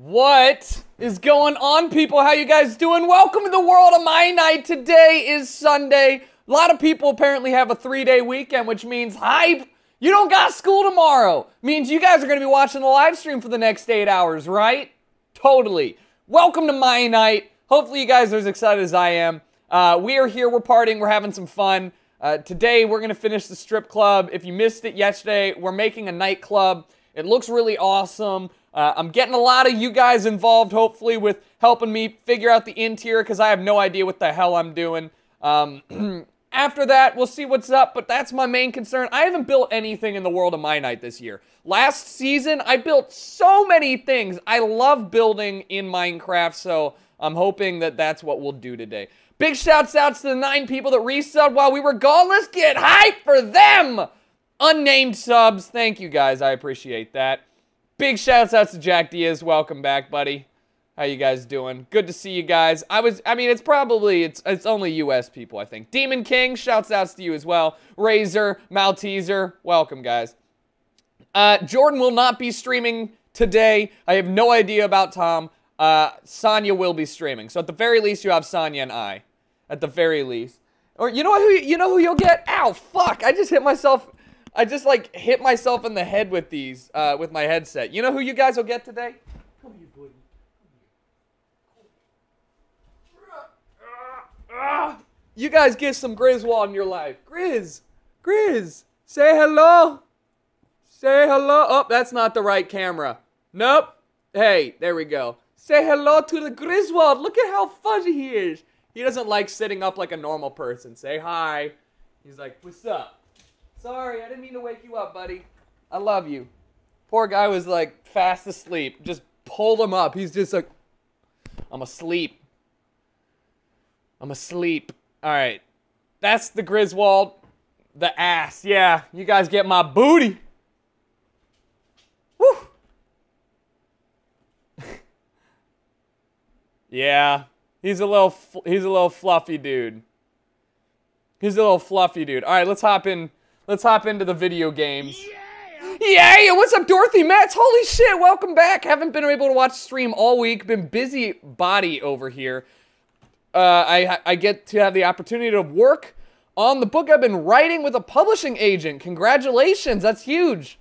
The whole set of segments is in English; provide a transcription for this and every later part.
What is going on, people? How you guys doing? Welcome to the world of Mianite. Today is Sunday. A lot of people apparently have a three-day weekend, which means hype. You don't got school tomorrow. Means you guys are gonna be watching the live stream for the next eight hours, right? Totally. Welcome to Mianite. Hopefully you guys are as excited as I am. Uh, we are here. We're partying. We're having some fun. Uh, today we're gonna finish the strip club. If you missed it yesterday, we're making a nightclub. It looks really awesome. Uh, I'm getting a lot of you guys involved, hopefully, with helping me figure out the interior because I have no idea what the hell I'm doing. Um, after that, we'll see what's up, but that's my main concern. I haven't built anything in the world of Mianite this year. Last season, I built so many things. I love building in Minecraft, so I'm hoping that that's what we'll do today. Big shouts outs to the nine people that resubbed while we were gone. Let's get hype for them! Unnamed subs, thank you guys. I appreciate that. Big shouts out to Jack Diaz. Welcome back, buddy. How you guys doing? Good to see you guys. I was, I mean, it's probably, it's it's only U.S. people, I think. Demon King, shouts outs to you as well. Razor, Malteser, welcome, guys. Uh, Jordan will not be streaming today. I have no idea about Tom. Uh, Sonya will be streaming. So at the very least, you have Sonya and I. At the very least. Or you know who you know who you'll get? Ow, fuck! I just hit myself I just like hit myself in the head with these, uh, with my headset. You know who you guys will get today? Come here, buddy. You guys get some Griswold in your life. Grizz, Grizz, say hello. Say hello. Oh, that's not the right camera. Nope. Hey, there we go. Say hello to the Griswold. Look at how fuzzy he is. He doesn't like sitting up like a normal person. Say hi. He's like, what's up? Sorry, I didn't mean to wake you up, buddy. I love you. Poor guy was like fast asleep. Just pulled him up. He's just like, I'm asleep. I'm asleep. All right. That's the Griswold. The ass. Yeah, you guys get my booty. Woo. yeah, he's a little he's a little fluffy dude. He's a little fluffy dude. All right, let's hop in Let's hop into the video games. Yeah! yeah! What's up, Dorothy Metz? Holy shit, welcome back. Haven't been able to watch stream all week. Been busy body over here. Uh, I, I get to have the opportunity to work on the book I've been writing with a publishing agent. Congratulations, that's huge.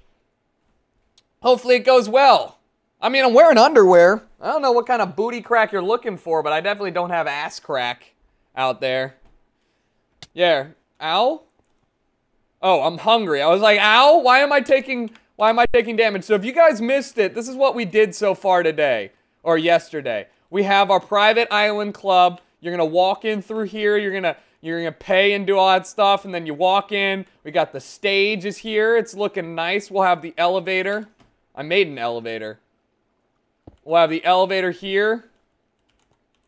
Hopefully it goes well. I mean, I'm wearing underwear. I don't know what kind of booty crack you're looking for, but I definitely don't have ass crack out there. Yeah. Ow? Oh, I'm hungry. I was like, ow, why am I taking why am I taking damage? So if you guys missed it, this is what we did so far today or yesterday. We have our private island club. You're gonna walk in through here. You're gonna you're gonna pay and do all that stuff, and then you walk in. We got the stage is here. It's looking nice. We'll have the elevator. I made an elevator. We'll have the elevator here,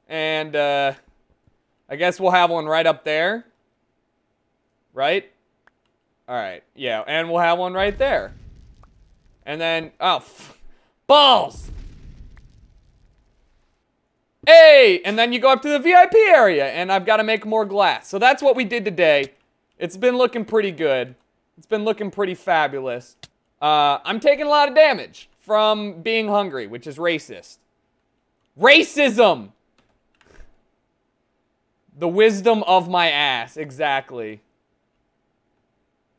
and uh, I guess we'll have one right up there. Right? All right, yeah, and we'll have one right there. And then, oh, balls! Hey! And then you go up to the VIP area, and I've got to make more glass. So that's what we did today. It's been looking pretty good. It's been looking pretty fabulous. Uh, I'm taking a lot of damage from being hungry, which is racist. Racism! The wisdom of my ass, exactly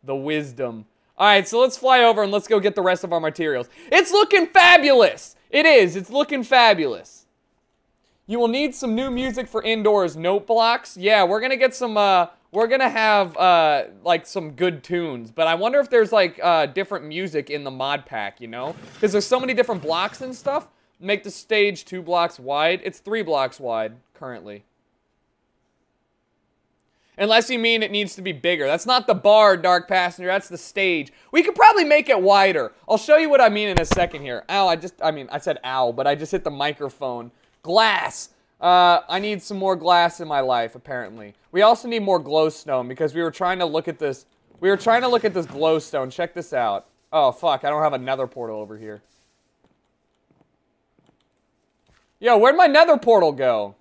the wisdom. All right, so let's fly over and let's go get the rest of our materials. It's looking fabulous. It is. It's looking fabulous. You will need some new music for indoors note blocks. Yeah, we're going to get some, uh, we're going to have, uh, like, some good tunes. But I wonder if there's, like, uh, different music in the mod pack, you know? Because there's so many different blocks and stuff. Make the stage two blocks wide. It's three blocks wide currently. Unless you mean it needs to be bigger. That's not the bar, Dark Passenger. That's the stage. We could probably make it wider. I'll show you what I mean in a second here. Ow, I just, I mean, I said ow, but I just hit the microphone. Glass. Uh, I need some more glass in my life, apparently. We also need more glowstone because we were trying to look at this. We were trying to look at this glowstone. Check this out. Oh, fuck. I don't have a nether portal over here. Yo, where'd my nether portal go?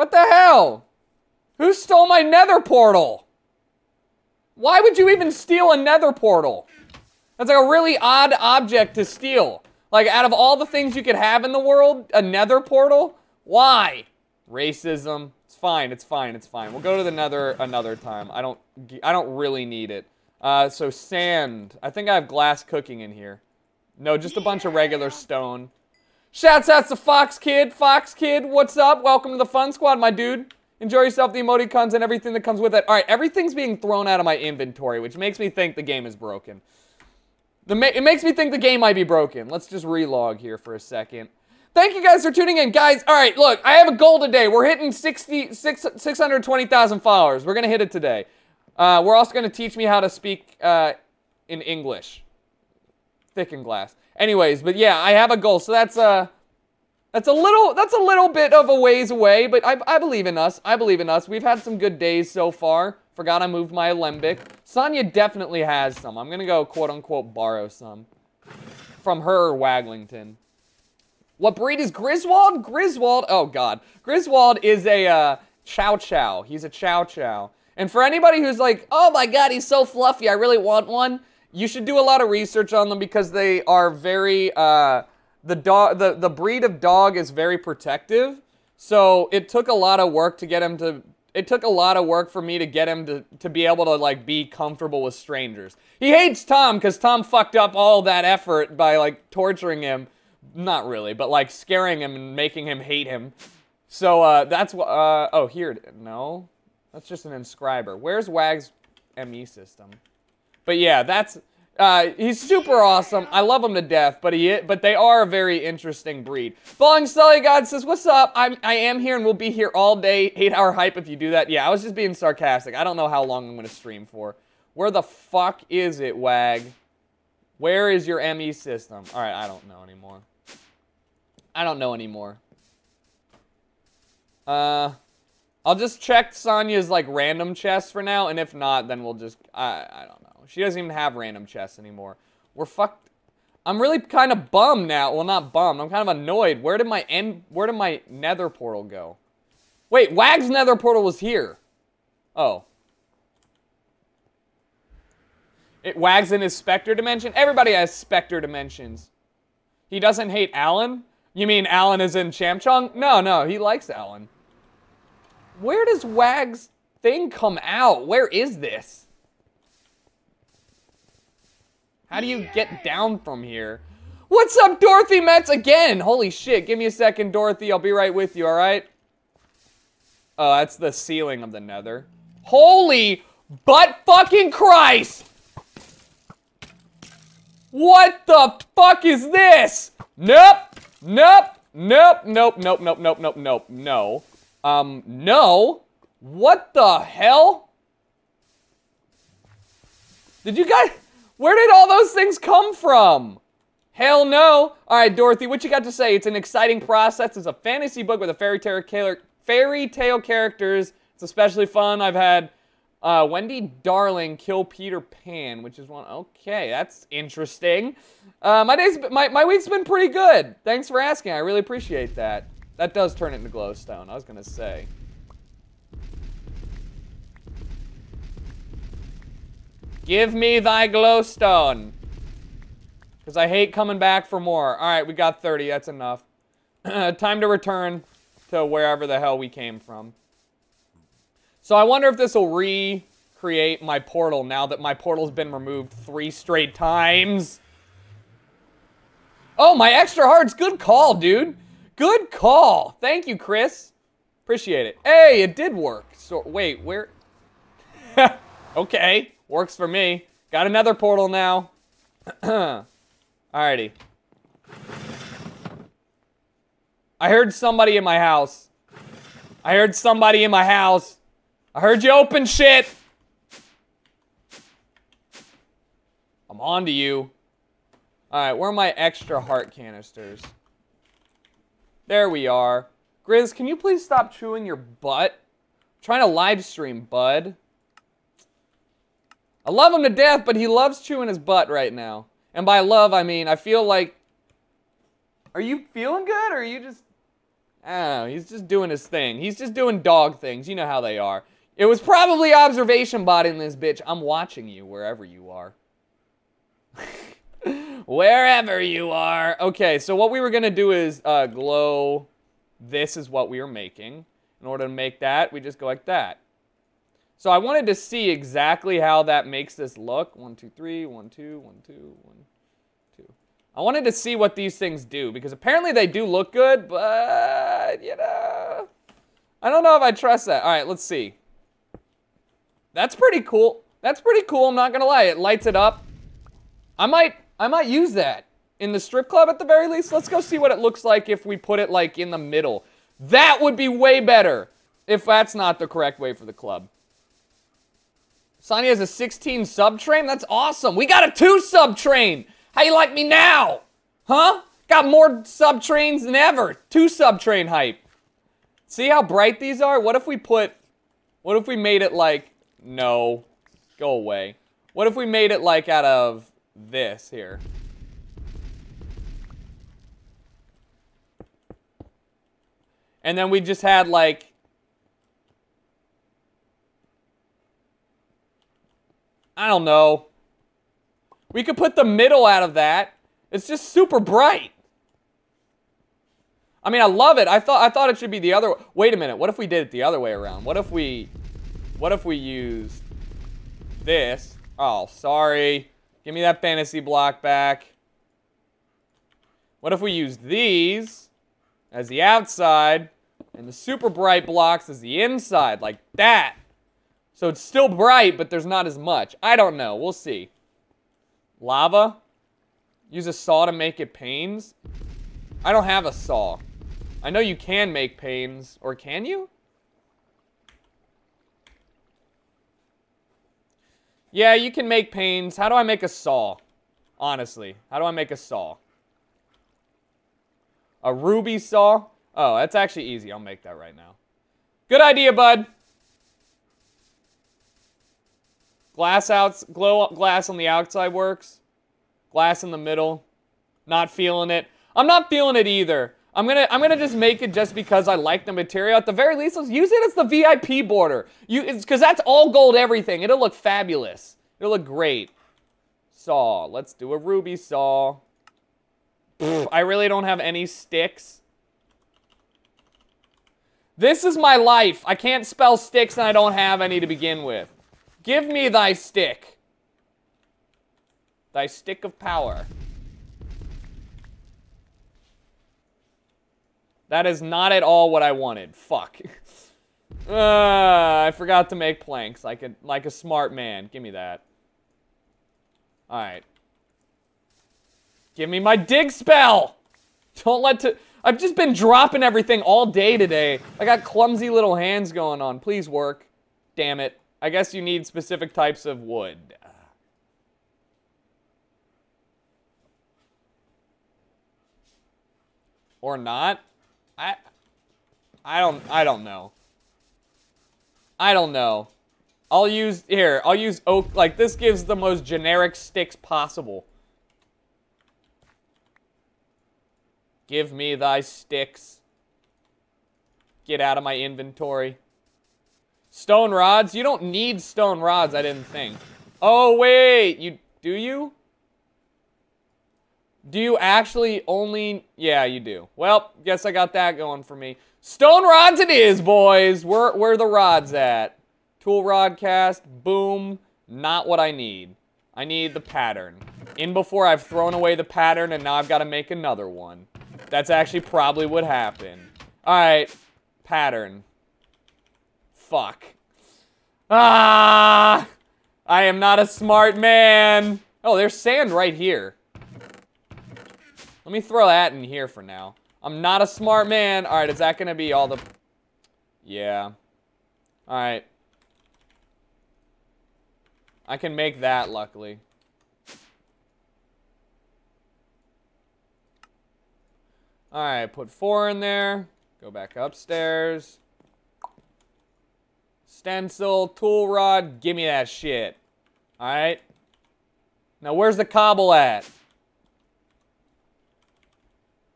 What the hell? Who stole my nether portal? Why would you even steal a nether portal? That's like a really odd object to steal. Like, out of all the things you could have in the world, a nether portal? Why? Racism. It's fine, it's fine, it's fine. We'll go to the nether another time. I don't, I don't really need it. Uh, so sand. I think I have glass cooking in here. No, just a bunch of regular stone. Shouts out to Fox Kid. Fox Kid, what's up? Welcome to the Fun Squad, my dude. Enjoy yourself, the emoticons and everything that comes with it. All right, everything's being thrown out of my inventory, which makes me think the game is broken. The ma it makes me think the game might be broken. Let's just relog here for a second. Thank you guys for tuning in. Guys, all right, look, I have a goal today. We're hitting 60, 6, 620,000 followers. We're going to hit it today. Uh, we're also going to teach me how to speak uh, in English. Thick and glass. Anyways, but yeah, I have a goal. So that's uh that's a little that's a little bit of a ways away, but I, I believe in us. I believe in us. We've had some good days so far. Forgot I moved my alembic. Sonya definitely has some. I'm gonna go quote unquote borrow some from her Waglington. What breed is Griswold? Griswold, oh god. Griswold is a uh, chow chow. He's a chow chow. And for anybody who's like, oh my god, he's so fluffy, I really want one, you should do a lot of research on them because they are very, uh, the dog, the, the breed of dog is very protective. So it took a lot of work to get him to, it took a lot of work for me to get him to, to be able to like be comfortable with strangers. He hates Tom because Tom fucked up all that effort by like torturing him. Not really, but like scaring him and making him hate him. So uh, that's what, uh, oh, here, no. That's just an inscriber. Where's Wag's ME system? But yeah, that's uh, he's super awesome. I love him to death, but he but they are a very interesting breed. Falling Sully God says, "What's up? I'm I am here and we'll be here all day. Eight hour hype if you do that." Yeah, I was just being sarcastic. I don't know how long I'm gonna stream for. Where the fuck is it, Wag? Where is your ME system? All right, I don't know anymore. I don't know anymore. Uh, I'll just check Sonya's like random chest for now, and if not, then we'll just I I don't know. She doesn't even have random chests anymore. We're fucked. I'm really kind of bummed now. Well, not bummed. I'm kind of annoyed. Where did my end? Where did my Nether portal go? Wait, Wag's Nether portal was here. Oh. It Wags in his Spectre dimension. Everybody has Spectre dimensions. He doesn't hate Alan. You mean Alan is in Chamchong? No, no, he likes Alan. Where does Wag's thing come out? Where is this? How do you get down from here? What's up, Dorothy Metz again? Holy shit, give me a second, Dorothy. I'll be right with you, all right? Oh, that's the ceiling of the nether. Holy butt fucking Christ! What the fuck is this? Nope, nope, nope, nope, nope, nope, nope, nope, nope, no. Um, no. What the hell? Did you guys... Where did all those things come from? Hell no. All right, Dorothy, what you got to say? It's an exciting process. It's a fantasy book with a fairy tale, fairy tale characters. It's especially fun. I've had uh, Wendy Darling kill Peter Pan, which is one. Okay, that's interesting. Uh, my days, my, my week's been pretty good. Thanks for asking. I really appreciate that. That does turn it into glowstone. I was gonna say. Give me thy glowstone. Because I hate coming back for more. All right, we got 30. That's enough. Time to return to wherever the hell we came from. So I wonder if this will recreate my portal now that my portal's been removed three straight times. Oh, my extra hearts. Good call, dude. Good call. Thank you, Chris. Appreciate it. Hey, it did work. So, wait, where? okay. Works for me. Got another portal now. Alrighty. I heard somebody in my house. I heard somebody in my house. I heard you open shit. I'm on to you. Alright, where are my extra heart canisters? There we are. Grizz, can you please stop chewing your butt? I'm trying to live stream, bud. I love him to death, but he loves chewing his butt right now. And by love, I mean, I feel like. Are you feeling good, or are you just. Know. He's just doing his thing. He's just doing dog things. You know how they are. It was probably observation bot in this bitch. I'm watching you wherever you are. Wherever you are. Okay, so what we were gonna do is uh, glow. This is what we were making. In order to make that, we just go like that. So I wanted to see exactly how that makes this look. One, two, three, one, two, one, two, one, two. I wanted to see what these things do because apparently they do look good, but you know, I don't know if I trust that. All right, let's see. That's pretty cool. That's pretty cool. I'm not gonna lie. It lights it up. I might, I might use that in the strip club at the very least. Let's go see what it looks like if we put it like in the middle. That would be way better if that's not the correct way for the club. Sonny has a 16 sub train? That's awesome. We got a two sub train. How you like me now? Huh? Got more sub trains than ever. Two sub train hype. See how bright these are? What if we put, what if we made it like, no, go away. What if we made it like out of this here? And then we just had like I don't know. We could put the middle out of that. It's just super bright. I mean, I love it. I thought I thought it should be the other. Way. Wait a minute. What if we did it the other way around? What if we, what if we used this? Oh, sorry. Give me that fantasy block back. What if we used these as the outside and the super bright blocks as the inside, like that? So it's still bright, but there's not as much. I don't know. We'll see. Lava? Use a saw to make it panes? I don't have a saw. I know you can make panes. Or can you? Yeah, you can make panes. How do I make a saw? Honestly, how do I make a saw? A ruby saw? Oh, that's actually easy. I'll make that right now. Good idea, bud. Glass outs, glow glass on the outside works. Glass in the middle. Not feeling it. I'm not feeling it either. I'm gonna I'm gonna just make it just because I like the material. At the very least, let's use it as the VIP border. You because that's all gold everything. It'll look fabulous. It'll look great. Saw. Let's do a ruby saw. Pfft, I really don't have any sticks. This is my life. I can't spell sticks and I don't have any to begin with. Give me thy stick. Thy stick of power. That is not at all what I wanted. Fuck. uh, I forgot to make planks like a like a smart man. Give me that. Alright. Give me my dig spell! Don't let to... I've just been dropping everything all day today. I got clumsy little hands going on. Please work. Damn it. I guess you need specific types of wood. Or not? I I don't I don't know. I don't know. I'll use here, I'll use oak like this gives the most generic sticks possible. Give me thy sticks. Get out of my inventory. Stone rods? You don't need stone rods, I didn't think. Oh, wait. You Do you? Do you actually only... Yeah, you do. Well, guess I got that going for me. Stone rods it is, boys. Where, where the rods at? Tool rod cast. Boom. Not what I need. I need the pattern. In before I've thrown away the pattern and now I've got to make another one. That's actually probably what happened. Alright. Pattern. Fuck. Ah! I am not a smart man. Oh, there's sand right here. Let me throw that in here for now. I'm not a smart man. All right, is that going to be all the... Yeah. All right. I can make that, luckily. All right, put four in there. Go back upstairs. Stencil, tool rod, give me that shit. Alright? Now where's the cobble at?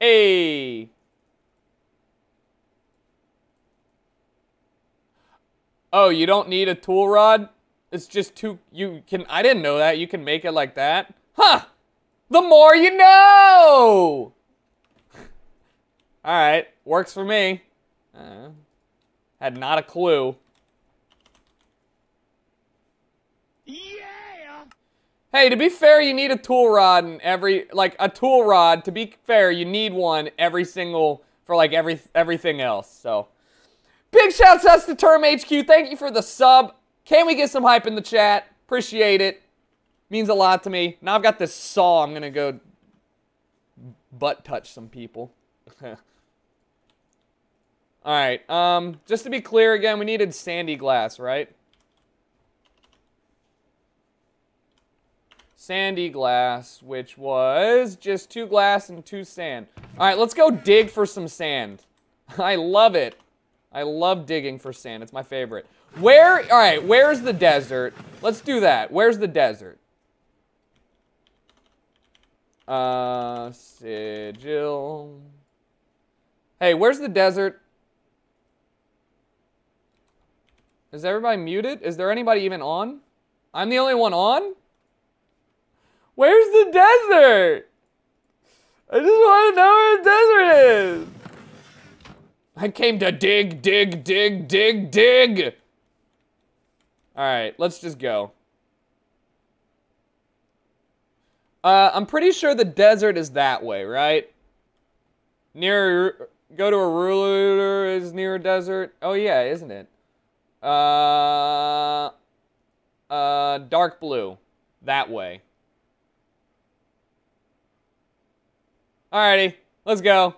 Hey! Oh, you don't need a tool rod? It's just too, you can, I didn't know that. You can make it like that. Huh! The more you know! Alright, works for me. Uh, had not a clue. Yeah! Hey, to be fair, you need a tool rod in every, like, a tool rod, to be fair, you need one every single, for, like, every everything else, so. Big shouts out to Term HQ, thank you for the sub. Can we get some hype in the chat? Appreciate it. Means a lot to me. Now I've got this saw, I'm gonna go butt touch some people. Alright, um, just to be clear again, we needed sandy glass, right? Sandy glass, which was just two glass and two sand. Alright, let's go dig for some sand. I love it. I love digging for sand. It's my favorite. Where, alright, where's the desert? Let's do that. Where's the desert? Uh, sigil. Hey, where's the desert? Is everybody muted? Is there anybody even on? I'm the only one on? Where's the desert? I just want to know where the desert is. I came to dig, dig, dig, dig, dig. All right, let's just go. Uh, I'm pretty sure the desert is that way, right? Near, go to a ruler is near a desert. Oh yeah, isn't it? Uh, uh, dark blue, that way. Alrighty, let's go.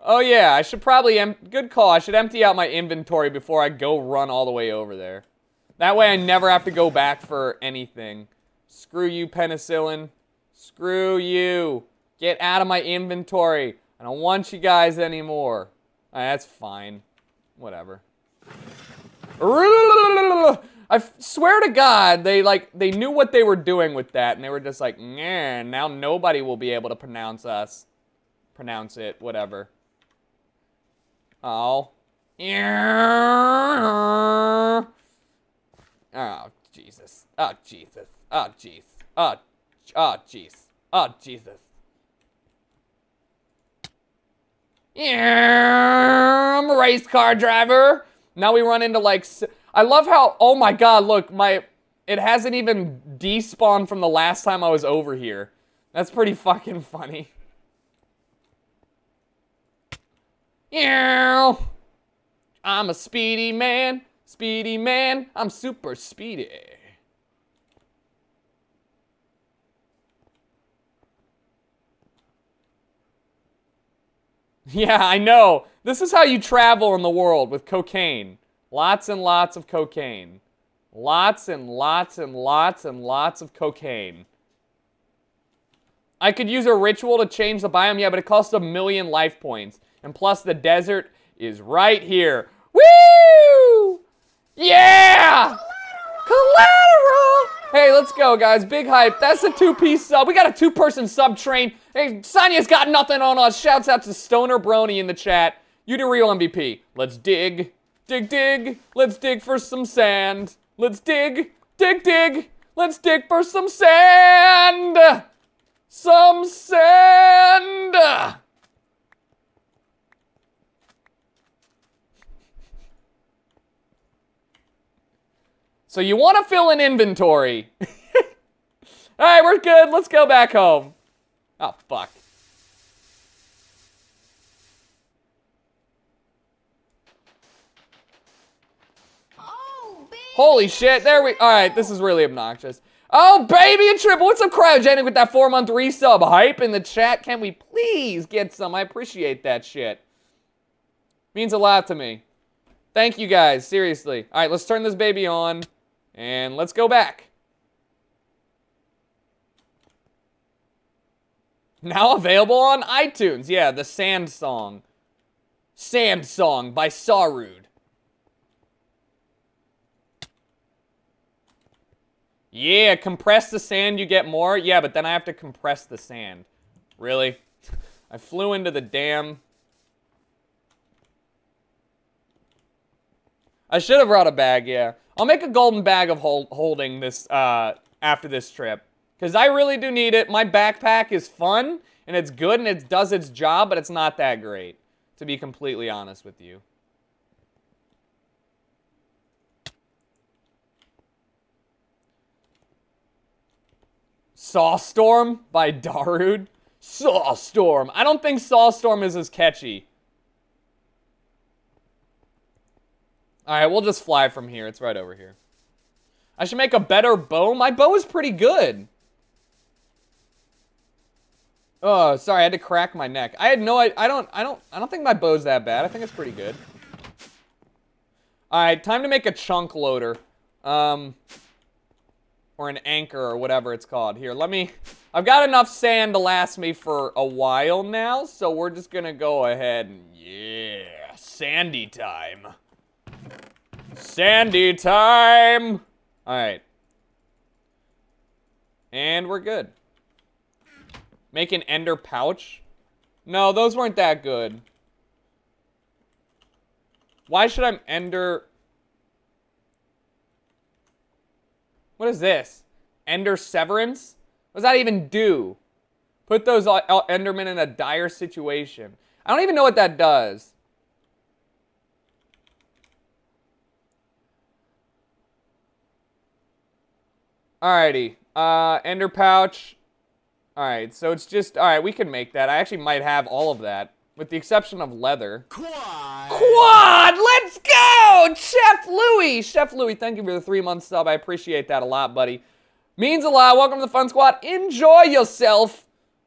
Oh yeah, I should probably, em good call, I should empty out my inventory before I go run all the way over there. That way I never have to go back for anything. Screw you, penicillin. Screw you. Get out of my inventory. I don't want you guys anymore. Right, that's fine. Whatever. I swear to God, they like they knew what they were doing with that, and they were just like, man, now nobody will be able to pronounce us, pronounce it, whatever. Oh. yeah. Oh, Jesus. Oh, Jesus. Oh, jeez. Oh, oh, jeez. Oh, Jesus. Yeah, I'm a race car driver. Now we run into like, I love how, oh my god, look, my, it hasn't even despawned from the last time I was over here. That's pretty fucking funny. Yeah. I'm a speedy man, speedy man, I'm super speedy. Yeah, I know. This is how you travel in the world with cocaine. Lots and lots of cocaine. Lots and lots and lots and lots of cocaine. I could use a ritual to change the biome, yeah, but it costs a million life points. And plus, the desert is right here. Woo! Yeah! Collateral! Hey, let's go, guys. Big hype. That's a two-piece sub. We got a two-person sub train. Hey, Sonya's got nothing on us. Shouts out to Stoner Brony in the chat. You do real MVP. Let's dig. Dig, dig. Let's dig for some sand. Let's dig. Dig, dig. Let's dig for some sand. Some sand. So you want to fill an inventory. All right, we're good. Let's go back home. Oh, fuck. Holy shit, there we- Alright, this is really obnoxious. Oh, baby a triple, what's up, Cryogenic, with that four-month resub? Hype in the chat, can we please get some? I appreciate that shit. Means a lot to me. Thank you guys, seriously. Alright, let's turn this baby on. And let's go back. Now available on iTunes. Yeah, the Sand Song. Sand Song by Sarud. Yeah, compress the sand, you get more. Yeah, but then I have to compress the sand. Really? I flew into the dam. I should have brought a bag, yeah. I'll make a golden bag of hold holding this uh, after this trip. Because I really do need it. My backpack is fun, and it's good, and it does its job, but it's not that great, to be completely honest with you. Sawstorm by Darude? Sawstorm. I don't think Sawstorm is as catchy. Alright, we'll just fly from here. It's right over here. I should make a better bow. My bow is pretty good. Oh, sorry, I had to crack my neck. I had no I, I don't I don't I don't think my bow's that bad. I think it's pretty good. Alright, time to make a chunk loader. Um or an anchor or whatever it's called. Here, let me I've got enough sand to last me for a while now, so we're just gonna go ahead and yeah, sandy time. Sandy time! Alright. And we're good. Make an ender pouch? No, those weren't that good. Why should I ender... What is this? Ender severance? What does that even do? Put those endermen in a dire situation. I don't even know what that does. Alrighty. Uh, ender pouch. Alright, so it's just... Alright, we can make that. I actually might have all of that. With the exception of leather. Quad! Quad! Let's go! Chef Louie! Chef Louie, thank you for the three-month sub. I appreciate that a lot, buddy. Means a lot. Welcome to the Fun Squad. Enjoy yourself.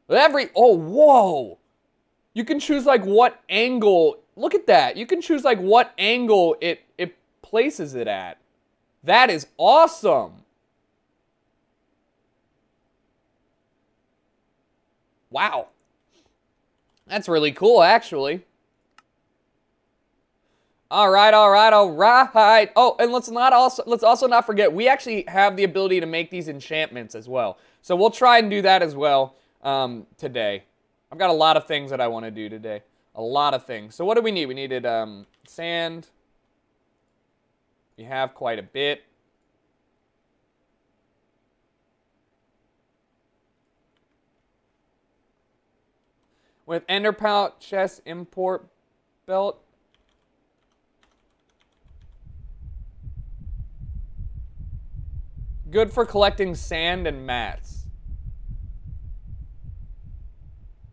Every... Oh, whoa! You can choose, like, what angle... Look at that. You can choose, like, what angle it, it places it at. That is awesome. Wow. That's really cool, actually. All right, all right, all right. Oh, and let's not also let's also not forget we actually have the ability to make these enchantments as well. So we'll try and do that as well um, today. I've got a lot of things that I want to do today. A lot of things. So what do we need? We needed um, sand. We have quite a bit. With ender pouch chest import belt. Good for collecting sand and mats.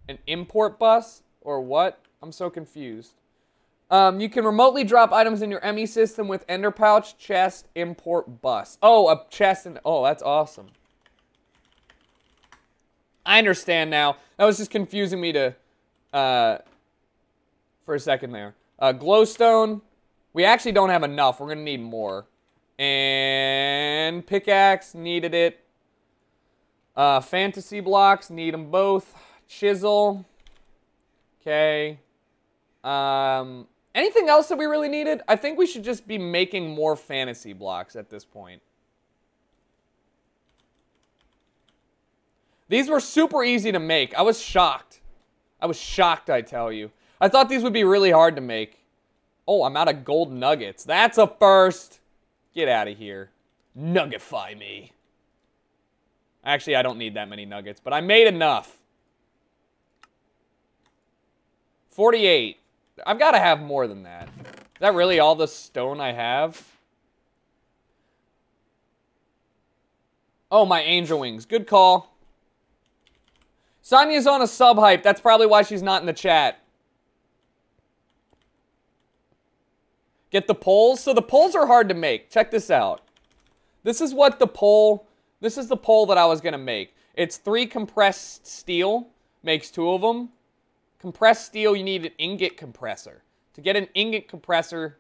An import bus or what? I'm so confused. Um, you can remotely drop items in your ME system with Ender Pouch, chest, import, bus. Oh, a chest and oh, that's awesome. I understand now. That was just confusing me to uh, for a second there. Uh, glowstone. We actually don't have enough. We're going to need more. And pickaxe, needed it. Uh, fantasy blocks, need them both. Chisel. Okay. Um, anything else that we really needed? I think we should just be making more fantasy blocks at this point. These were super easy to make. I was shocked. I was shocked, I tell you. I thought these would be really hard to make. Oh, I'm out of gold nuggets. That's a first. Get out of here. Nuggetify me. Actually, I don't need that many nuggets, but I made enough. 48. I've got to have more than that. Is that really all the stone I have? Oh, my angel wings. Good call. Sonya's on a sub hype. That's probably why she's not in the chat. Get the poles. So the poles are hard to make. Check this out. This is what the pole, this is the pole that I was going to make. It's three compressed steel, makes two of them. Compressed steel, you need an ingot compressor. To get an ingot compressor,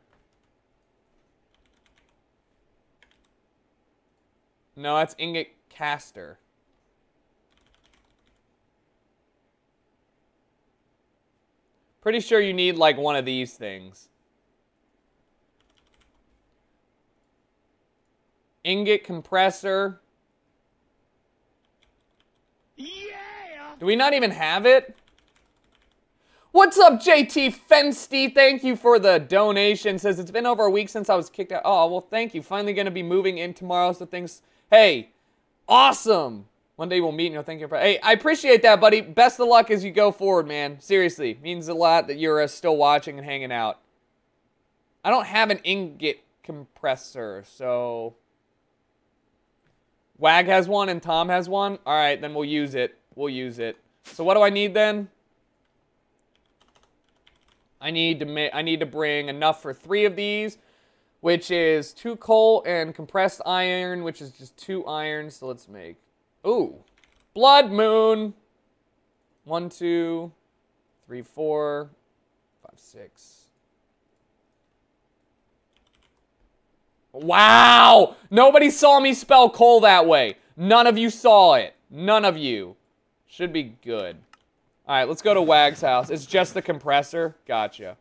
no, that's ingot caster. Pretty sure you need like one of these things. Ingot compressor. Yeah! Do we not even have it? What's up, JT Fensty? Thank you for the donation. Says it's been over a week since I was kicked out. Oh, well, thank you. Finally going to be moving in tomorrow, so things. Hey, awesome. One day we'll meet and you'll thank you. Hey, I appreciate that, buddy. Best of luck as you go forward, man. Seriously, means a lot that you're uh, still watching and hanging out. I don't have an ingot compressor, so Wag has one and Tom has one. All right, then we'll use it. We'll use it. So what do I need then? I need to make I need to bring enough for 3 of these, which is 2 coal and compressed iron, which is just 2 iron. So let's make Ooh. Blood moon. One, two, three, four, five, six. Wow! Nobody saw me spell coal that way. None of you saw it. None of you. Should be good. All right, let's go to Wag's house. It's just the compressor. Gotcha.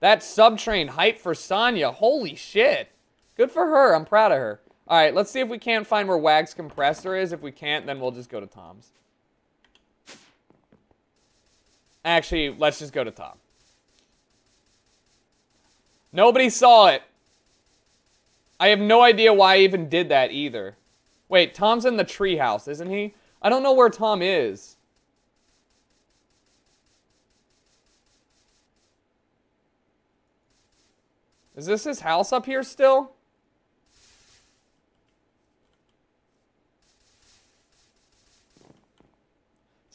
That subtrain hype for Sonya. Holy shit. Good for her. I'm proud of her. All right, let's see if we can't find where Wag's compressor is. If we can't, then we'll just go to Tom's. Actually, let's just go to Tom. Nobody saw it. I have no idea why I even did that either. Wait, Tom's in the treehouse, isn't he? I don't know where Tom is. Is this his house up here still?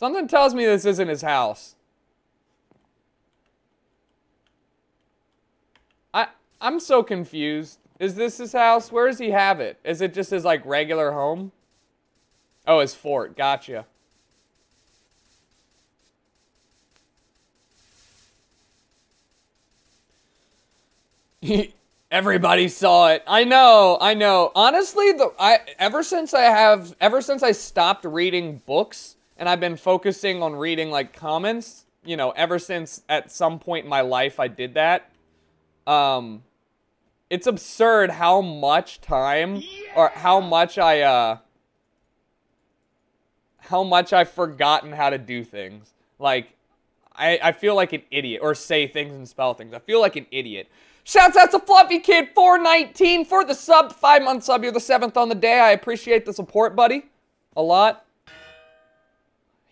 Something tells me this isn't his house. I I'm so confused. Is this his house? Where does he have it? Is it just his like regular home? Oh, his fort. Gotcha. Everybody saw it. I know. I know. Honestly, the I ever since I have ever since I stopped reading books and I've been focusing on reading like comments, you know, ever since at some point in my life I did that. Um it's absurd how much time yeah! or how much I uh how much I've forgotten how to do things. Like I, I feel like an idiot or say things and spell things. I feel like an idiot. Shouts out to Fluffy Kid 419 for the sub, five month sub. You're the seventh on the day. I appreciate the support, buddy. A lot.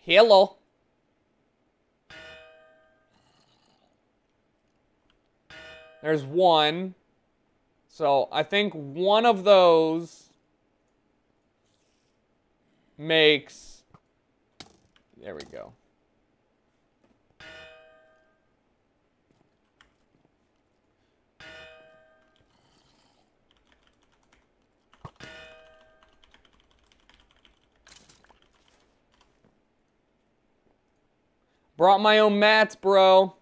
Hello. There's one. So I think one of those makes, there we go. Brought my own mats, bro.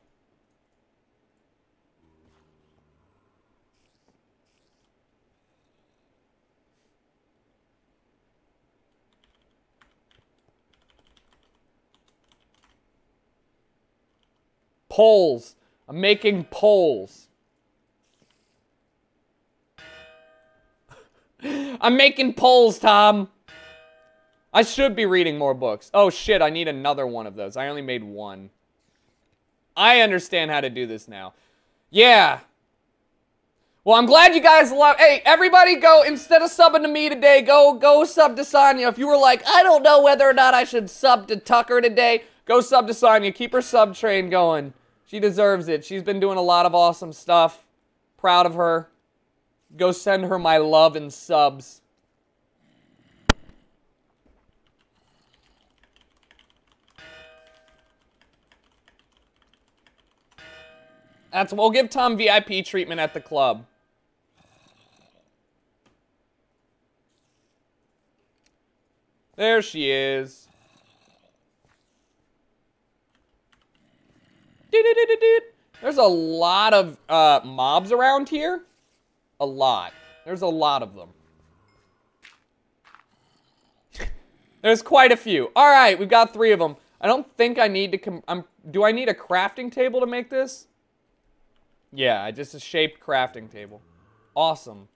Poles. I'm making poles. I'm making poles, Tom. I should be reading more books. Oh shit, I need another one of those. I only made one. I understand how to do this now. Yeah. Well, I'm glad you guys love. Hey, everybody, go instead of subbing to me today, go go sub to Sonya. If you were like, I don't know whether or not I should sub to Tucker today, go sub to Sonya. Keep her sub train going. She deserves it. She's been doing a lot of awesome stuff. Proud of her. Go send her my love and subs. That's we'll give Tom VIP treatment at the club. There she is. There's a lot of uh, mobs around here. A lot. There's a lot of them. There's quite a few. All right, we've got three of them. I don't think I need to. I'm, do I need a crafting table to make this? Yeah, just a shaped crafting table. Awesome.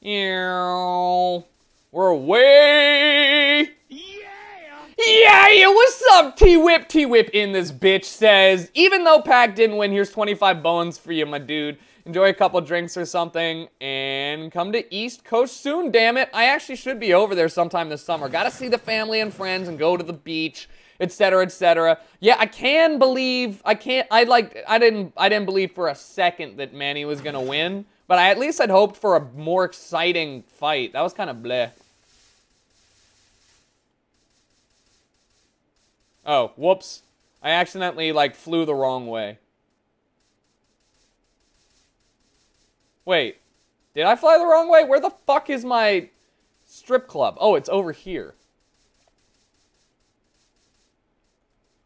Yeah, we're away. yeah, yeah, what's up, T-Whip? T-Whip in this bitch says, even though Pack didn't win, here's 25 bones for you, my dude. enjoy a couple drinks or something, and come to East Coast soon, damn it. I actually should be over there sometime this summer. Gotta see the family and friends and go to the beach, etc., etc. Yeah, I can believe, I can't, I like, I didn't, I didn't believe for a second that Manny was gonna win, but I at least had hoped for a more exciting fight. That was kind of bleh. Oh, whoops. I accidentally, like, flew the wrong way. Wait. Did I fly the wrong way? Where the fuck is my strip club? Oh, it's over here.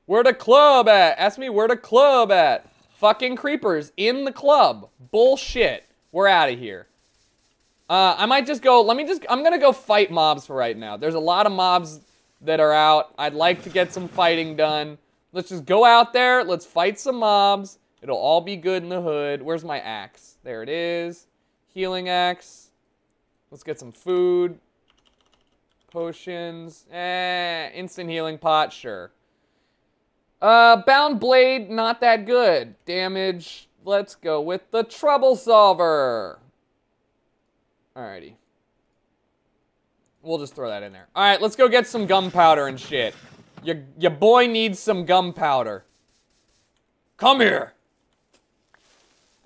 Where the club at? Ask me where the club at. Fucking creepers in the club. Bullshit. We're out of here. Uh, I might just go, let me just, I'm gonna go fight mobs for right now. There's a lot of mobs that are out. I'd like to get some fighting done. Let's just go out there. Let's fight some mobs. It'll all be good in the hood. Where's my axe? There it is. Healing axe. Let's get some food. Potions. Eh, instant healing pot, sure. Uh, bound blade, not that good. Damage, let's go with the trouble solver. Alrighty. We'll just throw that in there. All right, let's go get some gunpowder and shit. Your, your boy needs some gunpowder. Come here.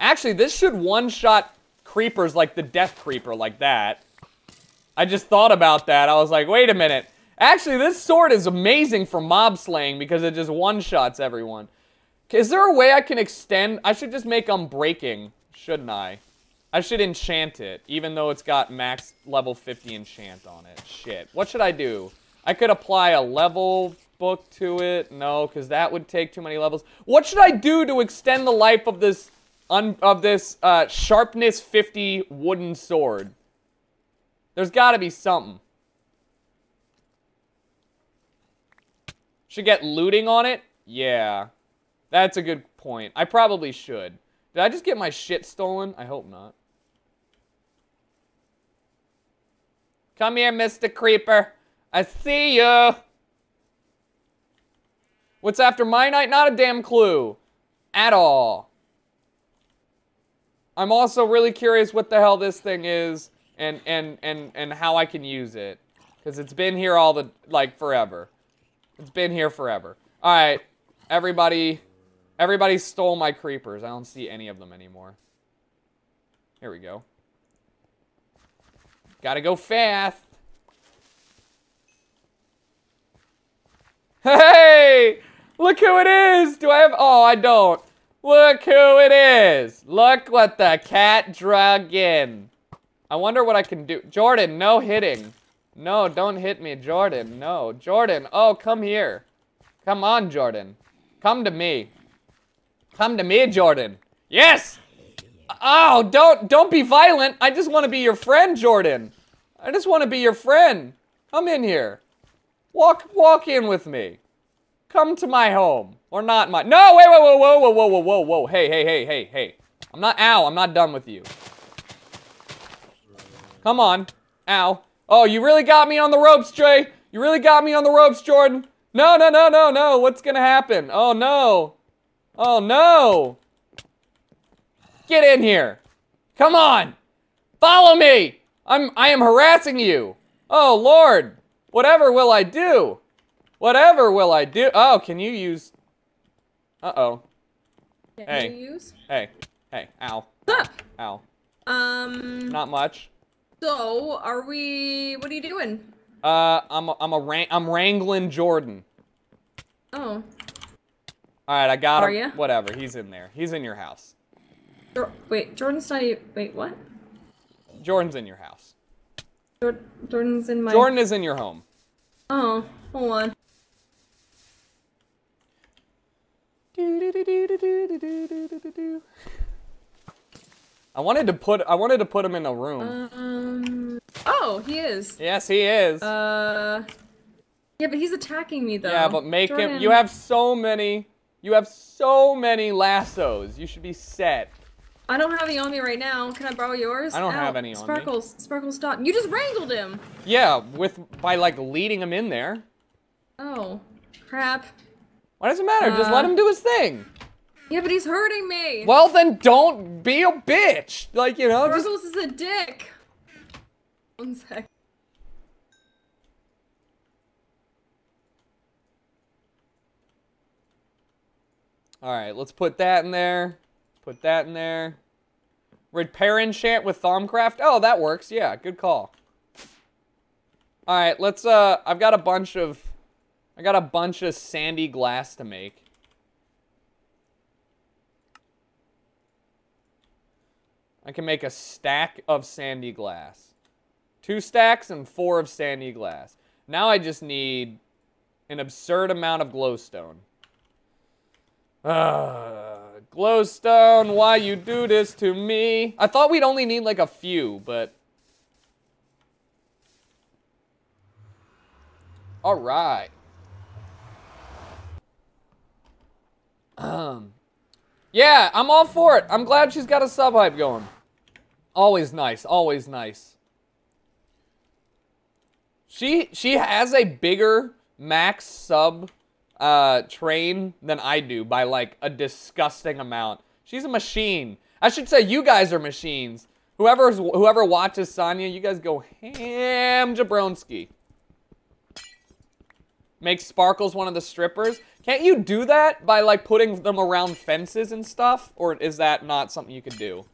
Actually, this should one-shot creepers like the death creeper like that. I just thought about that. I was like, wait a minute. Actually, this sword is amazing for mob slaying because it just one-shots everyone. Is there a way I can extend? I should just make unbreaking, shouldn't I? I should enchant it, even though it's got max level 50 enchant on it. Shit. What should I do? I could apply a level book to it. No, because that would take too many levels. What should I do to extend the life of this of this uh, sharpness 50 wooden sword? There's got to be something. Should get looting on it? Yeah. That's a good point. I probably should. Did I just get my shit stolen? I hope not. Come here, Mr. Creeper. I see you. What's after my night? Not a damn clue. At all. I'm also really curious what the hell this thing is and and and and how I can use it cuz it's been here all the like forever. It's been here forever. All right. Everybody everybody stole my creepers. I don't see any of them anymore. Here we go. Gotta go fast. Hey! Look who it is! Do I have... Oh, I don't. Look who it is! Look what the cat drug in. I wonder what I can do. Jordan, no hitting. No, don't hit me, Jordan. No. Jordan, oh, come here. Come on, Jordan. Come to me. Come to me, Jordan. Yes! Oh, don't don't be violent. I just want to be your friend, Jordan. I just want to be your friend. Come in here. Walk walk in with me. Come to my home. Or not my No, wait, wait, whoa, whoa, whoa, whoa, whoa, whoa, whoa. Hey, hey, hey, hey, hey. I'm not ow, I'm not done with you. Come on. Ow. Oh, you really got me on the ropes, Trey. You really got me on the ropes, Jordan. No, no, no, no, no. What's gonna happen? Oh no. Oh no. Get in here. Come on. Follow me. I'm I am harassing you. Oh Lord. Whatever will I do? Whatever will I do? Oh, can you use Uh-oh. Can Hey. you use? Hey. Hey. Ow. What's up? Ow. Um. Not much. So, are we? What are you doing? Uh I'm a, I'm a I'm wrangling Jordan. Oh, All right, I got Are him. ya? Whatever. He's in there. He's in your house. Jor- wait. Jordan's not. e- Wait, what? Jordan's in your house. Jor- Jordan's in my. Jordan is in your home. Oh, hold on. I wanted to put I wanted to put him in a room. Um. Oh, he is. yes, he is. Uh. Yeah, but he's attacking me though. yeah, but make him. You have so many. You have so many lassos. You should be set. I don't have any on me right now. Can I borrow yours? I don't have any on me. Sparkles. Sparkles, stop. You just wrangled him. Yeah, with by like leading him in there. Oh, crap. Why does it matter? Just let Uh. him do his thing. Yeah, but he's hurting me. Well, then don't be a bitch. Like, you know, just is a dick. One sec. All right, let's put that in there. Put that in there. Repair enchant with Thaumcraft. Oh, that works. Yeah, good call. All right, let's uh I've got a bunch of I got a bunch of sandy glass to make. I can make a stack of sandy glass. Two stacks and four of sandy glass. Now I just need an absurd amount of glowstone. Uh, glowstone, why you do this to me? I thought we'd only need like a few, but... Alright. Um, yeah, I'm all for it. I'm glad she's got a sub hype going. Always nice, always nice. She she has a bigger max sub uh, train than I do by like a disgusting amount. She's a machine. I should say you guys are machines. Whoever's whoever watches Sonya, you guys go ham Jabronsky. Make Sparkles one of the strippers. Can't you do that by like putting them around fences and stuff? Or is that not something you could do?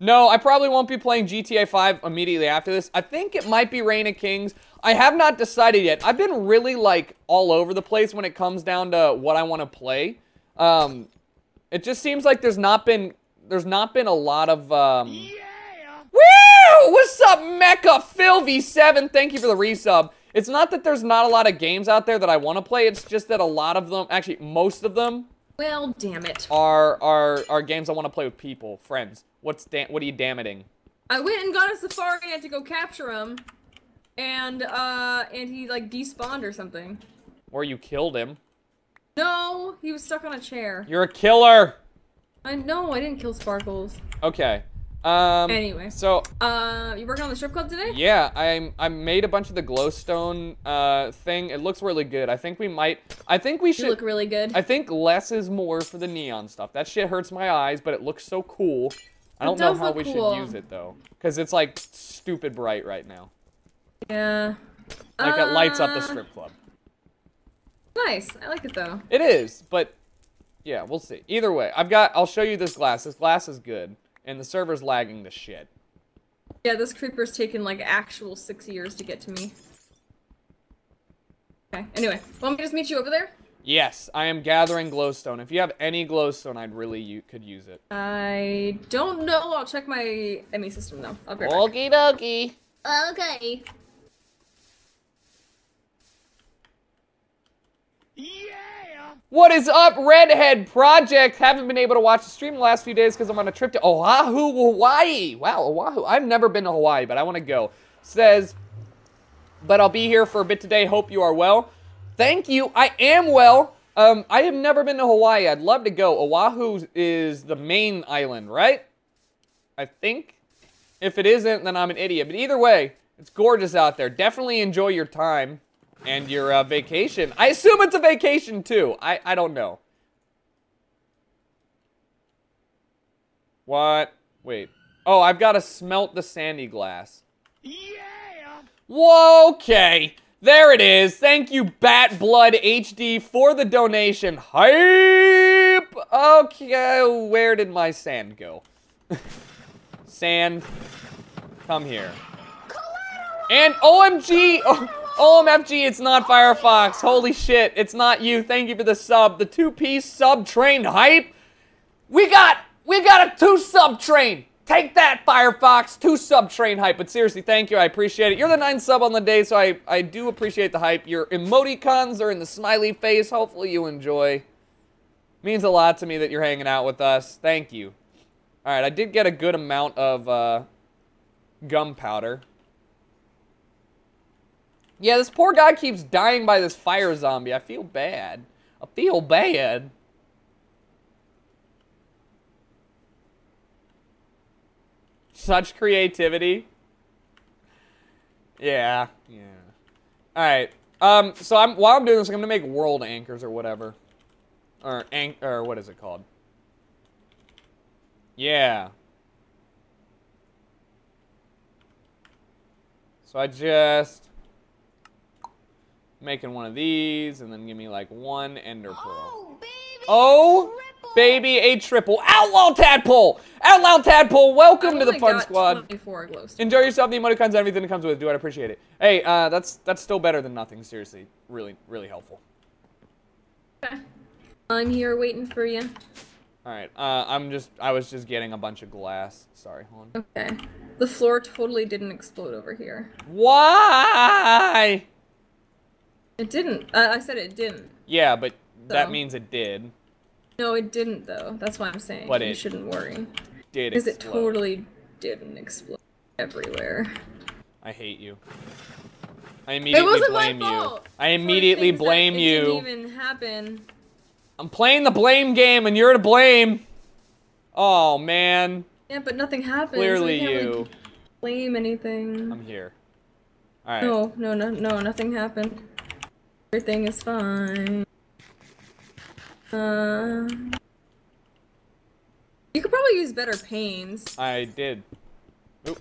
No, I probably won't be playing GTA 5 immediately after this. I think it might be Reign of Kings. I have not decided yet. I've been really, like, all over the place when it comes down to what I want to play. Um, it just seems like there's not been, there's not been a lot of, um... Yeah! Woo! What's up, Mecha Phil V7? Thank you for the resub. It's not that there's not a lot of games out there that I want to play. It's just that a lot of them, actually, most of them, Well, damn it. are are are games I want to play with people, friends. What's da- what are you damning? I went and got a safari net to go capture him. And, uh, and he, like, despawned or something. Or you killed him? No, he was stuck on a chair. You're a killer. I know, I didn't kill Sparkles. Okay. Um. Anyway. So Uh, you working on the strip club today? yeah, I'm. I made a bunch of the glowstone uh thing. It looks really good. I think we might. I think we You should. look really good. I think less is more for the neon stuff. That shit hurts my eyes, but it looks so cool. I don't know how we cool. should use it though, because it's like stupid bright right now. yeah. Like it lights up the Uh, strip club. Nice. I like it though. It is, but yeah, we'll see. Either way, I've got. I'll show you this glass. This glass is good, and the server's lagging the shit. Yeah, this creeper's taken like actual six years to get to me. Okay. Anyway, want me to just meet you over there? Yes, I am gathering glowstone. If you have any glowstone, I'd really you could use it. I don't know. I'll check my ME system though. I'll be right back. Okie dokie. Oh, okay. Yeah. What is up, Redhead Project? Haven't been able to watch the stream the last few days because I'm on a trip to Oahu, Hawaii. Wow, Oahu. I've never been to Hawaii, but I want to go. Says, but I'll be here for a bit today. Hope you are well. Thank you. I am well. Um, I have never been to Hawaii. I'd love to go. Oahu is the main island, right? I think. If it isn't, then I'm an idiot. But either way, it's gorgeous out there. Definitely enjoy your time and your uh, vacation. I assume it's a vacation too. I, I don't know. What? Wait. Oh, I've got to smelt the sandy glass. Yeah. Whoa, okay. There it is. Thank you, Bat Blood HD, for the donation. Hype. Okay, where did my sand go? sand, come here. And OMG, OMFG, it's not Firefox. Holy shit, it's not you. Thank you for the sub. The two-piece sub train hype. We got, we got a two sub train. Take that, Firefox. Two sub train hype. But seriously, thank you. I appreciate it. You're the nine sub on the day, so I, I do appreciate the hype. Your emoticons are in the smiley face. Hopefully you enjoy. Means a lot to me that you're hanging out with us. Thank you. All right, I did get a good amount of uh, gunpowder. Yeah, this poor guy keeps dying by this fire zombie. I feel bad. I feel bad. Such creativity. Yeah, yeah. All right. Um, so I'm while I'm doing this, I'm gonna make world anchors or whatever, or anch or what is it called? Yeah. So I just making one of these, and then give me like one ender pearl. Oh, baby. Oh. Baby, a triple. Outlaw Tadpole! Outlaw Tadpole, welcome to the fun squad. Enjoy yourself, the emoticons, and everything that comes with it. Do I appreciate it. Hey, uh, that's that's still better than nothing. Seriously, really, really helpful. Okay. I'm here waiting for you. All right, uh, I'm just, I was just getting a bunch of glass. Sorry, hold on. Okay. The floor totally didn't explode over here. Why? It didn't. Uh, I said it didn't. Yeah, but that means it did. No, it didn't though. That's why I'm saying But you it shouldn't worry. Did Because it totally didn't explode everywhere. I hate you. I immediately it wasn't blame my you. fault. I immediately blame it you. Didn't even happen. I'm playing the blame game, and you're to blame. Oh man, Yeah, but nothing happened. clearly can't you. Really blame anything. I'm here. All right. No, no, no, no, nothing happened. Everything is fine. Uh, you could probably use better panes. I did. Oop,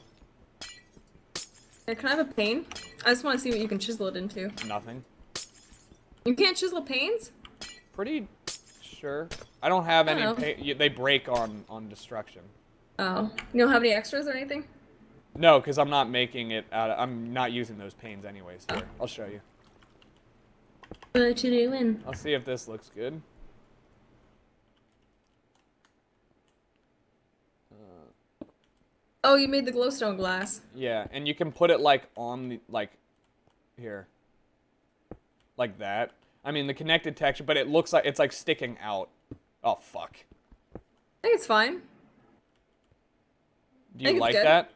can I have a pane? I just want to see what you can chisel it into. nothing. You can't chisel panes? Pretty sure. I don't have any. Oh. Pa- y- they break on on destruction. Oh. You don't have any extras or anything? No, because I'm not making it out. Of, I'm not using those panes anyways. Here, I'll show you. What you doing? I'll see if this looks good. Oh, you made the glowstone glass. Yeah, and you can put it like on the like here. Like that. I mean the connected texture, but it looks like it's like sticking out. Oh fuck. I think it's fine. Do you like that?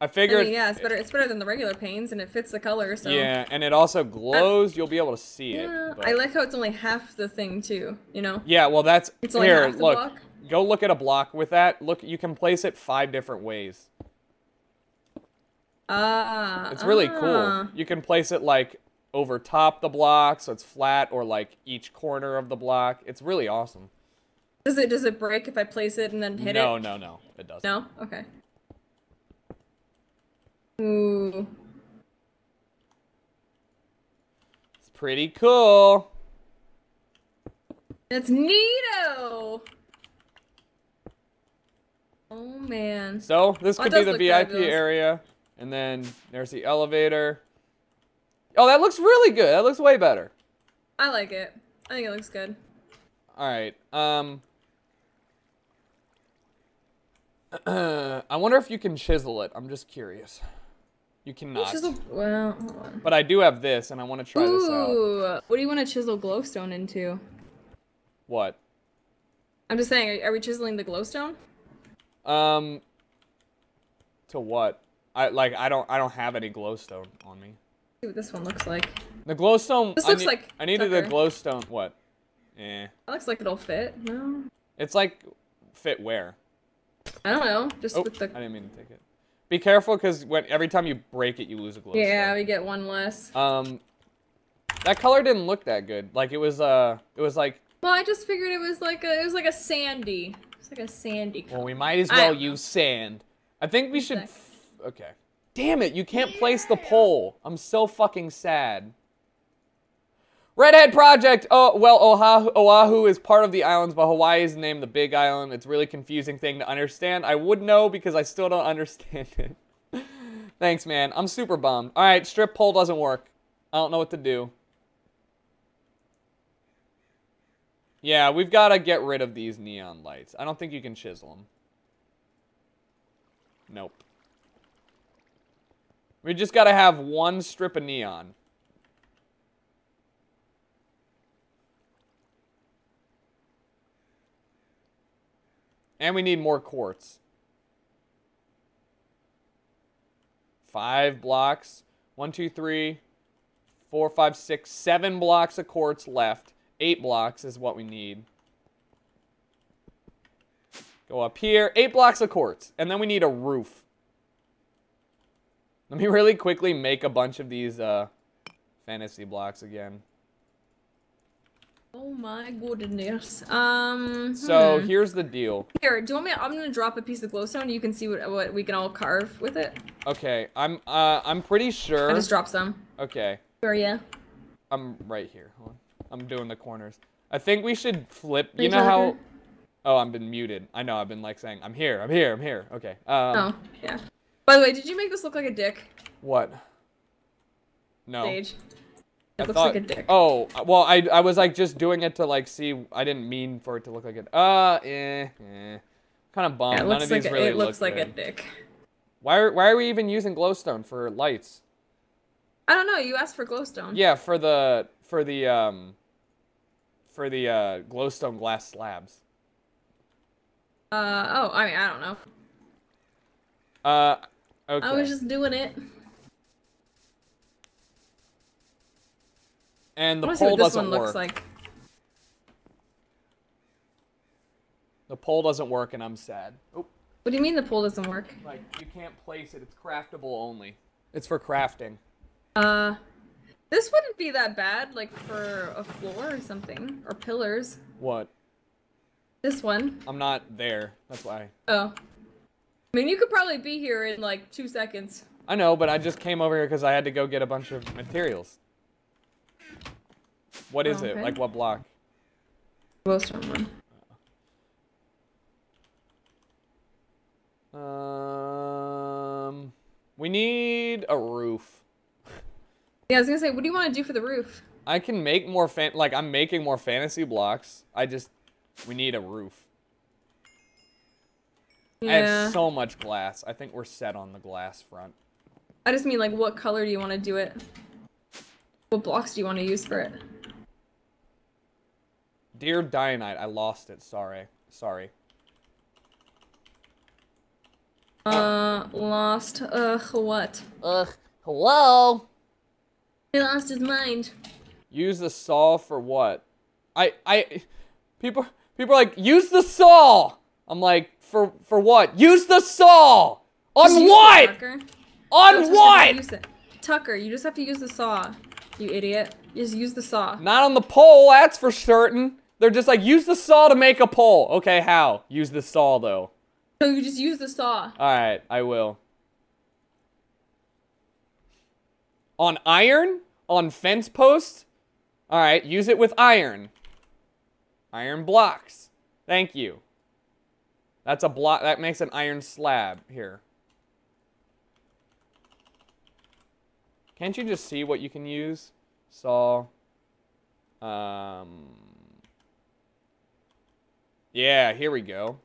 I I figured mean, yeah, it's better. It's better than the regular panes, and it fits the color. So Yeah, and it also glows. You'll be able to see it. Yeah, but- I like how it's only half the thing too. You know. Yeah, well that's It's here, look. block? Go look at a block with that. Look, you can place it 5 different ways. Ah. It's really ah. cool. You can place it like over top the block so it's flat or like each corner of the block. It's really awesome. Does it does it break if I place it and then hit no, it? no, no. No, it doesn't. No. Okay. Ooh. It's pretty cool. It's neato. Oh man. So, this could be the VIP fabulous. area and then there's the elevator. Oh, that looks really good. That looks way better. I like it. I think it looks good. All right. Um I wonder if you can chisel it. I'm just curious. You cannot. Chisel. Well, hold on. But I do have this and I want to try this out. Ooh. What do you want to chisel glowstone into? What? I'm just saying. Are, are we chiseling the glowstone? Um to what? I like I don't I don't have any glowstone on me. See what this one looks like. The glowstone This I looks like I needed a Tucker. glowstone what? Eh. It looks like it'll fit. No. It's like fit where? I don't know. Just Oh, with the. I didn't mean to take it. Be careful because when every time you break it, you lose a glowstone. Yeah, we get one less. Um, that color didn't look that good. Like it was, uh, it was like, Well, I just figured it was like a. It was like a sandy. Like a sandy. well, we might as well use sand. I think we should. Exactly. okay. Damn it! You can't place the pole. I'm so fucking sad. Redhead Project. Oh well, Oahu, Oahu is part of the islands, but Hawaii is named the Big Island. It's a really confusing thing to understand. I would know because I still don't understand it. Thanks, man. I'm super bummed. All right, strip pole doesn't work. I don't know what to do. Yeah, we've got to get rid of these neon lights. I don't think you can chisel them. Nope. We just got to have one strip of neon. And we need more quartz. Five blocks. One, two, three, four, five, six, seven blocks of quartz left. Eight blocks is what we need. Go up here. Eight blocks of quartz. And then we need a roof. Let me really quickly make a bunch of these uh, fantasy blocks again. Oh my goodness. Um. So hmm. here's the deal. here, do you want me? I'm gonna drop a piece of glowstone. You can see what what we can all carve with it. Okay, I'm uh I'm pretty sure. I just dropped some. Okay, Where are you? I'm right here. Hold on. I'm doing the corners. I think we should flip. You know how? Oh, I've been muted. I know. I've been like saying, "I'm here. I'm here. I'm here." Okay. Um, Oh, yeah. By the way, did you make this look like a dick? What? No. Stage. I It looks thought- like a dick. Oh, well, I I was like just doing it to like see. I didn't mean for it to look like it. Uh, eh, eh. Kind of bummed. Yeah, it None looks of like these a, really it looks look like a dick. Why are Why are we even using glowstone for lights? I don't know. You asked for glowstone. Yeah, for the for the um for the uh glowstone glass slabs. Uh oh. I mean, I don't know. Uh, okay. I was just doing it. and the want to see pole what doesn't one work. looks like. The pole doesn't work, and I'm sad. Oh, What do you mean the pole doesn't work? like you can't place it. It's craftable only. It's for crafting. Uh, this wouldn't be that bad, like for a floor or something, or pillars. What? This one. I'm not there. That's why. Oh. I mean, you could probably be here in like two seconds. I know, but I just came over here because I had to go get a bunch of materials. What is it? Okay. Like what block? Glowstone one. Um, we need a roof. Yeah, I was gonna say, what do you want to do for the roof? I can make more fan like I'm making more fantasy blocks. I just we need a roof. I have so much glass. I think we're set on the glass front. I just mean like, what color do you want to do it? What blocks do you want to use for it? Dear Dianite, I lost it. Sorry. Sorry. Uh, lost. Ugh, what? Ugh. Hello. He lost his mind. Use the saw for what? I I people people are like use the saw. I'm like for for what? Use the saw. On Just what? Tucker. On what? Tucker, you just have to use the saw. You idiot. Just use the saw. Not on the pole, that's for certain. They're just like use the saw to make a pole. Okay, how? Use the saw though. So you just use the saw. All right, I will. On iron? On fence posts? All right, use it with iron. Iron blocks. Thank you. That's a block. That makes an iron slab here. Can't you just see what you can use? Saw. Um. Yeah, here we go.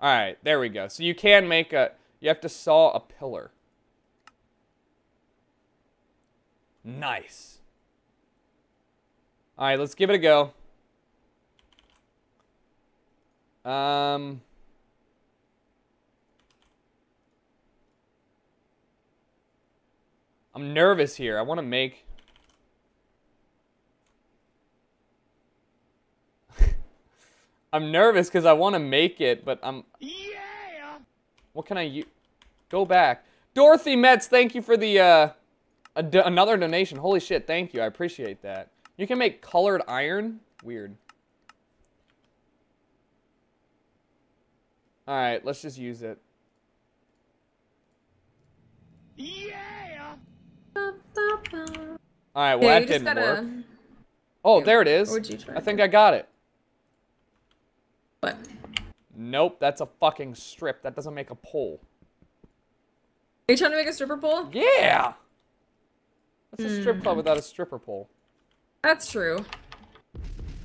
All right, there we go. So you can make a, you have to saw a pillar. Nice. All right, let's give it a go. Um. I'm nervous here. I want to make. I'm nervous because I want to make it, but I'm. Yeah! What can I use? Go back. Dorothy Metz, thank you for the, uh, do- another donation. Holy shit, thank you. I appreciate that. You can make colored iron? Weird. Alright, let's just use it. Yeah! Alright, well, yeah, that didn't gotta. work. Oh, there it is. What'd you try? I think I got it. What? Nope, that's a fucking strip. That doesn't make a pole. Are you trying to make a stripper pole? Yeah! That's a strip Hmm. club without a stripper pole. That's true.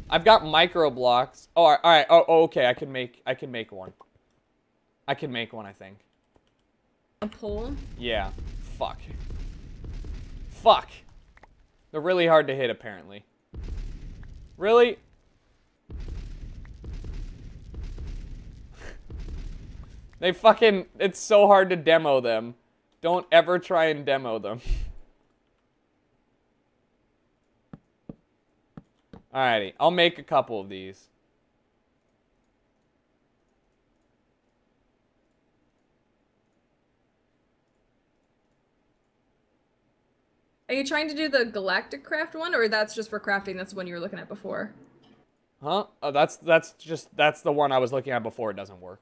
I've got micro blocks. Oh, all right. all right. Oh, oh, okay. I can make. I can make one. I can make one. I think. A pole? Yeah. Fuck. Fuck. They're really hard to hit, apparently. Really? they fucking. It's so hard to demo them. Don't ever try and demo them. Alrighty, I'll make a couple of these. Are you trying to do the Galacticraft one, or that's just for crafting? That's the one you were looking at before. Huh? Oh, that's that's just that's the one I was looking at before. It doesn't work.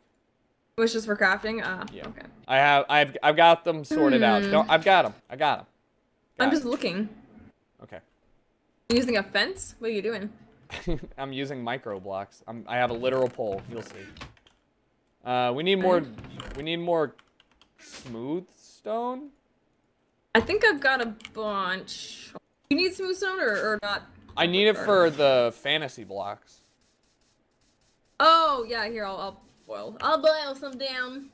It was just for crafting. Ah, Yeah. okay. I have I've I've got them sorted out. Hmm. No, I've got them. I got them. I'm just looking. okay. Using a fence? What are you doing? I'm using micro blocks. I'm, I have a literal pole. You'll see. Uh, we need more. We need more smooth stone. I think I've got a bunch. You need smooth stone or, or not? I need it for the fantasy blocks. Oh yeah, here I'll, I'll boil. I'll boil some down.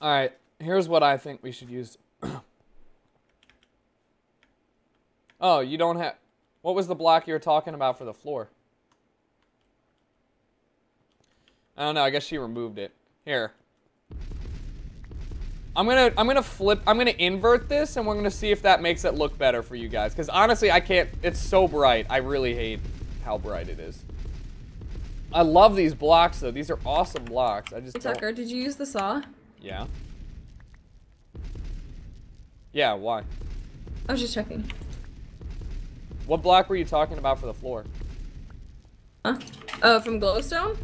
All right. Here's what I think we should use. Oh, you don't have. What was the block you were talking about for the floor? I don't know. I guess she removed it. Here. I'm gonna I'm gonna flip I'm gonna invert this and we're gonna see if that makes it look better for you guys. Cause honestly I can't it's so bright. I really hate how bright it is. I love these blocks though. These are awesome blocks. I just Hey, don't- Tucker, did you use the saw? Yeah. Yeah, why? I was just checking. What block were you talking about for the floor? Huh? Oh, from glowstone?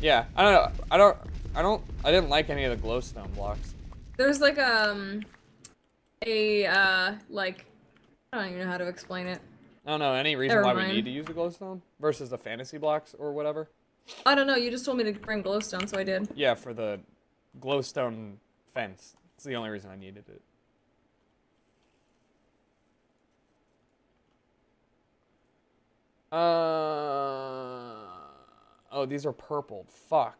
Yeah, I don't know. I don't I don't I didn't like any of the glowstone blocks. There's like um a uh like I don't even know how to explain it. I don't know any reason Never why we need to use the glowstone versus the fantasy blocks or whatever. I don't know. You just told me to bring glowstone, so I did. Yeah, for the glowstone fence. It's the only reason I needed it. Uh Oh, these are purple. Fuck.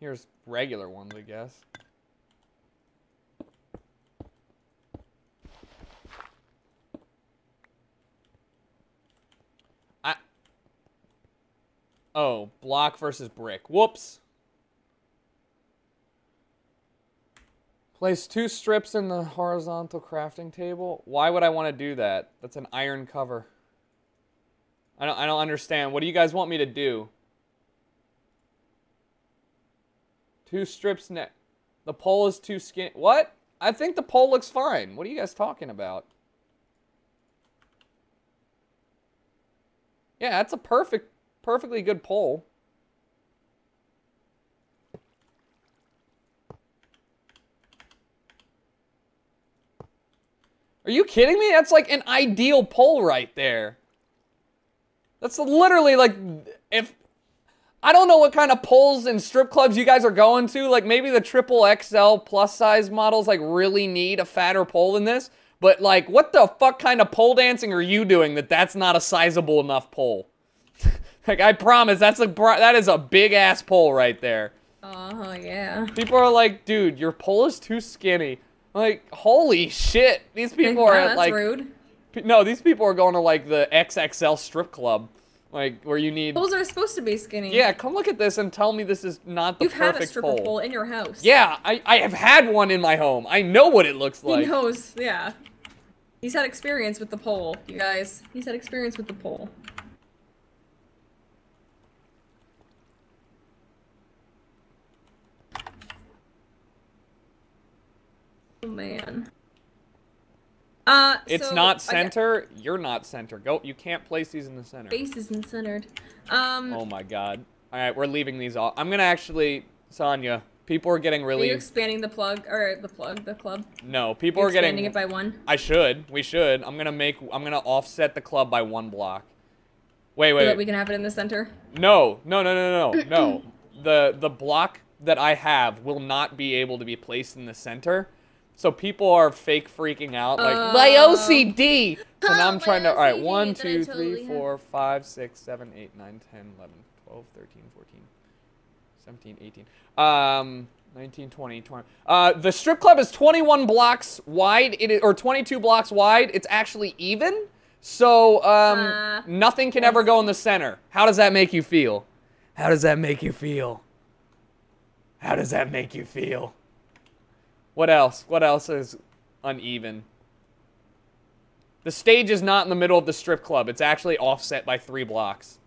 Here's regular ones, I guess. I Oh, block versus brick. Whoops. Place two strips in the horizontal crafting table. Why would I want to do that? That's an iron cover. I don't I don't understand. What do you guys want me to do? Two strips net. The pole is too skin. What? I think the pole looks fine. What are you guys talking about? Yeah, that's a perfect perfectly good pole. Are you kidding me? That's like an ideal pole right there. That's literally like if I don't know what kind of poles and strip clubs you guys are going to. Like maybe the triple XL plus size models like really need a fatter pole than this. But like, what the fuck kind of pole dancing are you doing that that's not a sizable enough pole? like I promise that's a that is a big ass pole right there. Oh yeah. People are like, dude, your pole is too skinny. Like, holy shit, these people Wow, are at that's like rude. No, these people are going to like the XXL strip club, like where you need. Poles are supposed to be skinny. Yeah, come look at this and tell me this is not the You've had a stripper pole. pole in your house. Yeah, I, I have had one in my home. I know what it looks like. He knows. Yeah. He's had experience with the pole, you guys. He's had experience with the pole. Oh man. Uh, It's so not center. You're not center. Go. You can't place these in the center. Base isn't centered. Um, Oh my god. All right, we're leaving these off. I'm gonna actually, Sonya. People are getting really. are you expanding the plug or the plug, the club? no. People You're are getting. expanding it by one. I should. We should. I'm gonna make. I'm gonna offset the club by one block. Wait, So wait. that we can have it in the center. No, no, no, no, no, no. The the block that I have will not be able to be placed in the center. So people are fake freaking out like my Oh. OCD. So now I'm My trying to all right, 1 2 totally 3 4 5 6 7 8 9 10 11 12 13 14 17 18 um 19 20 20 uh the strip club is 21 blocks wide. It is, or 22 blocks wide. It's actually even. So um Uh, nothing can ever go in the center. How does that make you feel? How does that make you feel? How does that make you feel what else what else is uneven the stage is not in the middle of the strip club it's actually offset by three blocks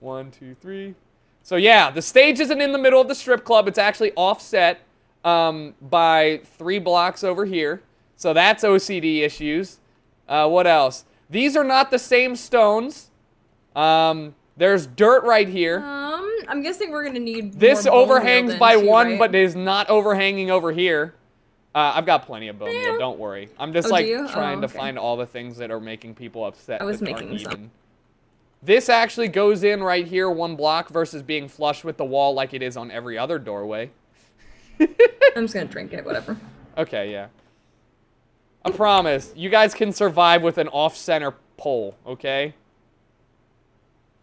one two three so yeah, the stage isn't in the middle of the strip club. It's actually offset um, by three blocks over here. So that's OCD issues. Uh, what else? These are not the same stones. Um, there's dirt right here. Um, I'm guessing we're gonna need This overhangs by too, one, right? but is not overhanging over here. Uh, I've got plenty of bone meal, Yeah. don't worry. I'm just Oh, like trying Oh, to find all the things that are making people upset. I was making some. This actually goes in right here, one block, versus being flush with the wall like it is on every other doorway. I'm just gonna drink it, whatever. Okay, yeah. I promise, you guys can survive with an off-center pole, okay?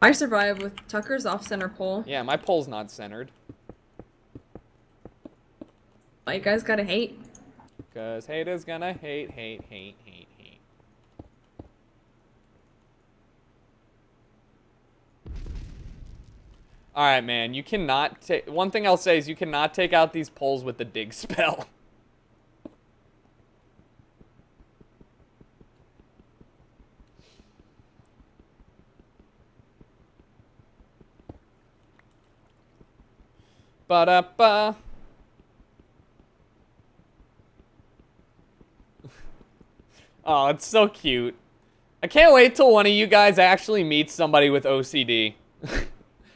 I survive with Tucker's off-center pole. Yeah, my pole's not centered. Why you guys gotta hate? Because haters gonna hate, hate, hate, hate, hate. Alright, man, you cannot take... One thing I'll say is you cannot take out these poles with the dig spell. Ba-da-ba. Oh, it's so cute. I can't wait till one of you guys actually meets somebody with OCD.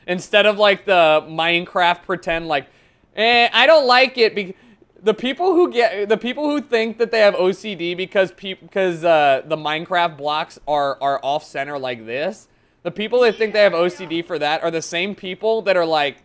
Instead of like the Minecraft pretend like, eh, I don't like it. Be- the people who get the people who think that they have OCD because because uh, the Minecraft blocks are are off center like this. The people that think they have OCD for that are the same people that are like,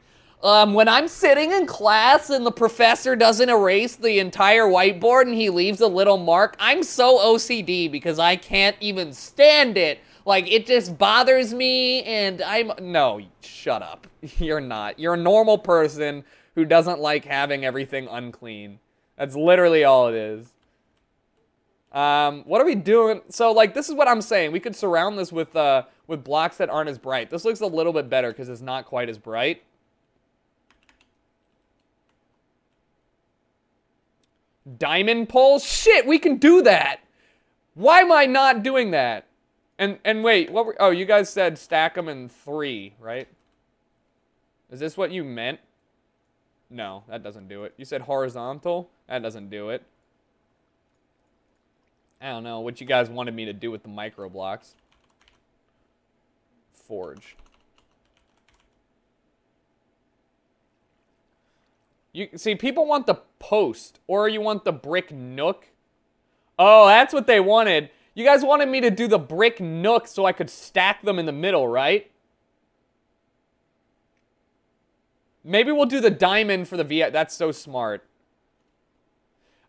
um, when I'm sitting in class and the professor doesn't erase the entire whiteboard and he leaves a little mark, I'm so OCD because I can't even stand it. Like, it just bothers me and I'm. No, shut up. You're not. You're a normal person who doesn't like having everything unclean. That's literally all it is. Um, what are we doing? So, like, this is what I'm saying. We could surround this with, uh, with blocks that aren't as bright. This looks a little bit better because it's not quite as bright. Diamond poles? Shit, we can do that. Why am I not doing that? And and wait, what were, oh, you guys said stack them in 3, right? Is this what you meant? No, that doesn't do it. You said horizontal? That doesn't do it. I don't know what you guys wanted me to do with the micro blocks. Forge. You see, people want the post, or you want the brick nook. Oh, that's what they wanted. You guys wanted me to do the brick nook so I could stack them in the middle, right? Maybe we'll do the diamond for the VI. That's so smart.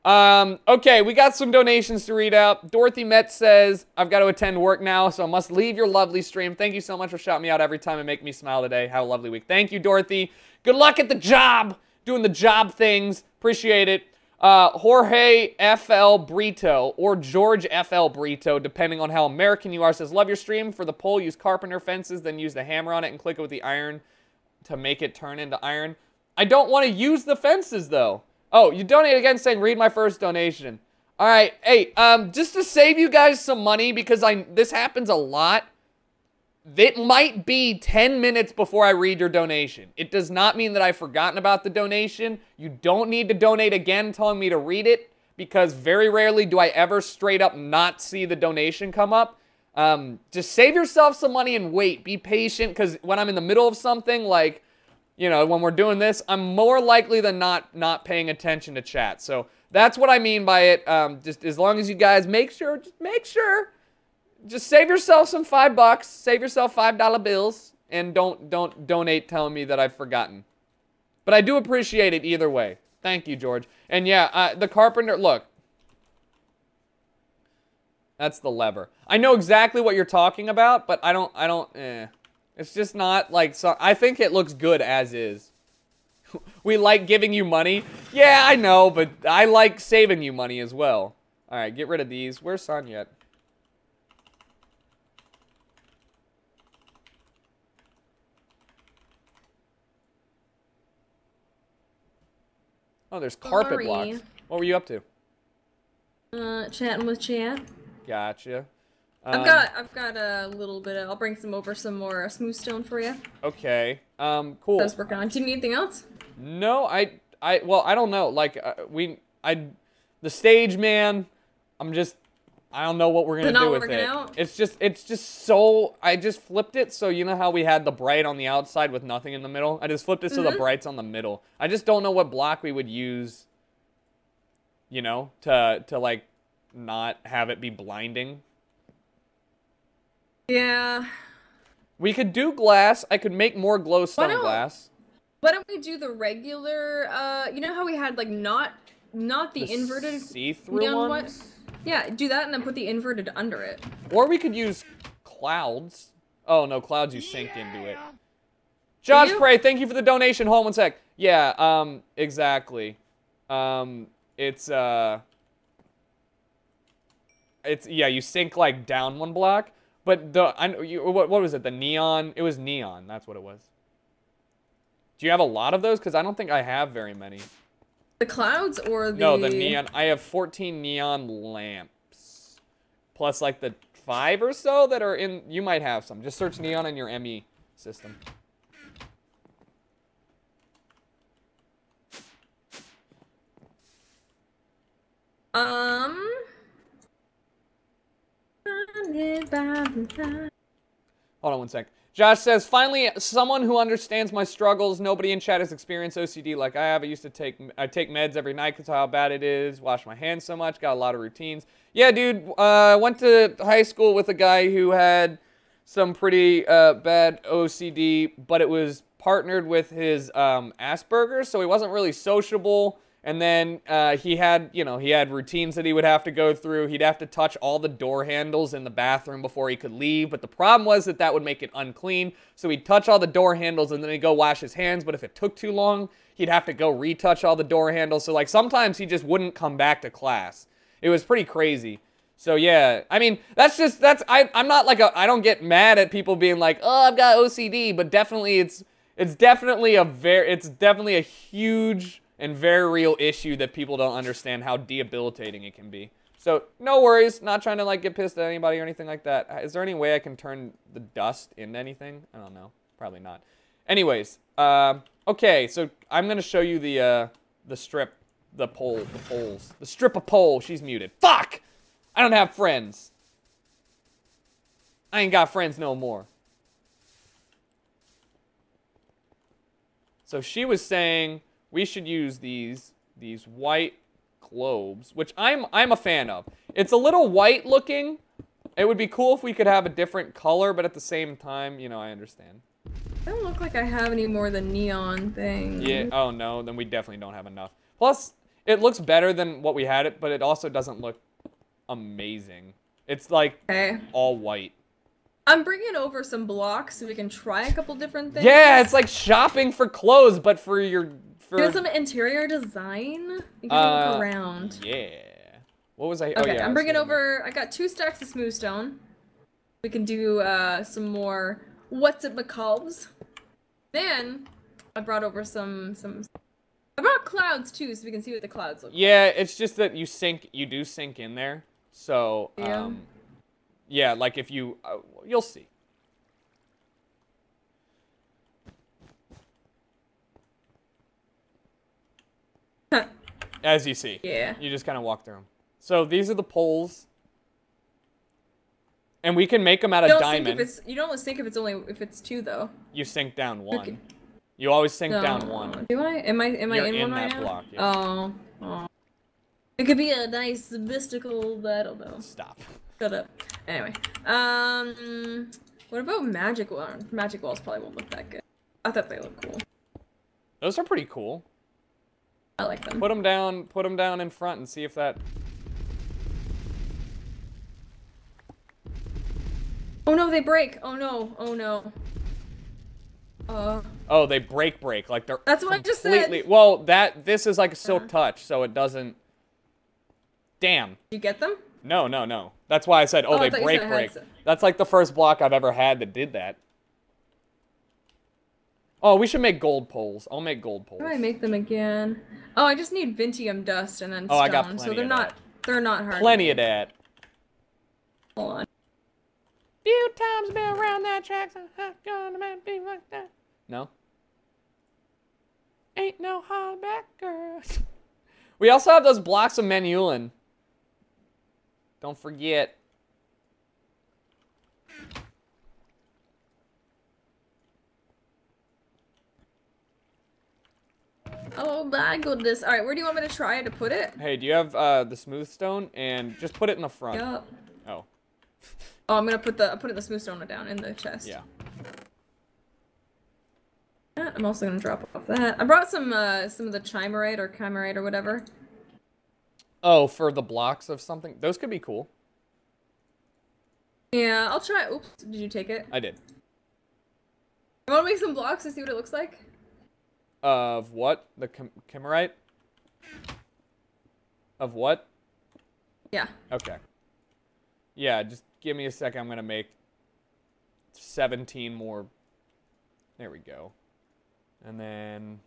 Um, okay, we got some donations to read out. Dorothy Metz says, I've got to attend work now, so I must leave your lovely stream. Thank you so much for shouting me out every time and making me smile today. Have a lovely week. Thank you, Dorothy. Good luck at the job, doing the job things. Appreciate it. Uh, Jorge FL Brito or George FL Brito, depending on how American you are, says, Love your stream. For the pole, use carpenter fences, then use the hammer on it and click it with the iron to make it turn into iron. I don't want to use the fences though. Oh, you donate again saying read my first donation. All right, hey, um, just to save you guys some money because I this happens a lot. It might be 10 minutes before I read your donation. It does not mean that I've forgotten about the donation. You don't need to donate again telling me to read it because very rarely do I ever straight up not see the donation come up. Um, just save yourself some money and wait. Be patient because when I'm in the middle of something, like, you know, when we're doing this, I'm more likely than not not paying attention to chat. So that's what I mean by it. Um, just as long as you guys make sure, just make sure, just save yourself some five bucks, save yourself five dollar bills, and don't don't donate telling me that I've forgotten. But I do appreciate it either way. Thank you, George. And yeah, uh, the carpenter. Look, that's the lever. I know exactly what you're talking about, but I don't. I don't. Eh. It's just not like. So I think it looks good as is. we like giving you money. Yeah, I know, but I like saving you money as well. All right, get rid of these. Where's Sonya? Oh, there's carpet Sorry. blocks. What were you up to? Uh, chatting with chat. Gotcha. I've Um, got I've got a little bit of. I'll bring some over some more uh, smooth stone for you. Okay. Um. Cool. I was working on. Do you need anything else? No, I I well, I don't know. Like uh, we, I, the stage man. I'm just, I don't know what we're gonna do with it. out? It's just, it's just so. I just flipped it so you know how we had the bright on the outside with nothing in the middle. I just flipped it so the Mhm. bright's on the middle. I just don't know what block we would use. You know, to to like, not have it be blinding. Yeah. We could do glass. I could make more glowstone glass. Why don't we do the regular? Uh, you know how we had like not not the, inverted. see-through ones. Yeah, do that and then put the inverted under it. Or we could use clouds. Oh no, clouds you sink into it. Josh you? Prey, thank you for the donation. Hold on one sec. Yeah, um, exactly. Um, it's uh, it's yeah, you sink like down one block, but the I know you what what was it? The neon. It was neon. That's what it was. Do you have a lot of those? Because I don't think I have very many. The clouds or the No, the neon. I have 14 neon lamps, plus like the five or so that are in. You might have some. Just search neon in your ME system. Um. Hold on one sec. Josh says, finally, someone who understands my struggles. Nobody in chat has experienced OCD like I have. I used to take I take meds every night because how bad it is. Wash my hands so much. Got a lot of routines. Yeah, dude. Uh, went to high school with a guy who had some pretty uh, bad OCD, but it was partnered with his um, Asperger's, so he wasn't really sociable. And then uh, he had, you know, he had routines that he would have to go through. He'd have to touch all the door handles in the bathroom before he could leave. But the problem was that that would make it unclean. So he'd touch all the door handles and then he'd go wash his hands. But if it took too long, he'd have to go retouch all the door handles. So like sometimes he just wouldn't come back to class. It was pretty crazy. So yeah, I mean that's just that's I I'm not like a I don't get mad at people being like oh I've got OCD, but definitely it's it's definitely a very it's definitely a huge and very real issue that people don't understand how debilitating it can be. So no worries, not trying to like get pissed at anybody or anything like that. Is there any way I can turn the dust into anything? I don't know, probably not. Anyways, um, okay, so I'm gonna show you the uh, the strip, the pole, the poles, the strip of pole. She's muted. Fuck! I don't have friends. I ain't got friends no more. So she was saying we should use these these white globes, which I'm I'm a fan of. It's a little white looking. It would be cool if we could have a different color, but at the same time, you know, I understand. I don't look like I have any more than neon things. Yeah. Oh no, then we definitely don't have enough. Plus, it looks better than what we had it, but it also doesn't look amazing. It's like Okay. all white. I'm bringing over some blocks so we can try a couple different things. Yeah, it's like shopping for clothes, but for your for. Do some interior design. You can Uh, look around. Yeah. What was I? oh Okay, yeah. I I'm bringing over. I got two stacks of smooth stone. We can do uh, some more. What's it McCalls? Then I brought over some some. I brought clouds too, so we can see what the clouds look. Like. Yeah, it's just that you sink, you do sink in there. So, Yeah. um, yeah, like if you, uh, you'll see. As you see. Yeah. You just kind of walk through them. So these are the poles. And we can make them out of diamond. if it's you don't think if it's only if it's two though. You sink down one. Okay. You always sink No. down one. Do I? Am I am You're I in, in one that right now? block, yeah. Oh. oh. It could be a nice mystical. battle don't. Stop. Shut up. Anyway, um, what about magic wall? Magic walls probably won't look that good. I thought they looked cool. Those are pretty cool. I like them. Put them down. Put them down in front and see if that. Oh no, they break. Oh no. Oh no. Uh, Oh, they break, break like they're. That's what I just said. completely- Well, that this is like a silk Uh. touch, so it doesn't. Damn. you get them? No, no, no. That's why I said, oh, Oh, they break, said it had break. That's like the first block I've ever had that did that. Oh, we should make gold poles. I'll make gold poles. How do I make them again? Oh, I just need Vinteum dust and then stone. Oh, I got so they're not. that. They're not hard. Plenty of that. Hold on. Few times been around that track, so how gonna be like that? No. Ain't no hollaback girl. We also have those blocks of Menulin. Don't forget. Oh my goodness. All right, where do you want me to try to put it? Hey, do you have uh, the smooth stone? And just put it in the front. Yup. Oh, Oh, I'm gonna put the put the smooth stone down in the chest. yeah. I'm also gonna drop off that. I brought some uh some of the chimerite or chimerite or whatever. Oh, for the blocks of something? Those could be cool. Yeah, I'll try. Oops, did you take it? I did. I want to make some blocks to see what it looks like. Of what? The chimerite? Of what? Yeah. Okay. Yeah, just give me a second. I'm gonna make 17 more. There we go. And then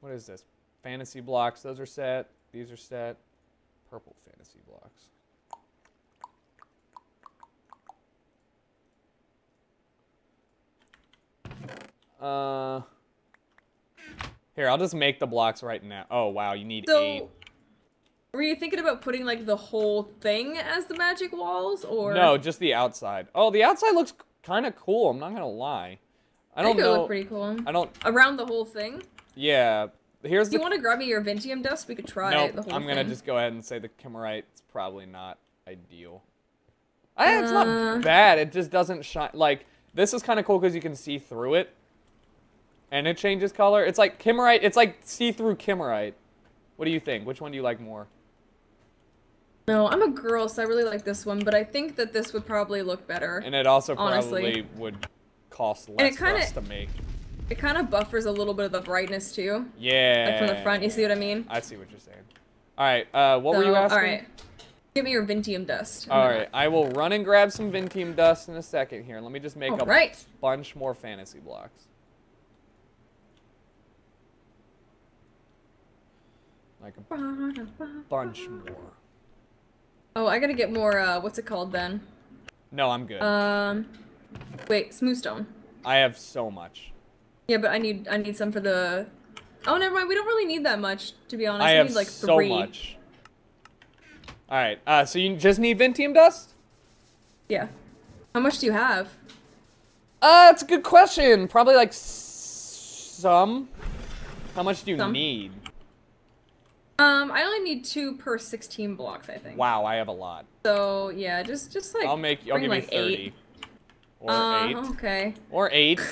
what is this? Fantasy blocks. Those are set. These are set. Purple fantasy blocks. Uh. Here, I'll just make the blocks right now. Oh wow, you need eight. So, were you thinking about putting like the whole thing as the magic walls, or No, just the outside. Oh, the outside looks kind of cool. I'm not gonna lie. I I don't think it would know. look pretty cool. I don't. Around the whole thing. Yeah. Here's Do you want to grab me your Vinteum dust? We could try Nope. the whole I'm gonna just go ahead and say the Kimmerite's probably not ideal. I, it's Uh. not bad. It just doesn't shine. Like this is kind of cool because you can see through it, and it changes color. It's like Kimmerite. It's like see-through Kimmerite. What do you think? Which one do you like more? No, I'm a girl, so I really like this one, but I think that this would probably look better. And it also Honestly. probably would cost it less for kinda- us to make. It kind of buffers a little bit of the brightness too, Yeah. like from the front. You see what I mean? I see what you're saying. All right. Uh, what were you So, asking? All right. Give me your Vinteum dust. All right. I will run and grab some Vinteum dust in a second here. Let me just make All a right. bunch more fantasy blocks. Like a bunch more. Oh, I gotta get more. Uh, what's it called then? No, I'm good. Um, wait, smooth stone. I have so much. Yeah, but I need I need some for the. Oh, never mind. We don't really need that much, to be honest. I we have need like so three. much. All right. Uh, so you just need Vinteum dust? Yeah. How much do you have? Uh, that's a good question. Probably like s- some. How much do you Some. need? Um, I only need two per sixteen blocks, I think. Wow, I have a lot. So yeah, just just like. I'll make. I'll give like, you thirty. eight. Or uh, eight. Okay. Or eight.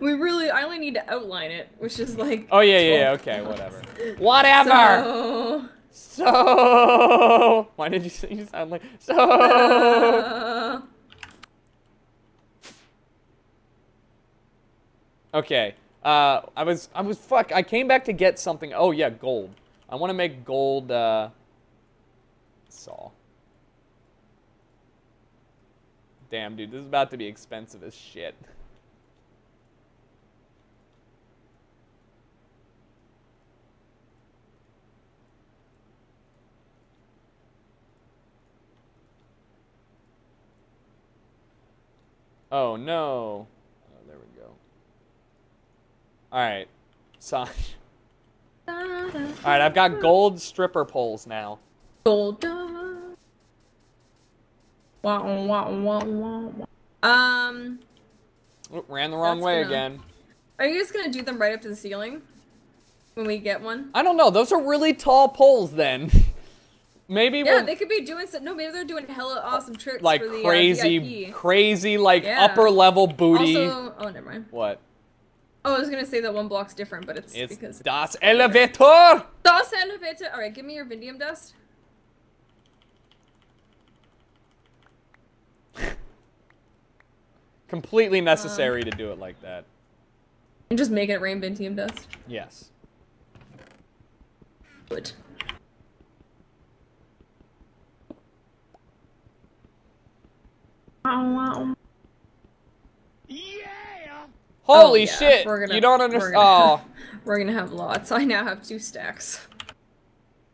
We really. I only need to outline it, which is like. Oh yeah, yeah, yeah. Okay, blocks. whatever. Whatever. So. So. Why did you say you sound like so? Uh, Okay. Uh, I was I was fuck. I came back to get something. Oh yeah, gold. I want to make gold. Uh, saw. Damn, dude, this is about to be expensive as shit. Oh no. Oh, there we go. Alright. So, Alright, I've got gold stripper poles now. Gold. Um, Oop, ran the wrong way gonna- again. are you just gonna do them right up to the ceiling when we get one? I don't know. Those are really tall poles then. maybe Yeah, we'll they could be doing some. No, maybe they're doing hella awesome tricks like for the crazy, Uh, crazy like Yeah. upper level booty. Also, oh, never mind. what? Oh, I was gonna say that one block's different, but it's, It's because Das Elevator. Das Elevator. All right, give me your Vinteum dust. Completely necessary um. to do it like that. And just make it rain Vinteum dust. Yes. Good. Yeah! Holy Oh, yeah, shit! we're gonna- you don't we're understand. Oh, We're gonna have lots. I now have two stacks.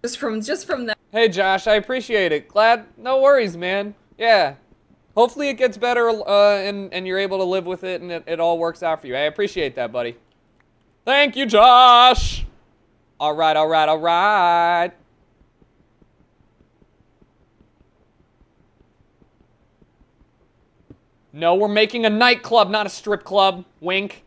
Just from just from that. hey Josh, I appreciate it. Glad. No worries, man. Yeah. Hopefully it gets better uh, and, and you're able to live with it and it, it all works out for you. I appreciate that, buddy. Thank you, Josh. All right, all right, all right. No, we're making a nightclub, not a strip club. Wink.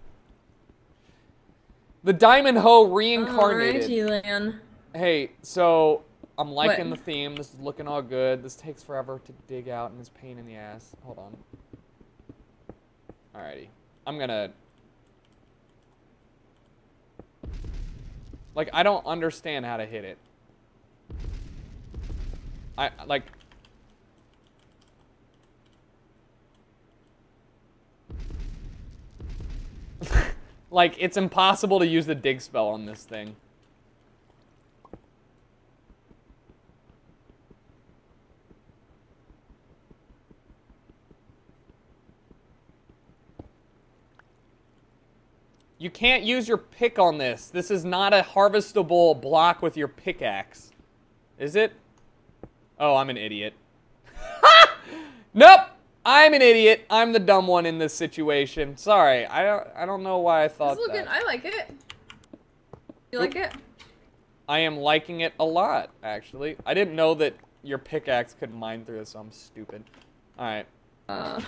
The Diamond Hoe reincarnated. Alrighty. Hey, so I'm liking What? the theme. This is looking all good. This takes forever to dig out and it's pain in the ass. Hold on. Alrighty. I'm gonna. Like, I don't understand how to hit it. I, like. Like, it's impossible to use the dig spell on this thing. You can't use your pick on this. This is not a harvestable block with your pickaxe. Is it? Oh, I'm an idiot. nope! I'm an idiot. I'm the dumb one in this situation. Sorry. I don't I don't know why I thought It's looking. that. I like it. You like it? I am liking it a lot, actually. I didn't know that your pickaxe could mine through this, so I'm stupid. Alright. Uh.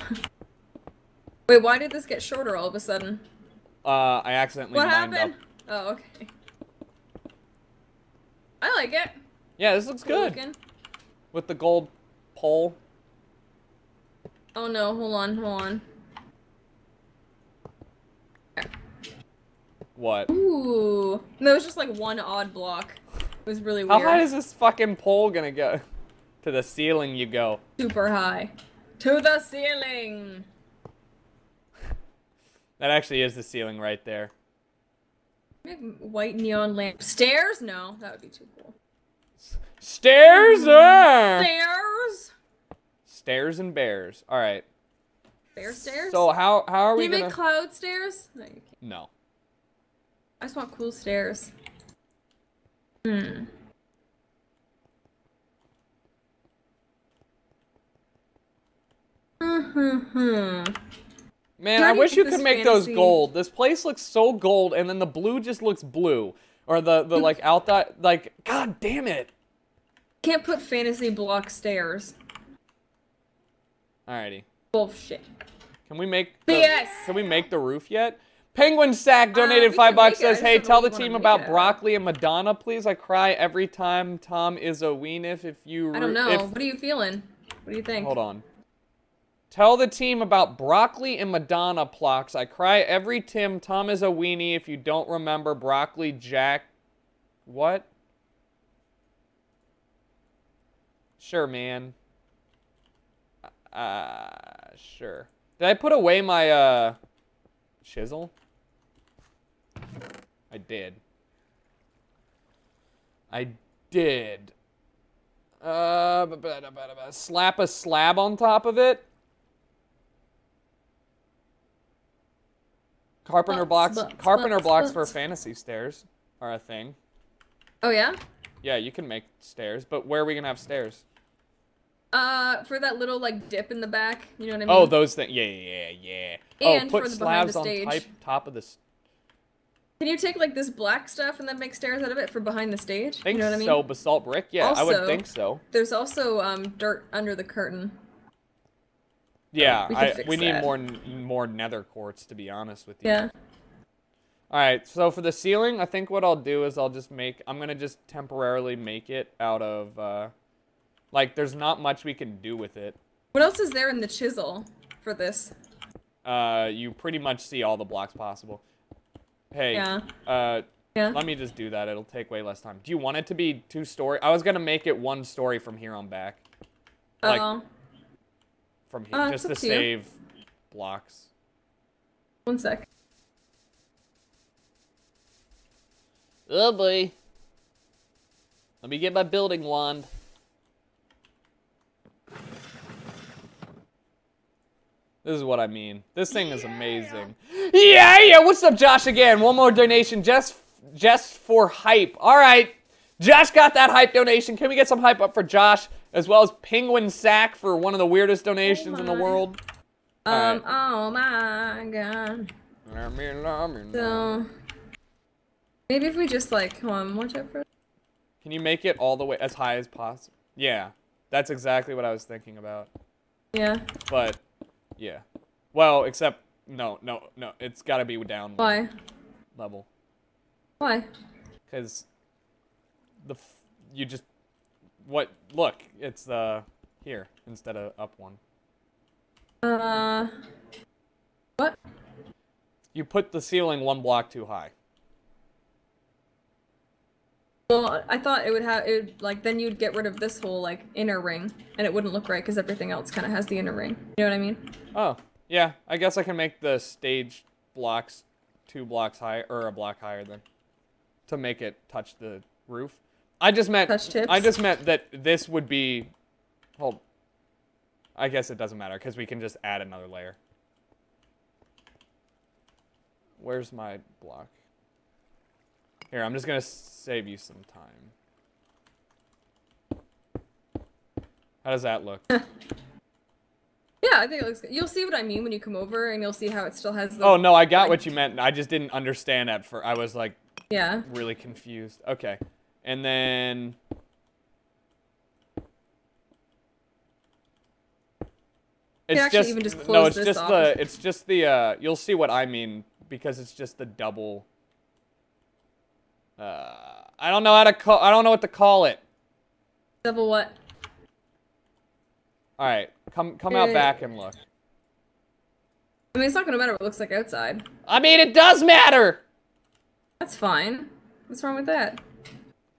Wait, why did this get shorter all of a sudden? Uh, I accidentally What happened? up. Oh, okay. I like it. Yeah, this looks Cool good. looking. With the gold pole. Oh no, hold on, hold on. What? Ooh. It was just like one odd block. It was really How weird. How high is this fucking pole gonna go? To the ceiling you go. Super high. To the ceiling! That actually is the ceiling right there. Make White neon lamp. Stairs? No, that would be too cool. Stairs are Stairs? Stairs and bears. All right. Bear stairs? So how how are Can we you gonna? make cloud stairs? No, you can't. no. I just want cool stairs. Hmm. Hmm. Man, I wish you could make those gold. This place looks so gold, and then the blue just looks blue, or the the like out that like. God damn it! Can't put fantasy block stairs. Alrighty. Bullshit. Can we make? The, BS. Can we make the roof yet? Penguin Sack donated Uh, five bucks. make it. I Says, "Hey, tell the team about it broccoli and Madonna, please. I cry every time Tom is a weenif. If you, I don't know. If, what are you feeling? What do you think? hold on. Tell the team about broccoli and Madonna blocks. I cry every Tim. Tom is a weenie. If you don't remember broccoli, Jack. What? Sure, man. Uh, sure. Did I put away my uh chisel? I did. I did. Uh, ba- ba- da- ba- da- ba- slap a slab on top of it. Carpenter blocks. butts, carpenter butts, blocks for fantasy stairs are a thing. Oh yeah. Yeah, you can make stairs, but where are we gonna have stairs? Uh, for that little like dip in the back. You know what I mean? Oh, those things. Yeah, yeah, yeah. And oh, put for the behind slabs the on type, top of this. Can you take like this black stuff and then make stairs out of it for behind the stage? Think you know what I mean? so. Basalt brick. Yeah, I would think so. There's also um dirt under the curtain. Yeah, we I, we need more n- more nether quartz to be honest with you. Yeah. All right, so for the ceiling, I think what I'll do is I'll just make. I'm gonna just temporarily make it out of. Uh, like, there's not much we can do with it. What else is there in the chisel for this? Uh, you pretty much see all the blocks possible. Hey. Yeah. Uh, Yeah. let me just do that. It'll take way less time. Do you want it to be two story? I was gonna make it one story from here on back. Like Oh. from here, Uh, just to up to you. save blocks. One sec. Oh boy. Let me get my building wand. This is what I mean. This thing is amazing. Yeah, yeah. What's up, Josh? Again, one more donation just, just for hype. All right, Josh got that hype donation. Can we get some hype up for Josh? as well as Penguin Sack for one of the weirdest donations in the world. Um, oh my god. Can So, maybe if we just like, hold on, watch out for. Can you make it all the way as high as possible? Yeah, that's exactly what I was thinking about. Yeah. But, yeah. Well, except, no, no, no, it's gotta be down Why? level. Why? Because the, f- you just, what, look, it's the, here, instead of up one. Uh. What? You put the ceiling one block too high. Well, I thought it would have it would, like then you'd get rid of this whole like inner ring, and it wouldn't look right because everything else kind of has the inner ring. You know what I mean? Oh, yeah, I guess I can make the stage blocks two blocks high or a block higher then to make it touch the roof. I just meant Touch tips? I just meant that this would be hold I guess it doesn't matter because we can just add another layer. Where's my block? Here, I'm just gonna save you some time. How does that look? Yeah, I think it looks good. You'll see what I mean when you come over, and you'll see how it still has the. Oh no, I got like- what you meant. I just didn't understand at first. I was like Yeah. really confused. Okay. And then It's actually just even just close no, it's this just off. the it's just the uh you'll see what I mean because it's just the double uh I don't know how to call I don't know what to call it. Double what? All right. Come come out back and look. I mean, it's not gonna matter what it looks like outside. I mean, it does matter. That's fine. What's wrong with that?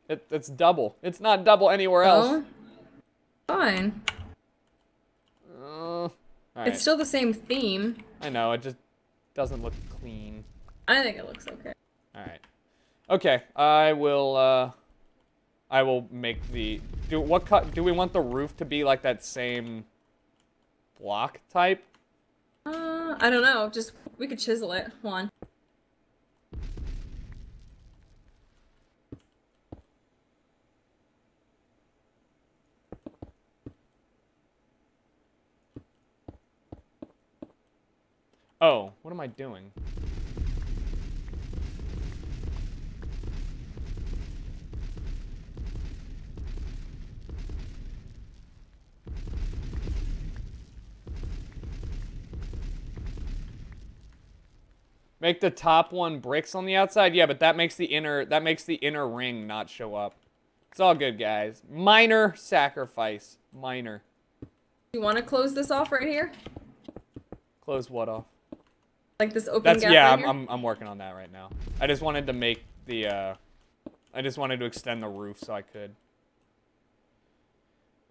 It, it's double. It's not double anywhere else. Oh. Fine. Uh, right. It's still the same theme. I know, it just doesn't look clean. I think it looks okay. All right. Okay, I will uh I will make the do what cut do we want the roof to be like that same block type? Uh, I don't know. Just we could chisel it. One. Oh, what am I doing? Make the top one bricks on the outside? Yeah, but that makes the inner that makes the inner ring not show up. It's all good, guys. Minor sacrifice. Minor. You want to close this off right here? Close what off? Like this open That's gap yeah, right I'm? I'm I'm working on that right now. I just wanted to make the uh I just wanted to extend the roof so I could.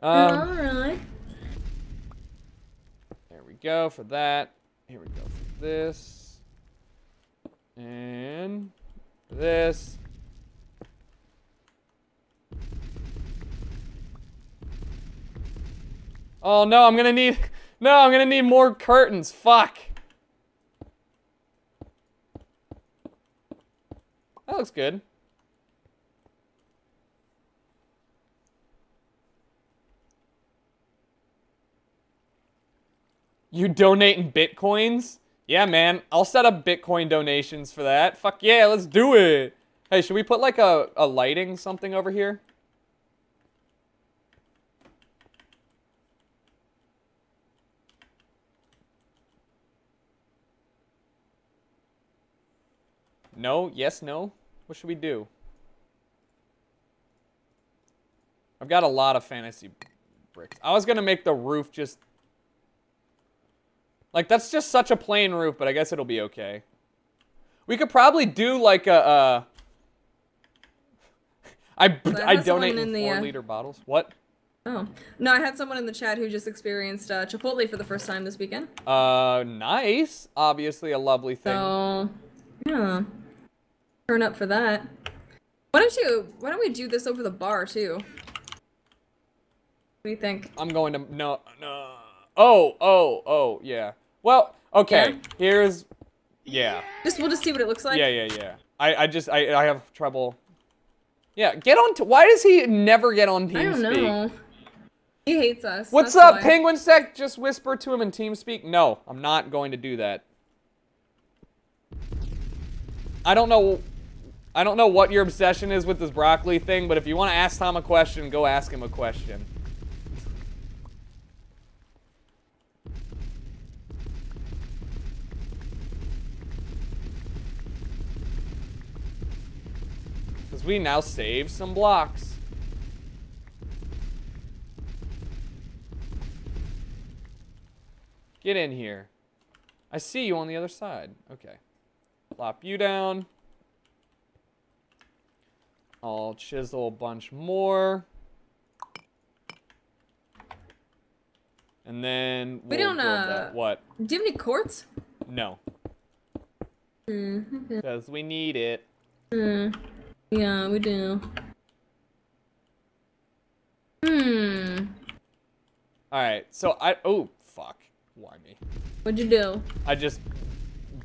Um Alright. there we go for that. Here we go for this. And this. Oh no, I'm gonna need no, I'm gonna need more curtains. Fuck. That looks good. You donate in bitcoins? Yeah, man. I'll set up bitcoin donations for that. Fuck yeah, let's do it. Hey, should we put like a, a lighting something over here? No? Yes? No? What should we do? I've got a lot of fantasy bricks. I was gonna make the roof just like that's just such a plain roof, but I guess it'll be okay. We could probably do like a. Uh, I I donate in in the, four uh, liter bottles. What? Oh. No, I had someone in the chat who just experienced uh, Chipotle for the first time this weekend. Uh, nice. Obviously a lovely thing. So, yeah. Turn up for that. Why don't you, why don't we do this over the bar too? What do you think? I'm going to no no. Oh oh oh yeah. Well okay. Yeah? Here's yeah Just, we'll just see what it looks like. yeah yeah yeah. I I just I I have trouble. Yeah, get on. T- Why does he never get on Teamspeak? I don't know. He hates us. What's up, why. Penguin Sack? Just whisper to him in TeamSpeak. No, I'm not going to do that. I don't know. I don't know what your obsession is with this broccoli thing, but if you want to ask Tom a question, go ask him a question. We now save some blocks. Get in here. I see you on the other side. Okay. Plop you down. I'll chisel a bunch more. And then We we'll don't, uh. What? Do you have any quartz? No. Mm, Because we need it. mm. Yeah, we do. Hmm. Alright, so I. Oh, fuck. Why me? What'd you do? I just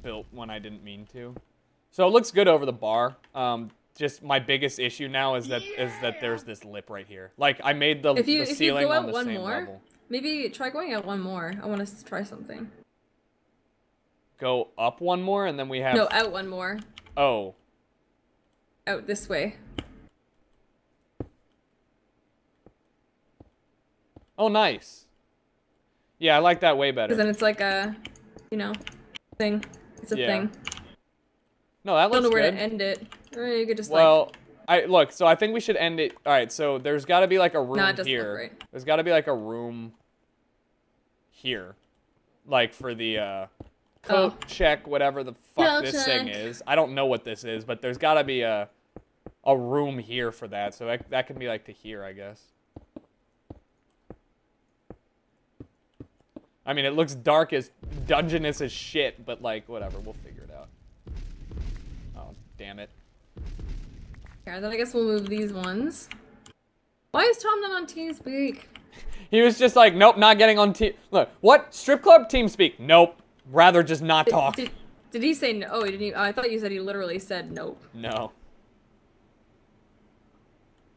built when I didn't mean to. So it looks good over the bar. Um, just my biggest issue now is that is that there's this lip right here. Like I made the, If you the if you ceiling go on the one same more, level. maybe try going out one more. I want to try something. Go up one more, and then we have. No, out one more. Oh, Out this way. oh, nice. Yeah, I like that way better. Because then it's like a, you know, thing. It's a Yeah. thing. no, that looks I don't know where good. to end it. Or you could just Well, I look. So I think we should end it. All right. So there's got to be like a room Nah, it doesn't look here. right. There's got to be like a room here, like for the uh, coat Oh. check, whatever the fuck Coat this thing is. I don't know what this is, but there's got to be a a room here for that. So that that can be like to here, I guess. I mean, it looks dark as dungeness as shit, but like whatever, we'll figure it out. Oh, damn it. Okay, then I guess we'll move these ones. Why is Tom not on TeamSpeak? He was just like, nope, not getting on team. Look, what? Strip club team speak? Nope. Rather just not talk. Did, did he say no? Oh, he didn't. Even, I thought you said he literally said nope. No.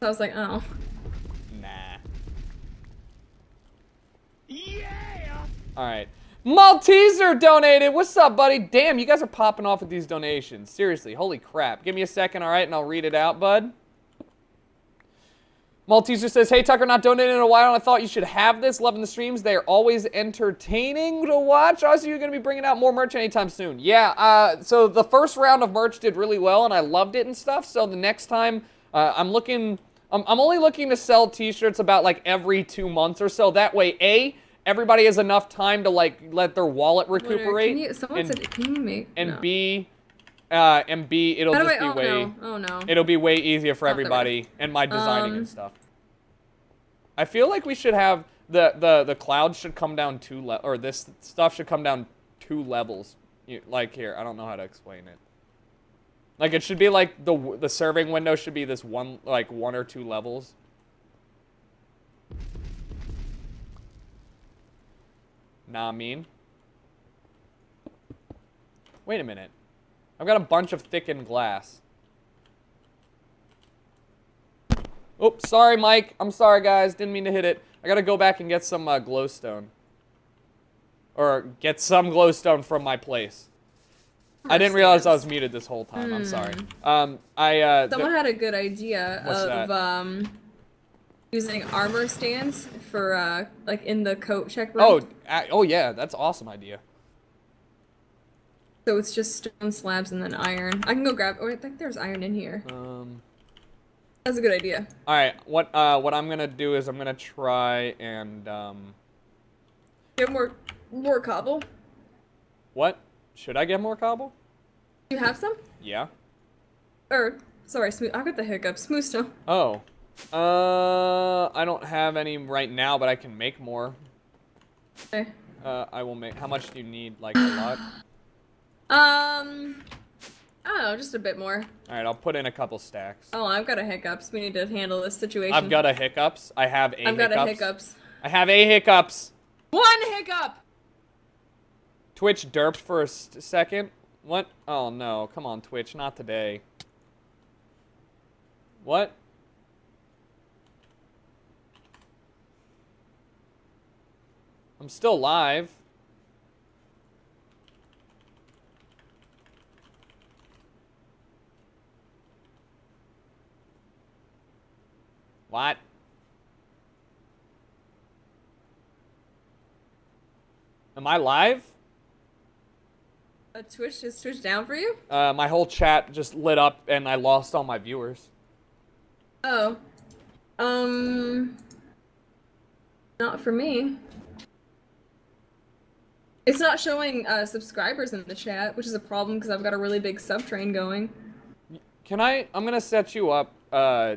So I was like, oh. Nah. Yeah! All right. Malteser donated. What's up, buddy? Damn, you guys are popping off with these donations. Seriously, holy crap. Give me a second, all right, and I'll read it out, bud. Malteser says, Hey, Tucker, not donated in a while, and I thought you should have this. Loving the streams. They are always entertaining to watch. Also, you're going to be bringing out more merch anytime soon. Yeah, uh, so the first round of merch did really well, and I loved it and stuff. So the next time, uh, I'm looking, I'm, I'm only looking to sell t shirts about like every two months or so. That way, A, everybody has enough time to like let their wallet recuperate. Can you, someone and, said, can you make? and no. B, uh, and B, it'll just I? be Oh way. no! Oh no! It'll be way easier for go. everybody and my designing Um, and stuff. I feel like we should have the the the clouds should come down two le- or this stuff should come down two levels. You, like here, I don't know how to explain it. Like it should be like the the serving window should be this one like one or two levels. Nah, I mean. Wait a minute. I've got a bunch of thickened glass. Oops, sorry, Mike. I'm sorry, guys. Didn't mean to hit it. I gotta go back and get some uh, glowstone. Or get some glowstone from my place. I didn't realize I was muted this whole time. I'm sorry. Um, I uh, Someone had a good idea of um using armor stands for uh like in the coat check room. oh, oh yeah, that's awesome idea. So it's just stone slabs and then iron. I can go grab. Oh, I think there's iron in here. Um, That's a good idea. all right, what uh, what I'm gonna do is I'm gonna try and um, Get more more cobble. what? Should I get more cobble? Do you have some? Yeah. Or sorry, smooth. I've got the hiccups. Smooth stone. Oh. Uh, I don't have any right now, but I can make more. Okay. Uh, I will make. How much do you need? Like a lot. Um, I don't know, just a bit more. All right, I'll put in a couple stacks. Oh, I've got a hiccups. We need to handle this situation. I've got a hiccups. I have a I've got a hiccups. I have a hiccups. One hiccup. Twitch derped for a second. What? Oh no! Come on, Twitch, not today. What? I'm still live. What? Am I live? Uh, Twitch is Twitch down for you? Uh, my whole chat just lit up and I lost all my viewers. Oh. Um. Not for me. It's not showing uh, subscribers in the chat, which is a problem because I've got a really big sub train going. Can I? I'm gonna set you up, uh,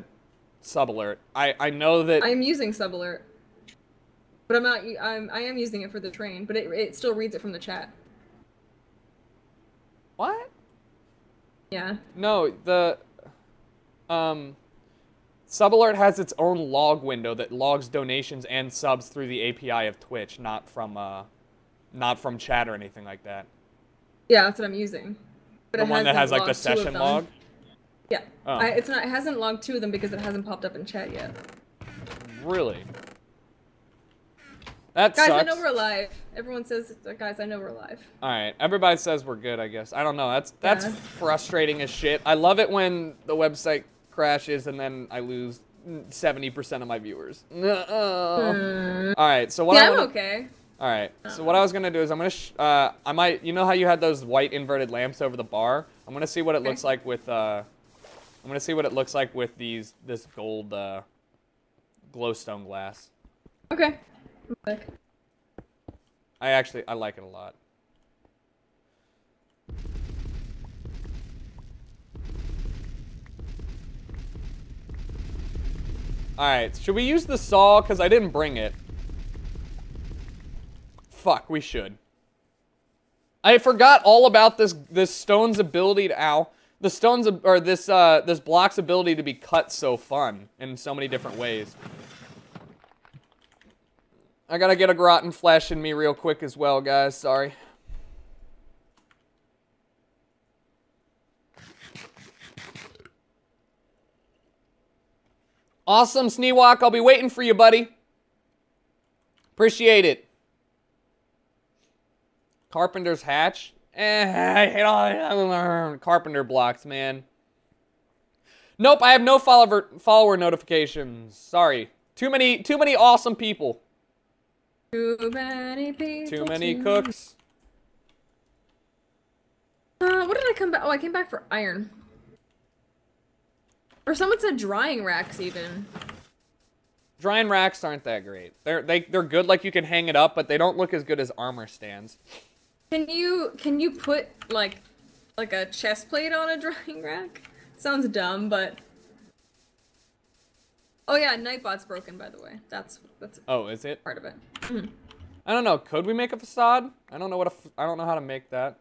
sub alert. I I know that. I'm using sub alert, but I'm not. I'm I am using it for the train, but it it still reads it from the chat. What? Yeah. No, the um Subalert has its own log window that logs donations and subs through the API of Twitch, not from uh not from chat or anything like that. Yeah, that's what I'm using. But the one that has like the session log. Oh. I, it's not. It hasn't logged two of them because it hasn't popped up in chat yet. Really? That Guys, sucks. I know we're alive. Everyone says, guys, I know we're alive. All right, everybody says we're good. I guess I don't know. That's that's Yeah. frustrating as shit. I love it when the website crashes and then I lose seventy percent of my viewers. Uh-oh. All right, so what Hmm. yeah, I I'm okay. All right. So what I was gonna do is I'm gonna sh- uh I might you know how you had those white inverted lamps over the bar? I'm gonna see what it Okay. looks like with uh I'm gonna see what it looks like with these this gold uh glowstone glass. Okay. I'm. I actually I like it a lot. All right, should we use the saw cuz I didn't bring it? Fuck, we should. I forgot all about this this stone's ability to ow. The stone's or this uh this block's ability to be cut so fun in so many different ways. I gotta get a rotten flesh in me real quick as well, guys. Sorry. Awesome, Sneewalk. I'll be waiting for you, buddy. Appreciate it. Carpenter's hatch. Eh, I hate all carpenter blocks, man. Nope, I have no follower follower notifications. Sorry. Too many too many awesome people. Too many people. Too many too- cooks. Uh, what did I come back? Oh, I came back for iron. Or someone said drying racks even. Drying racks aren't that great. They're they they're good like you can hang it up, but they don't look as good as armor stands. Can you can you put like like a chest plate on a drying rack? Sounds dumb, but Oh yeah, Nightbot's broken by the way. That's that's Oh, is it? part of it. I don't know. Could we make a facade? I don't know what a f- I don't know how to make that.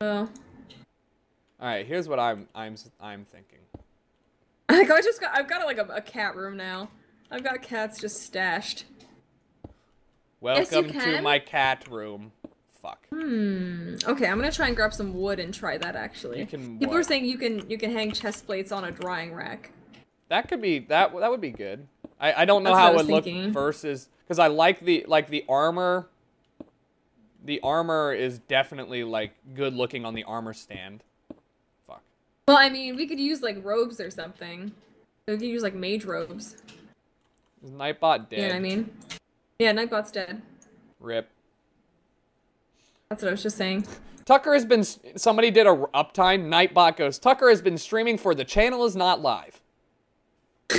Uh. Oh. All right, here's what I'm I'm I'm thinking. Like I just got I've got like a, a cat room now. I've got cats just stashed. Yes, Welcome to my cat room. Fuck. Hmm. Okay, I'm gonna try and grab some wood and try that actually. You can People what? are saying you can you can hang chest plates on a drying rack. That could be that that would be good. I I don't know That's how it would look versus because I like the like the armor. The armor is definitely like good looking on the armor stand. Fuck. Well, I mean, we could use like robes or something. We could use like mage robes. Is Nightbot dead? You know what I mean? Yeah, Nightbot's dead. Rip. That's what I was just saying. Tucker has been. Somebody did a uptime. Nightbot goes. Tucker has been streaming for the channel is not live.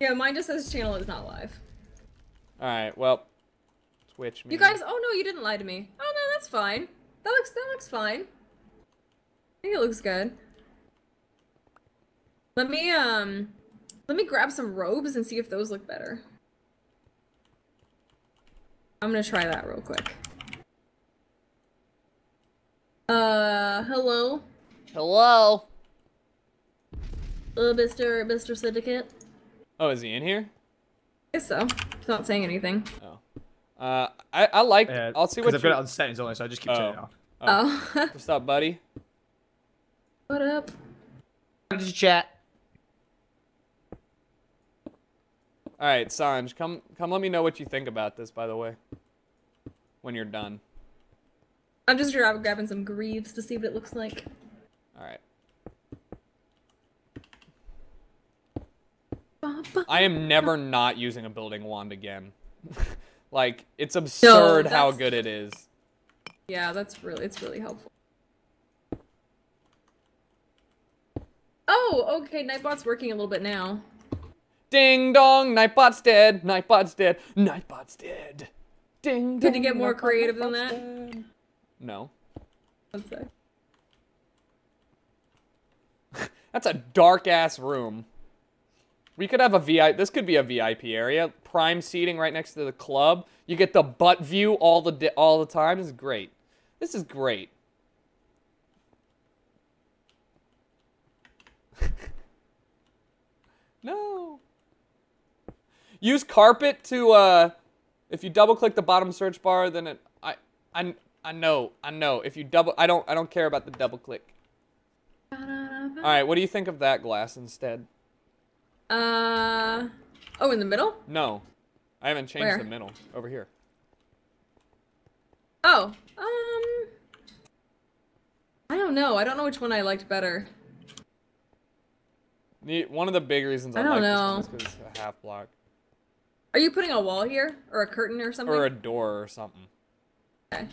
Yeah, mine just says channel is not live. All right. Well, Twitch. You guys, oh no, you didn't lie to me. Oh no, that's fine. That looks that looks fine. I think it looks good. Let me um let me grab some robes and see if those look better. I'm gonna try that real quick. Uh hello? Hello. Uh Mr. Mr. Syndicate? Oh, is he in here? I guess so. He's not saying anything. Oh. Uh, I I like. Uh, I'll see 'cause what I've got you. it on settings only, so I just keep turning it Oh. off. Oh. What's up, buddy? what up? Just chat. All right, Sanj, come come let me know what you think about this by the way. When you're done. I'm just grabbing some greaves to see what it looks like. All right. I am never not using a building wand again. like it's absurd how good it is. Yeah, that's really it's really helpful. Oh, okay, Nightbot's working a little bit now. Ding dong, Nightbot's dead. Nightbot's dead. Nightbot's dead. Ding dong. Could you get more Nightbot, creative than that? dead. No. That's a dark ass room. We could have a VIP. This could be a VIP area. Prime seating right next to the club. You get the butt view all the di- all the time. This is great. This is great. no. Use carpet to uh if you double click the bottom search bar then it I I I know. I know. If you double I don't I don't care about the double click. All right, what do you think of that glass instead? Uh oh, in the middle? No. I haven't changed Where? the middle. Over here. Oh, um, I don't know. I don't know which one I liked better. The, one of the big reasons I, I don't like know. this one is because it's a half block. Are you putting a wall here or a curtain or something? Or a door or something. Okay.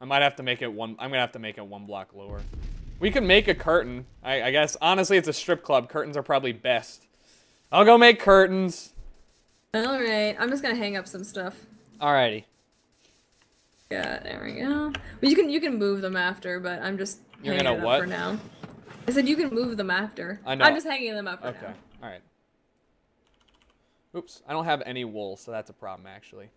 I might have to make it one. I'm gonna have to make it one block lower. We could make a curtain. I, I guess honestly, it's a strip club. Curtains are probably best. I'll go make curtains. All right. I'm just gonna hang up some stuff. Alrighty. Yeah, there we go. But you can you can move them after, but I'm just You're hanging gonna it up what? for now. I said you can move them after. I know. I'm just hanging them up for Okay. now. All right. Oops. I don't have any wool, so that's a problem actually.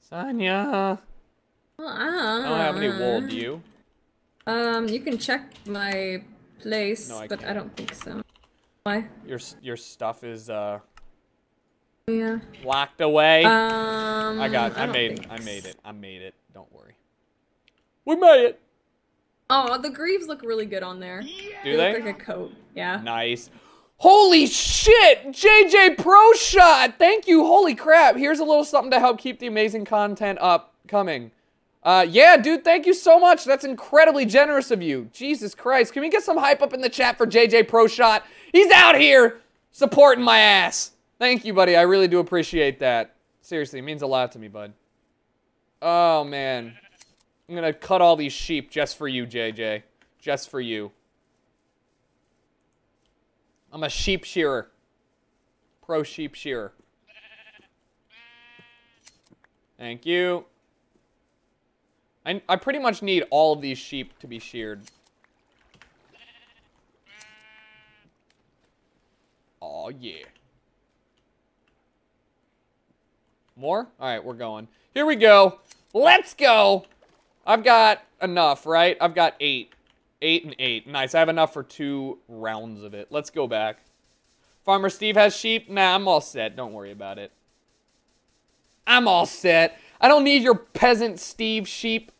Sonya! Well, I don't have any wool. Do you? Um, you can check my place, No, I but I can't. don't think so. Why? Your your stuff is uh Yeah. locked away. Um. I got. I, don't made. I made it. I made it. Don't worry. We made it. Oh, the greaves look really good on there. Do They they? look like a coat. Yeah. Nice. Holy shit! JJ Pro Shot! Thank you. Holy crap. Here's a little something to help keep the amazing content up coming. Uh, yeah, dude, thank you so much. That's incredibly generous of you. Jesus Christ. Can we get some hype up in the chat for JJ Pro Shot? He's out here supporting my ass. Thank you, buddy. I really do appreciate that. Seriously, it means a lot to me, bud. Oh, man. I'm gonna cut all these sheep just for you, JJ. Just for you. I'm a sheep shearer. Pro sheep shearer. Thank you. I, I pretty much need all of these sheep to be sheared. Oh yeah. More? Alright, we're going. Here we go. Let's go. I've got enough, right? I've got eight. Eight and eight. Nice. I have enough for two rounds of it. Let's go back. Farmer Steve has sheep? Nah, I'm all set. Don't worry about it. I'm all set. I don't need your peasant Steve sheep.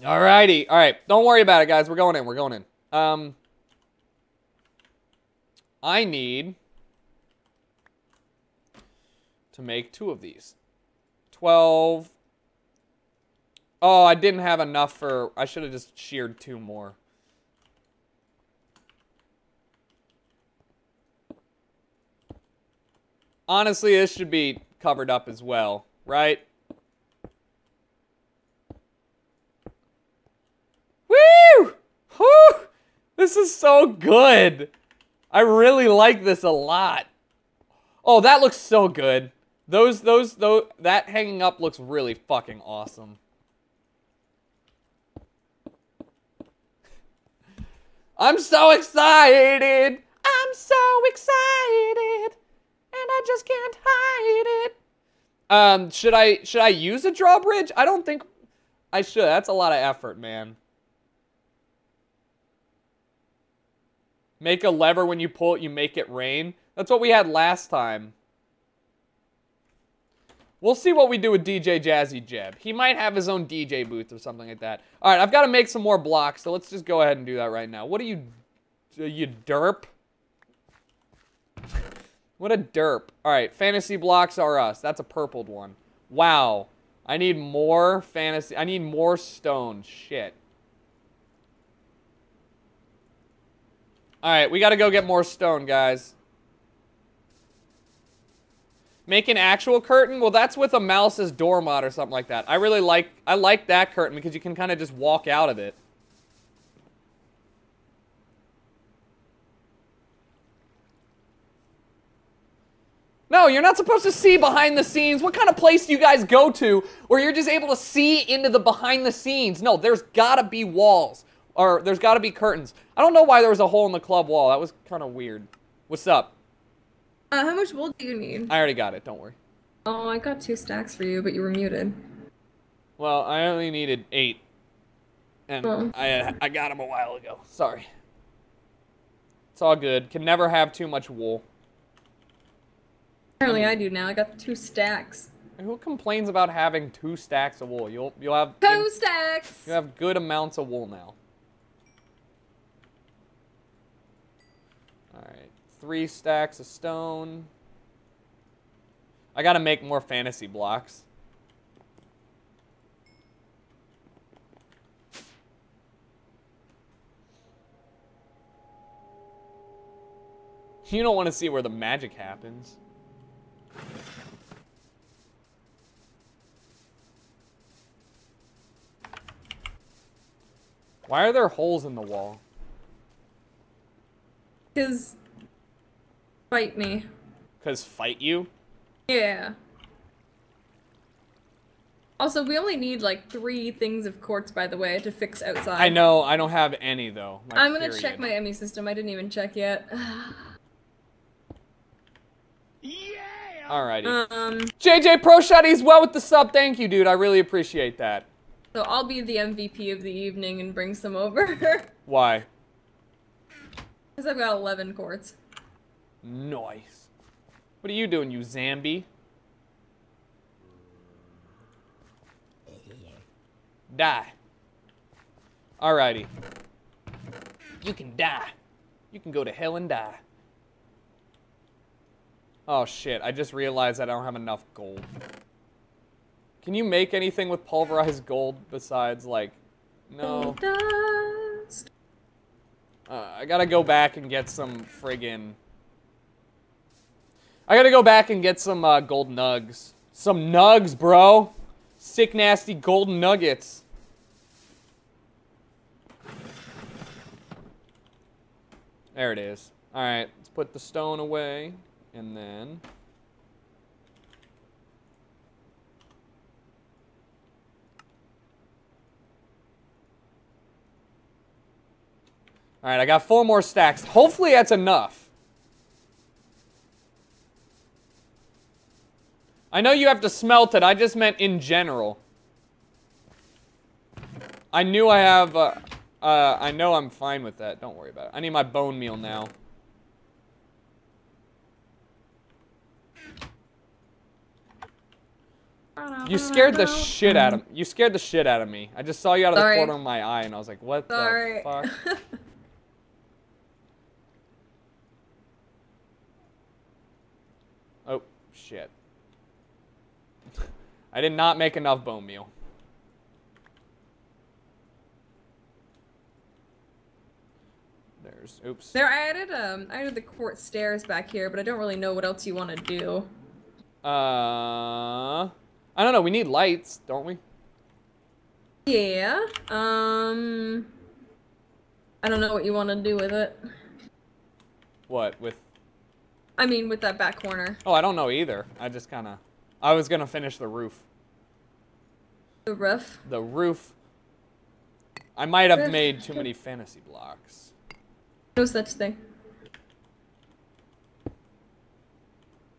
Alrighty. Alright. Don't worry about it, guys. We're going in. We're going in. Um, I need to make two of these. 12. Oh, I didn't have enough for... I should have just sheared two more. Honestly, this should be covered up as well, right? Woo! Whew! This is so good. I really like this a lot. Oh, that looks so good. Those, those, those, that hanging up looks really fucking awesome. I'm so excited. I'm so excited. And I just can't hide it. Um, should I, should I use a drawbridge? I don't think I should. That's a lot of effort, man. Make a lever when you pull it, you make it rain. That's what we had last time. We'll see what we do with DJ Jazzy Jeb. He might have his own DJ booth or something like that. All right, I've got to make some more blocks, so let's just go ahead and do that right now. What are you, uh, you derp? what a derp. All right, fantasy blocks are us. That's a purpled one. Wow. I need more fantasy. I need more stone. Shit. All right, we got to go get more stone, guys. Make an actual curtain? Well, that's with a Malisis door mod or something like that. I really like I like that curtain because you can kind of just walk out of it. No, you're not supposed to see behind the scenes. What kind of place do you guys go to where you're just able to see into the behind the scenes? No, there's gotta be walls. Or there's gotta be curtains. I don't know why there was a hole in the club wall. That was kind of weird. What's up? Uh, how much wool do you need? I already got it, don't worry. Oh, I got two stacks for you, but you were muted. Well, I only needed eight. And Oh. I, I got them a while ago. Sorry. It's all good. Can never have too much wool. Apparently I do now. I got two stacks. Who complains about having two stacks of wool? You'll you'll have Two stacks! you have good amounts of wool now. All right, three stacks of stone. I gotta make more fantasy blocks. You don't want to see where the magic happens. Why are there holes in the wall? Cause... Fight me. Cause fight you? Yeah. Also, we only need like three things of quartz, by the way, to fix outside. I know, I don't have any though. like, I'm gonna period. check my ME system. I didn't even check yet. Yeah! Alrighty. um, JJ Pro Shotty's well with the sub. Thank you, dude. I really appreciate that. so I'll be the MVP of the evening and bring some over. Why? Because I've got 11 quartz. Nice. What are you doing, you Zambi? Die. Alrighty. You can die. You can go to hell and die. Oh shit, I just realized I don't have enough gold. Can you make anything with pulverized gold besides, like, no? Dust. Uh, I gotta go back and get some friggin'. I gotta go back and get some uh, gold nugs. Some nugs, bro. Sick, nasty golden nuggets. There it is. All right, let's put the stone away, and then. All right, I got four more stacks. Hopefully that's enough. I know you have to smelt it. I just meant in general. I knew I have, uh, uh, I know I'm fine with that. Don't worry about it. I need my bone meal now. You scared the shit out of You scared the shit out of me. I just saw you out of Sorry. the corner of my eye and I was like, what Sorry. the fuck? Oh, shit. I did not make enough bone meal. There's, oops. there, I added um, I added the quartz stairs back here, but I don't really know what else you want to do. Uh, I don't know. We need lights, don't we? Yeah. Um. I don't know what you want to do with it. What with? I mean, with that back corner, Oh, I don't know either. I just kind of. I was gonna finish the roof. the roof. The roof. I might have made too many fantasy blocks. No such thing.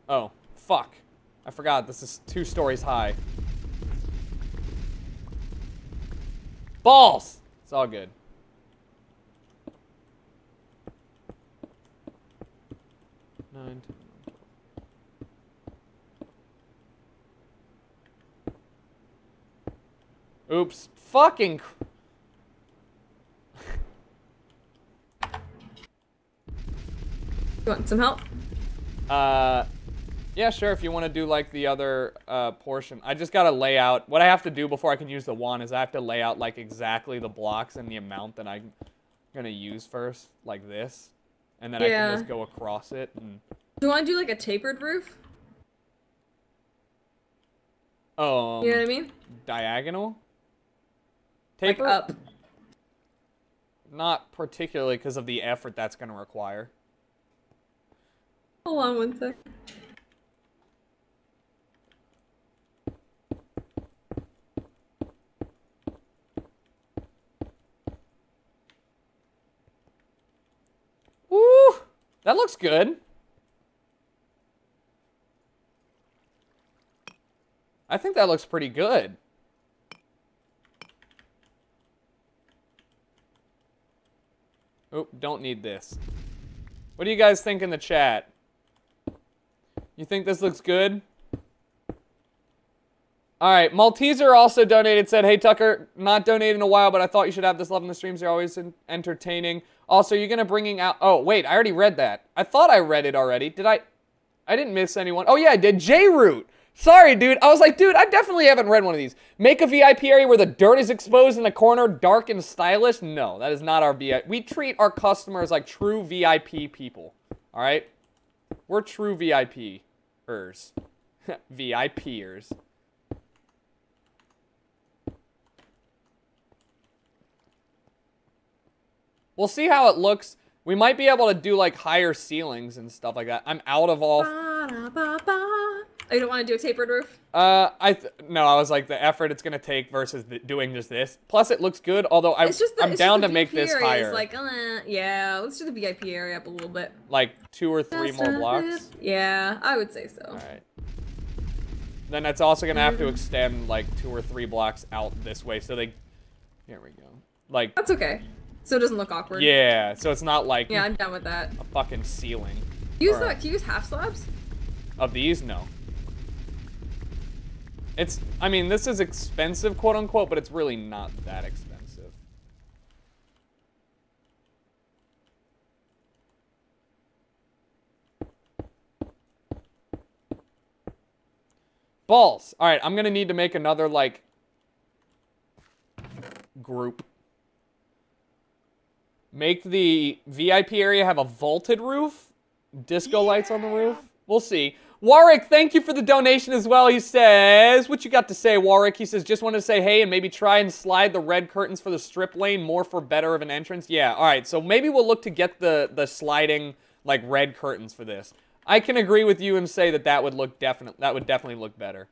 Oh, fuck. I forgot this is two stories high. Balls! It's all good. Nine, ten, eleven, twelve. Oops. Fucking. You want some help? Uh, yeah, sure. If you want to do like the other uh, portion, I just gotta lay out. What I have to do before I can use the wand is I have to lay out like exactly the blocks and the amount that I'm gonna use first, like this, and then I can just go across it. And Do you want to do like a tapered roof? um, You know what I mean? diagonal. Like up. Not particularly because of the effort that's gonna require. Hold on one sec. Woo! That looks good. I think that looks pretty good. Oop, don't need this. What do you guys think in the chat? You think this looks good? All right, Malteser also donated, said, Hey, Tucker, not donated in a while, but I thought you should have this love in the streams. You're always en- entertaining. Also, you're going to bringing out. Oh, wait, I already read that. I thought I read it already. Did I? I didn't miss anyone. Oh, yeah, I did. J Root. Sorry, dude. I was like, dude, I definitely haven't read one of these. Make a VIP area where the dirt is exposed in the corner, dark and stylish. No, that is not our VIP. We treat our customers like true VIP people. All right? We're true VIPers. VIPers. We'll see how it looks. We might be able to do like higher ceilings and stuff like that. I'm out of all. Ba-da-ba-ba. Oh, you don't want to do a tapered roof? Uh, I th- no, I was like the effort it's gonna take versus the, doing just this. Plus, it looks good. Although I, just the, I'm down to make this higher, Like, uh, yeah, let's do the VIP area up a little bit. like two or three more blocks. bit. Yeah, I would say so. All right. Then that's also gonna have to extend like two or three blocks out this way, so they. Here we go. Like, That's okay. So it doesn't look awkward. yeah, so it's not like Yeah, I'm down with that. a fucking ceiling. Use Alright. that. Can you use half slabs? Of these, no. It's, I mean, this is expensive, quote unquote, but it's really not that expensive. Balls. All right, I'm gonna need to make another like group. Make the VIP area have a vaulted roof, disco lights on the roof. We'll see. Warwick, thank you for the donation as well. He says, "What you got to say, Warwick?" He says, "Just wanted to say hey and maybe try and slide the red curtains for the strip lane more for better of an entrance." Yeah. All right. So maybe we'll look to get the the sliding like red curtains for this. I can agree with you and say that that would look definite. That would definitely look better.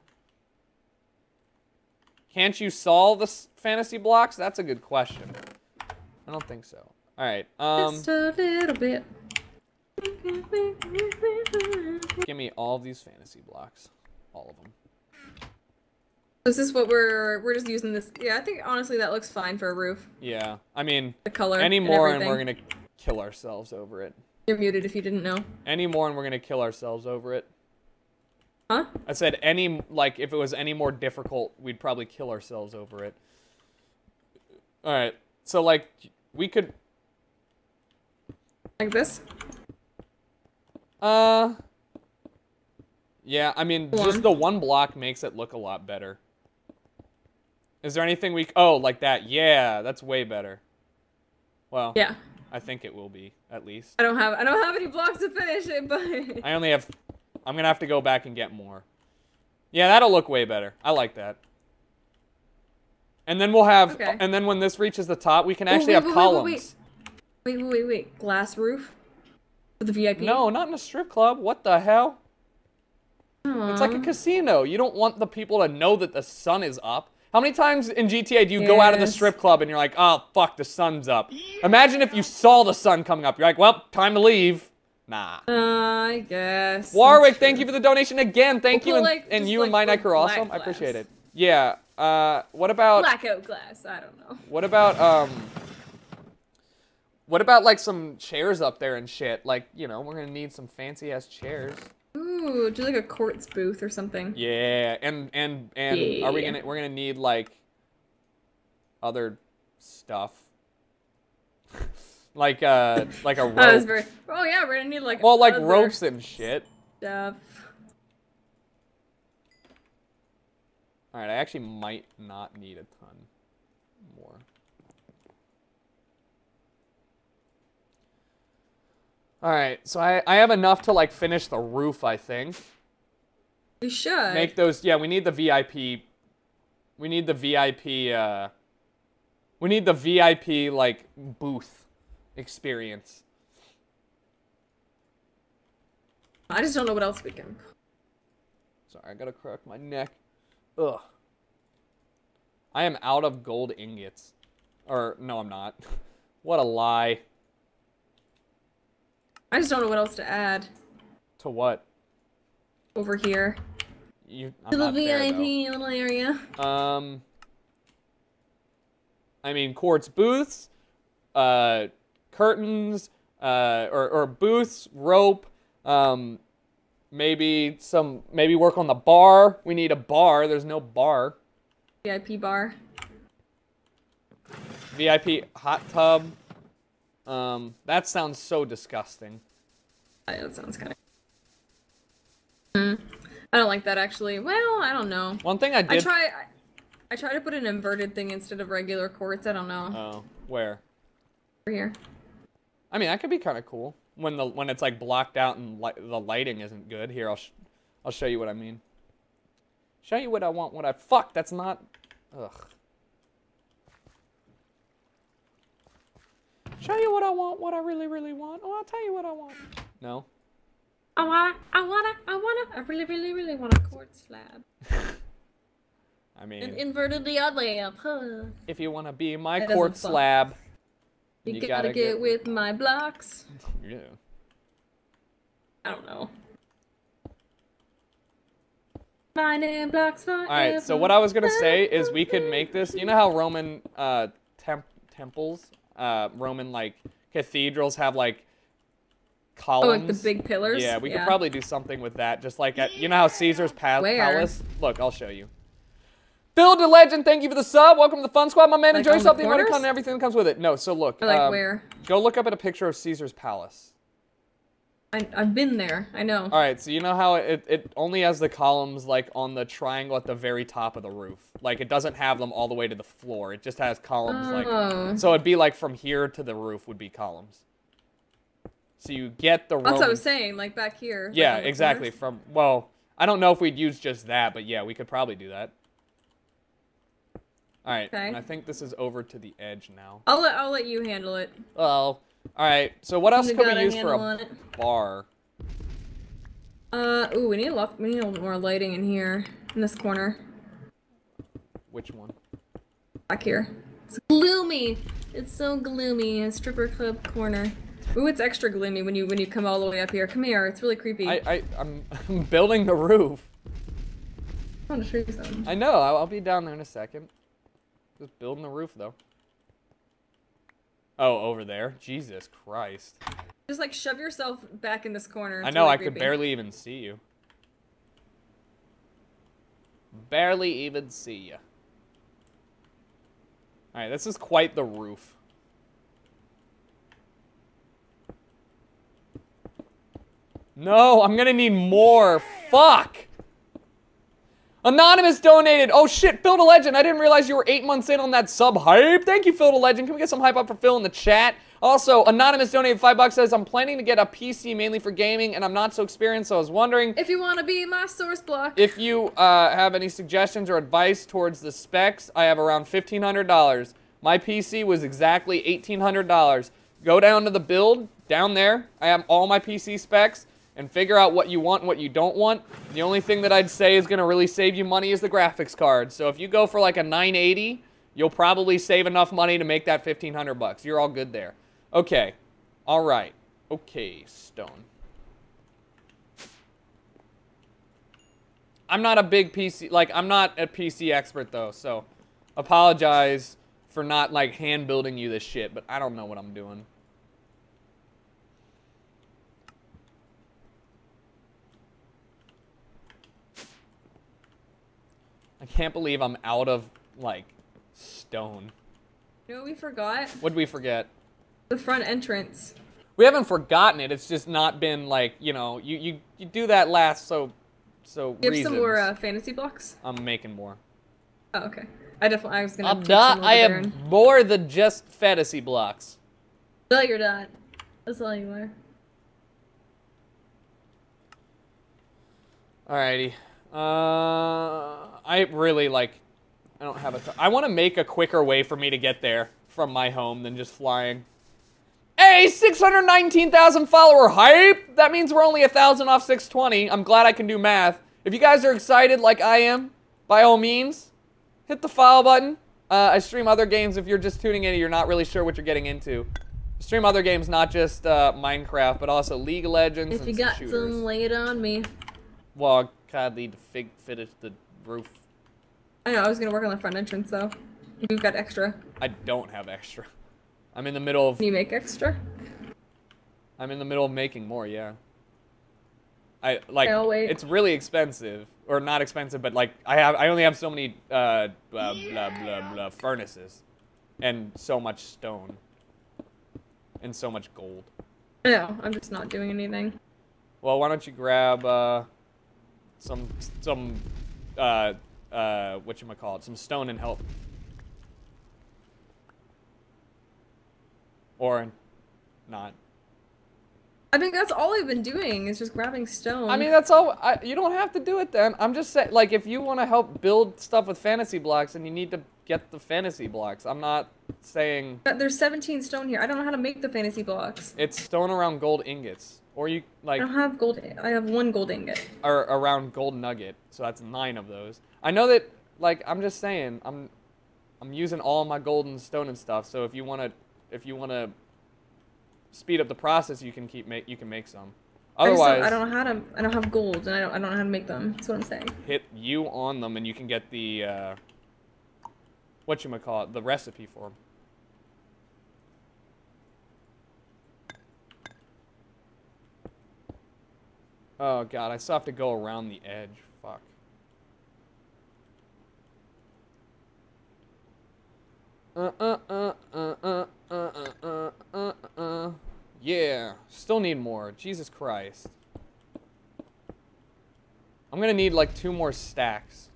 Can't you solve the fantasy blocks? That's a good question. I don't think so. All right. Um, Just a little bit. Give me all these fantasy blocks, all of them. This is what we're we're just using this. Yeah, I think honestly that looks fine for a roof. Yeah. I mean, The color. any and more and everything. we're gonna kill ourselves over it. You're muted if you didn't know. Any more and we're gonna kill ourselves over it. Huh? I said any like if it was any more difficult, we'd probably kill ourselves over it. All right. So like we could Like this. uh Yeah, I mean One. just the one block makes it look a lot better. Is there anything we Oh, like that. Yeah, that's way better. Well, Yeah. I think it will be at least. I don't have I don't have any blocks to finish it, but I only have. I'm gonna have to go back and get more. Yeah, that'll look way better. I like that. And then we'll have. Okay. And then when this reaches the top, we can actually wait, have wait, columns. wait, wait, wait, wait, wait. Glass roof for the VIP. No, not in a strip club. What the hell? It's like a casino. You don't want the people to know that the sun is up. How many times in GTA do you go out of the strip club and you're like, oh fuck, the sun's up? Imagine if you saw the sun coming up. You're like, well, time to leave. Nah. Uh, I guess. Warwick, thank you for the donation again. Thank We'll you, put, and, like, and just, you and like, my like Nike are awesome. black I appreciate it. Yeah. Uh, what about blackout glass. I don't know. what about um? What about like some chairs up there and shit? Like you know, we're gonna need some fancy ass chairs. Ooh, do like a quartz booth or something. Yeah, and and and are we gonna we're gonna need like other stuff. like uh like a rope. Was very. Oh yeah, we're gonna need like. well, like ropes and shit. Stuff. All right, I actually might not need a ton more. All right, so I, I have enough to like finish the roof, I think. We should. Make those, yeah, we need the VIP. We need the VIP, uh, we need the VIP like booth experience. I just don't know what else we can. Sorry, I gotta crack my neck. Ugh. I am out of gold ingots. Or, no, I'm not. what a lie. I just don't know what else to add To what? over here. You, I'm To the not there, VIP little area. Um, I mean, quartz booths, uh, curtains, uh, or, or booths, rope, um, maybe some, maybe work on the bar. We need a bar. There's no bar. VIP bar. VIP hot tub. Um, that sounds so disgusting. I that sounds kind of. Hmm. I don't like that actually. Well, I don't know. One thing I did. I try. I, I try to put an inverted thing instead of regular quartz. I don't know. Oh, where? over here. I mean, that could be kind of cool when the when it's like blocked out and li- the lighting isn't good. Here, I'll sh- I'll show you what I mean. Show you what I want. What I fuck. That's not. Ugh. Show you what I want. What I really really want. Oh, I'll tell you what I want. No. I wanna. I wanna. I wanna. I really, really, really want a quartz slab. I mean, An inverted the lamp. Huh. if you want to be my That quartz slab, You, You gotta, gotta get, get- with my blocks. yeah. I don't know. Mining blocks forever. All right. So what I was gonna say is we could make this. You know how Roman uh, temp- temples, uh, Roman like cathedrals have like columns. Oh, like the big pillars. Yeah, we could probably do something with that. Just like at, you know how Caesar's pa- Where? palace. Look, I'll show you. Build a legend. Thank you for the sub. Welcome to the fun squad, my man. Like Enjoy on the something. Emoticon and everything that comes with it. No. So look. Or like um, where? Go look up at a picture of Caesar's palace. I, I've been there. I know. All right, so you know how it, it only has the columns like on the triangle at the very top of the roof. Like it doesn't have them all the way to the floor. It just has columns Oh. like so it'd be like from here to the roof would be columns. So you get the That's what I was saying. Like back here. Yeah, the exactly. corners. From well, I don't know if we'd use just that, but yeah, we could probably do that. All right, Okay. and I think this is over to the edge now. I'll let I'll let you handle it. Well, all right. So what else can we use for a bar? Uh, ooh, we need a lot. We need a little bit more lighting in here, in this corner, Which one? back here. It's gloomy. It's so gloomy. A stripper club corner. Ooh, it's extra gloomy when you when you come all the way up here. Come here. It's really creepy. I, I I'm, I'm building the roof. I want to show you something. I know. I'll, I'll be down there in a second. Just building the roof, though. Oh, over there. Jesus Christ. Just like shove yourself back in this corner. I know. really I could barely even see you. Barely even see you. All right, this is quite the roof. No, I'm gonna need more. Fuck. Anonymous donated. Oh shit, Phil the Legend. I didn't realize you were eight months in on that sub hype. Thank you, Phil the Legend. Can we get some hype up for Phil in the chat? Also, Anonymous donated five bucks. Says I'm planning to get a PC mainly for gaming, and I'm not so experienced. So I was wondering If you want to be my source block. if you uh, have any suggestions or advice towards the specs. I have around fifteen hundred dollars. My PC was exactly eighteen hundred dollars. Go down to the build down there. I have all my PC specs and figure out what you want and what you don't want. The only thing that I'd say is going to really save you money is the graphics card. So if you go for like a 980, you'll probably save enough money to make that 1500 bucks. You're all good there. Okay. All right. Okay, Stone. I'm not a big PC like I'm not a PC expert though, so apologize for not like hand building you this shit, but I don't know what I'm doing. I can't believe I'm out of like stone. You know what we forgot? What'd we forget? The front entrance. We haven't forgotten it. It's just not been like you know you you, you do that last so so You have reasons. some more uh, fantasy blocks? I'm making more. Oh, okay. I definitely I was gonna. I'm not. I am and- more than just fantasy blocks. No, you're not. That's all you are. Alrighty. Uh, I really like. I don't have a. T- I want to make a quicker way for me to get there from my home than just flying. Hey, 619,000 follower hype! That means we're only a thousand off 620. I'm glad I can do math. If you guys are excited like I am, by all means, hit the follow button. Uh, I stream other games if you're just tuning in and you're not really sure what you're getting into. I stream other games, not just uh, Minecraft, but also League of Legends If you got shooters. some, lay it on me. Well, God, need to fig finish the roof. I know. I was gonna work on the front entrance though. You've got extra. I don't have extra. I'm in the middle of. Can you make extra? I'm in the middle of making more. Yeah. I like. It's really expensive, or not expensive, but like I have. I only have so many uh, blah blah blah blah furnaces, and so much stone, and so much gold. I know. I'm just not doing anything. Well, why don't you grab uh, some some uh uh what you call it? Some stone and help. Or not. I think that's all I've been doing is just grabbing stone. I mean, that's all. I, you don't have to do it then. I'm just saying, like, if you want to help build stuff with fantasy blocks, and you need to get the fantasy blocks. I'm not saying But there's 17 stone here. I don't know how to make the fantasy blocks. it's stone around gold ingots, or you I like don't have gold. I have one gold ingot. are around gold nugget. So that's nine of those. I know that. Like, I'm just saying, I'm I'm using all my gold and stone and stuff. So if you want to, if you want to speed up the process, you can keep make you can make some. I, Otherwise, don't, I don't know how to. I don't have gold, and I don't. I don't know how to make them. That's what I'm saying. hit you on them and you can get the uh, what you might call it the recipe for them oh god i still have to go around the edge. Fuck. Uh uh uh uh uh uh uh uh uh yeah still need more. Jesus christ. I'm gonna need like two more stacks.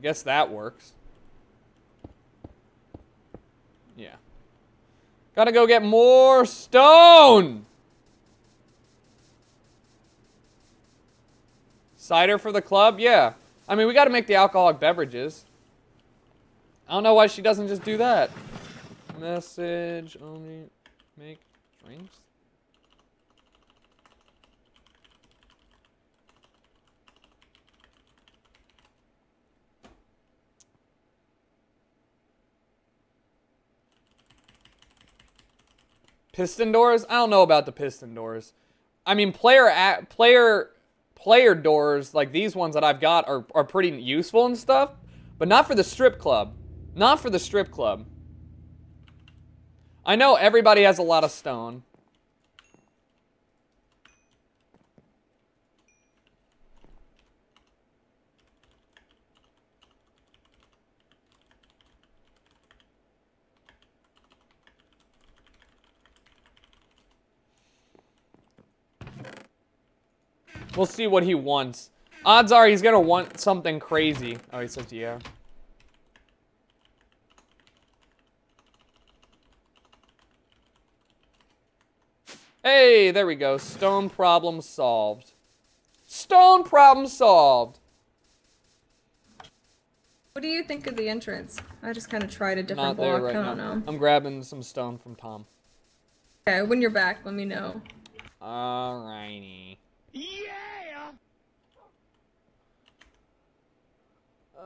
Guess that works. Yeah. Gotta go get more stone! Cider for the club? Yeah. I mean, we gotta make the alcoholic beverages. I don't know why she doesn't just do that. Message only make drinks. Piston doors? I don't know about the piston doors. I mean, player at player player doors like these ones that I've got are are pretty useful and stuff, but not for the strip club. Not for the strip club. I know everybody has a lot of stone. We'll see what he wants. Odds are he's gonna want something crazy. Oh, he says yeah. Hey, there we go. Stone problem solved. Stone problem solved. What do you think of the entrance? I just kind of tried a different there block. right I don't know. I'm grabbing some stone from Tom. Okay, when you're back, let me know. Alrighty. Yeah! Uh,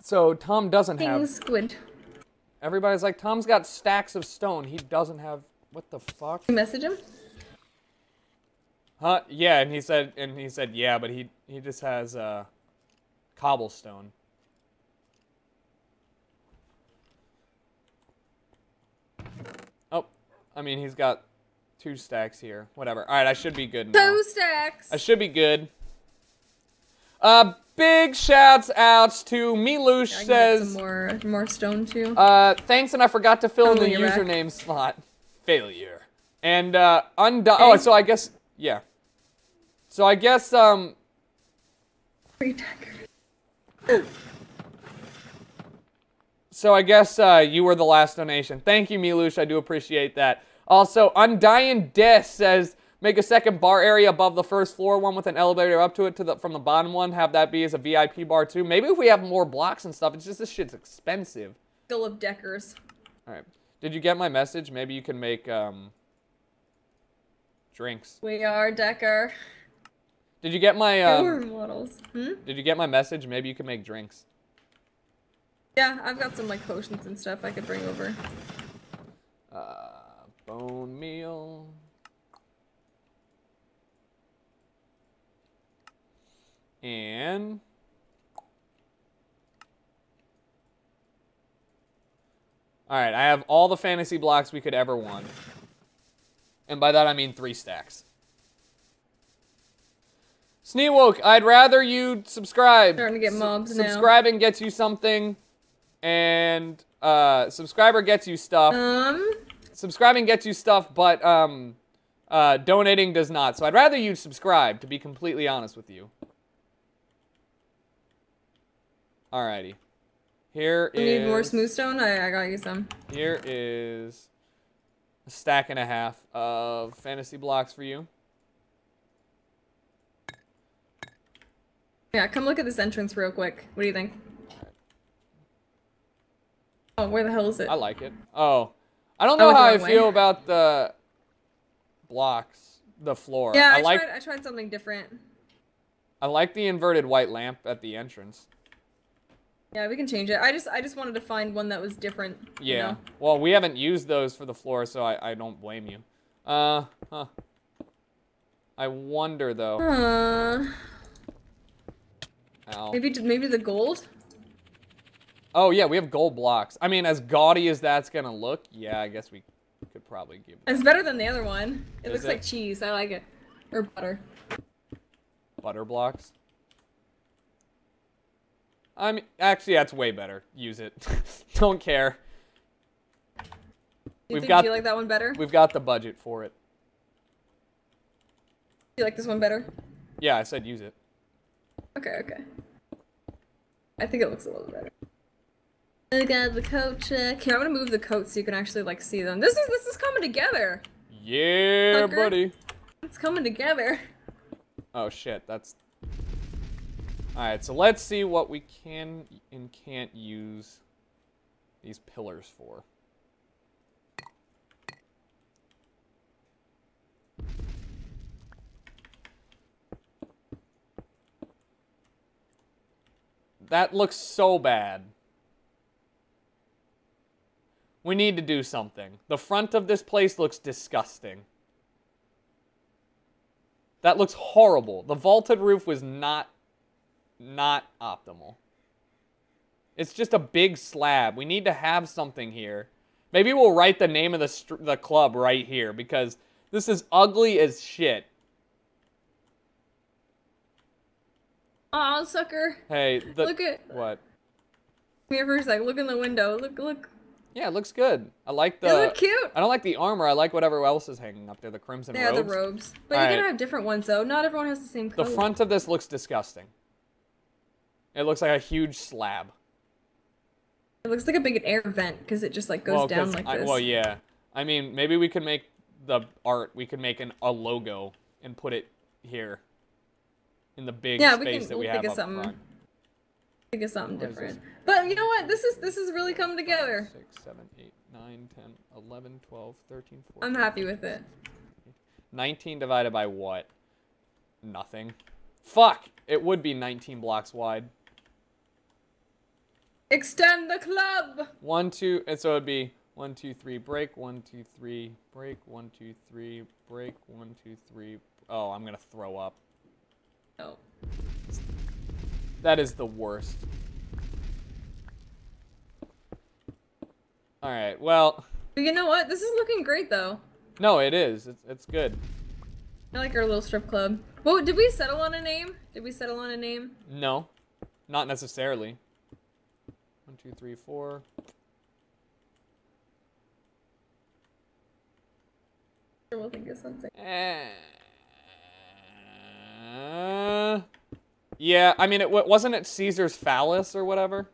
so Tom doesn't King have. squid. Everybody's like, Tom's got stacks of stone. He doesn't have. What the fuck? You message him? Huh? Yeah, and he said, and he said, yeah, but he he just has uh, cobblestone. Oh, I mean, he's got two stacks here. Whatever. All right, I should be good now. Two stacks. I should be good. Uh, big shouts outs to Milush get says, some more more stone too. uh, thanks, and I forgot to fill in Oh, the you're back. username slot. Failure. And uh, undi- Oh, so I guess yeah. So I guess um, Three daggers. so I guess uh, you were the last donation. Thank you, Milush. I do appreciate that. Also, Undying Death says, make a second bar area above the first floor one with an elevator up to it to the from the bottom one. Have that be as a VIP bar too. Maybe if we have more blocks and stuff. It's just this shit's expensive. Skull of Deckers. All right. Did you get my message? Maybe you can make um drinks. We are Decker. Did you get my um? models. Hmm? Did you get my message? Maybe you can make drinks. Yeah, I've got some like potions and stuff I could bring over. Uh, bone meal. And all right, I have all the fantasy blocks we could ever want, and by that I mean three stacks. Sneewoke, I'd rather you subscribe. Starting to get S- mobs now. Subscribing gets you something, and uh, subscriber gets you stuff Um, subscribing gets you stuff, but um, uh, donating does not. So I'd rather you subscribe, to be completely honest with you. Alrighty. Here you is need more smooth stone? I, I got you some. here is a stack and a half of fantasy blocks for you. Yeah, come look at this entrance real quick. What do you think? Oh, where the hell is it? I like it. Oh, I don't know went the how I way. feel about the blocks, the floor. yeah, I, I like tried. I tried something different. I like the inverted white lamp at the entrance. Yeah, we can change it. I just, I just wanted to find one that was different. you Yeah. know? Well, we haven't used those for the floor, so I, I don't blame you. Uh, huh. I wonder though. Uh, Ow. maybe, maybe the gold. Oh yeah, we have gold blocks. I mean, as gaudy as that's gonna look, yeah, I guess we could probably give it. It's better than the other one. It Is looks it? like cheese. I like it. Or butter. butter blocks. I mean, actually, that's way better. Use it. don't care. Do you We've think got- you like that one better? We've got the budget for it. Do you like this one better? Yeah, I said use it. Okay, okay. I think it looks a little better. I got the coat check. Here, I'm gonna move the coat so you can actually like see them. This is this is coming together. Yeah, buddy. It's coming together. Oh shit, that's. Alright, so let's see what we can and can't use these pillars for. That looks so bad. We need to do something. The front of this place looks disgusting. That looks horrible. The vaulted roof was not not optimal. It's just a big slab. We need to have something here. Maybe we'll write the name of the str- the club right here because this is ugly as shit. Aw, sucker. Hey, the Look at- what? Here for a sec. Look in the window. Look, look. Yeah, it looks good. I like the. They look cute. I don't like the armor. I like whatever else is hanging up there. The crimson robes. Yeah, the robes. robes. But Alright. you're gonna have different ones though. Not everyone has the same color. The front of this looks disgusting. It looks like a huge slab. It looks like a big air vent because it just like goes well, down like I, this. well, yeah. I mean, maybe we could make the art. We could make an, a logo and put it here in the big Yeah, we space can- that we we'll have think of something. front. Think of something different. But you know what? This is this is really coming together. 6, 7, 8, 9, 10, 11, 12, 13, 14. I'm happy with it. 19 divided by what? Nothing. Fuck! It would be 19 blocks wide. Extend the club. One, two, and so it'd be one, two, three, break, one, two, three, break, one, two, three, break, one, two, three. Oh, I'm gonna throw up. Oh. That is the worst. Alright, well, you know what? This is looking great though. No, it is. It's, it's good. I like our little strip club. Well, did we settle on a name? Did we settle on a name? No, not necessarily. One, two, three, four. We'll think of something. Uh, yeah, I mean, it wasn't it Caesar's phallus or whatever.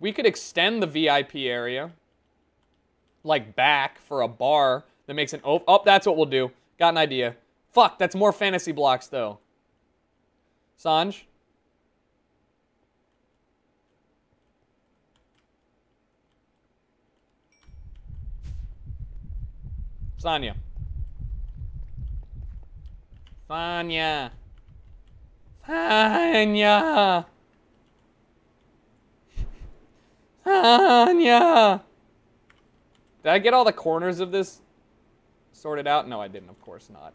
We could extend the VIP area, like back for a bar that makes an oh, oh that's what we'll do. Got an idea. Fuck, that's more fantasy blocks though. Sanj. Sanya. Sanya. Sanya. Sanya. Did I get all the corners of this sorted out? No, I didn't. Of course not.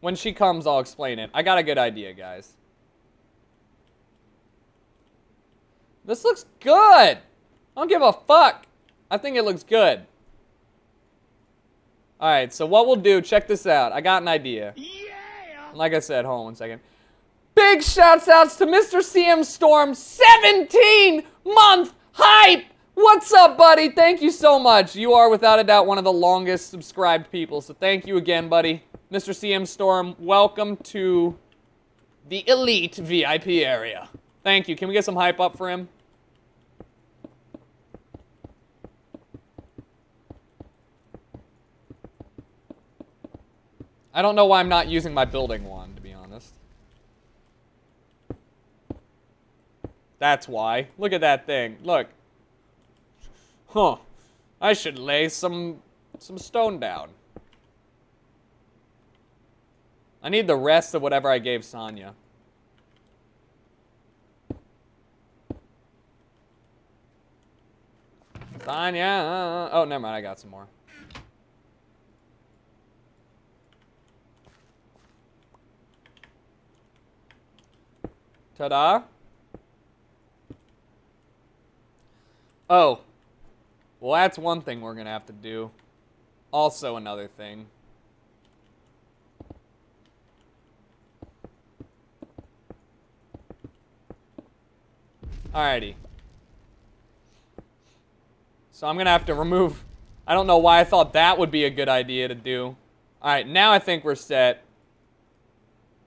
When she comes, I'll explain it. I got a good idea, guys. This looks good. I don't give a fuck. I think it looks good. All right, so what we'll do, check this out. I got an idea. Yeah! Like I said, hold on one second. Big shouts outs to Mr. CM Storm, 17 month hype. What's up, buddy? Thank you so much. You are without a doubt one of the longest subscribed people, so thank you again, buddy. Mr. CM Storm, welcome to the elite VIP area. Thank you. Can we get some hype up for him? I don't know why I'm not using my building wand, to be honest. That's why. Look at that thing. Look. Huh. I should lay some some stone down. I need the rest of whatever I gave Sonya. Sonya. Oh, never mind. I got some more. Ta-da. Oh. Well, that's one thing we're going to have to do. Also another thing. Alrighty. So I'm going to have to remove... I don't know why I thought that would be a good idea to do. Alright, now I think we're set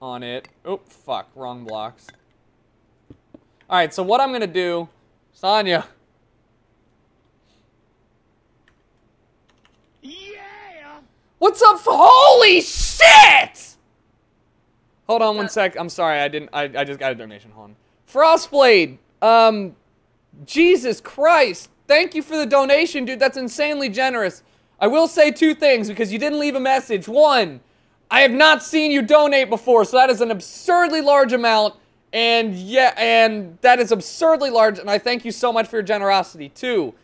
on it. Oh, fuck. Wrong blocks. Alright, so what I'm going to do... Sonya. Yeah! What's up? Holy shit! Hold on one sec. I'm sorry. I didn't. I, I just got a donation. Hold on. Frostblade. Um, Jesus Christ. Thank you for the donation, dude. That's insanely generous. I will say two things because you didn't leave a message. One, I have not seen you donate before, so that is an absurdly large amount. And yeah, and that is absurdly large, and I thank you so much for your generosity. too.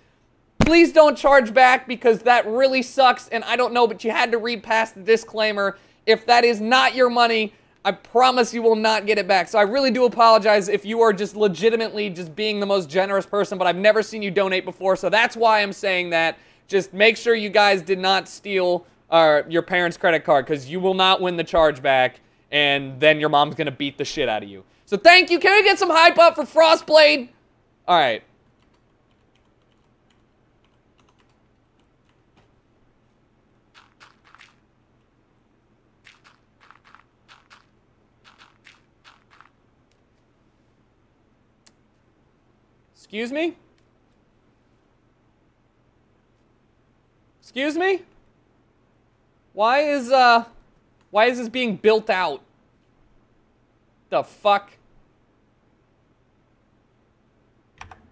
please don't charge back because that really sucks and I don't know, but you had to read past the disclaimer. If that is not your money, I promise you will not get it back. So I really do apologize if you are just legitimately just being the most generous person, but I've never seen you donate before, so that's why I'm saying that. Just make sure you guys did not steal uh, your parents' credit card because you will not win the charge back, and then your mom's gonna beat the shit out of you. So thank you. Can we get some hype up for Frostblade? All right. Excuse me? Excuse me? Why is, uh, why is this being built out? The fuck?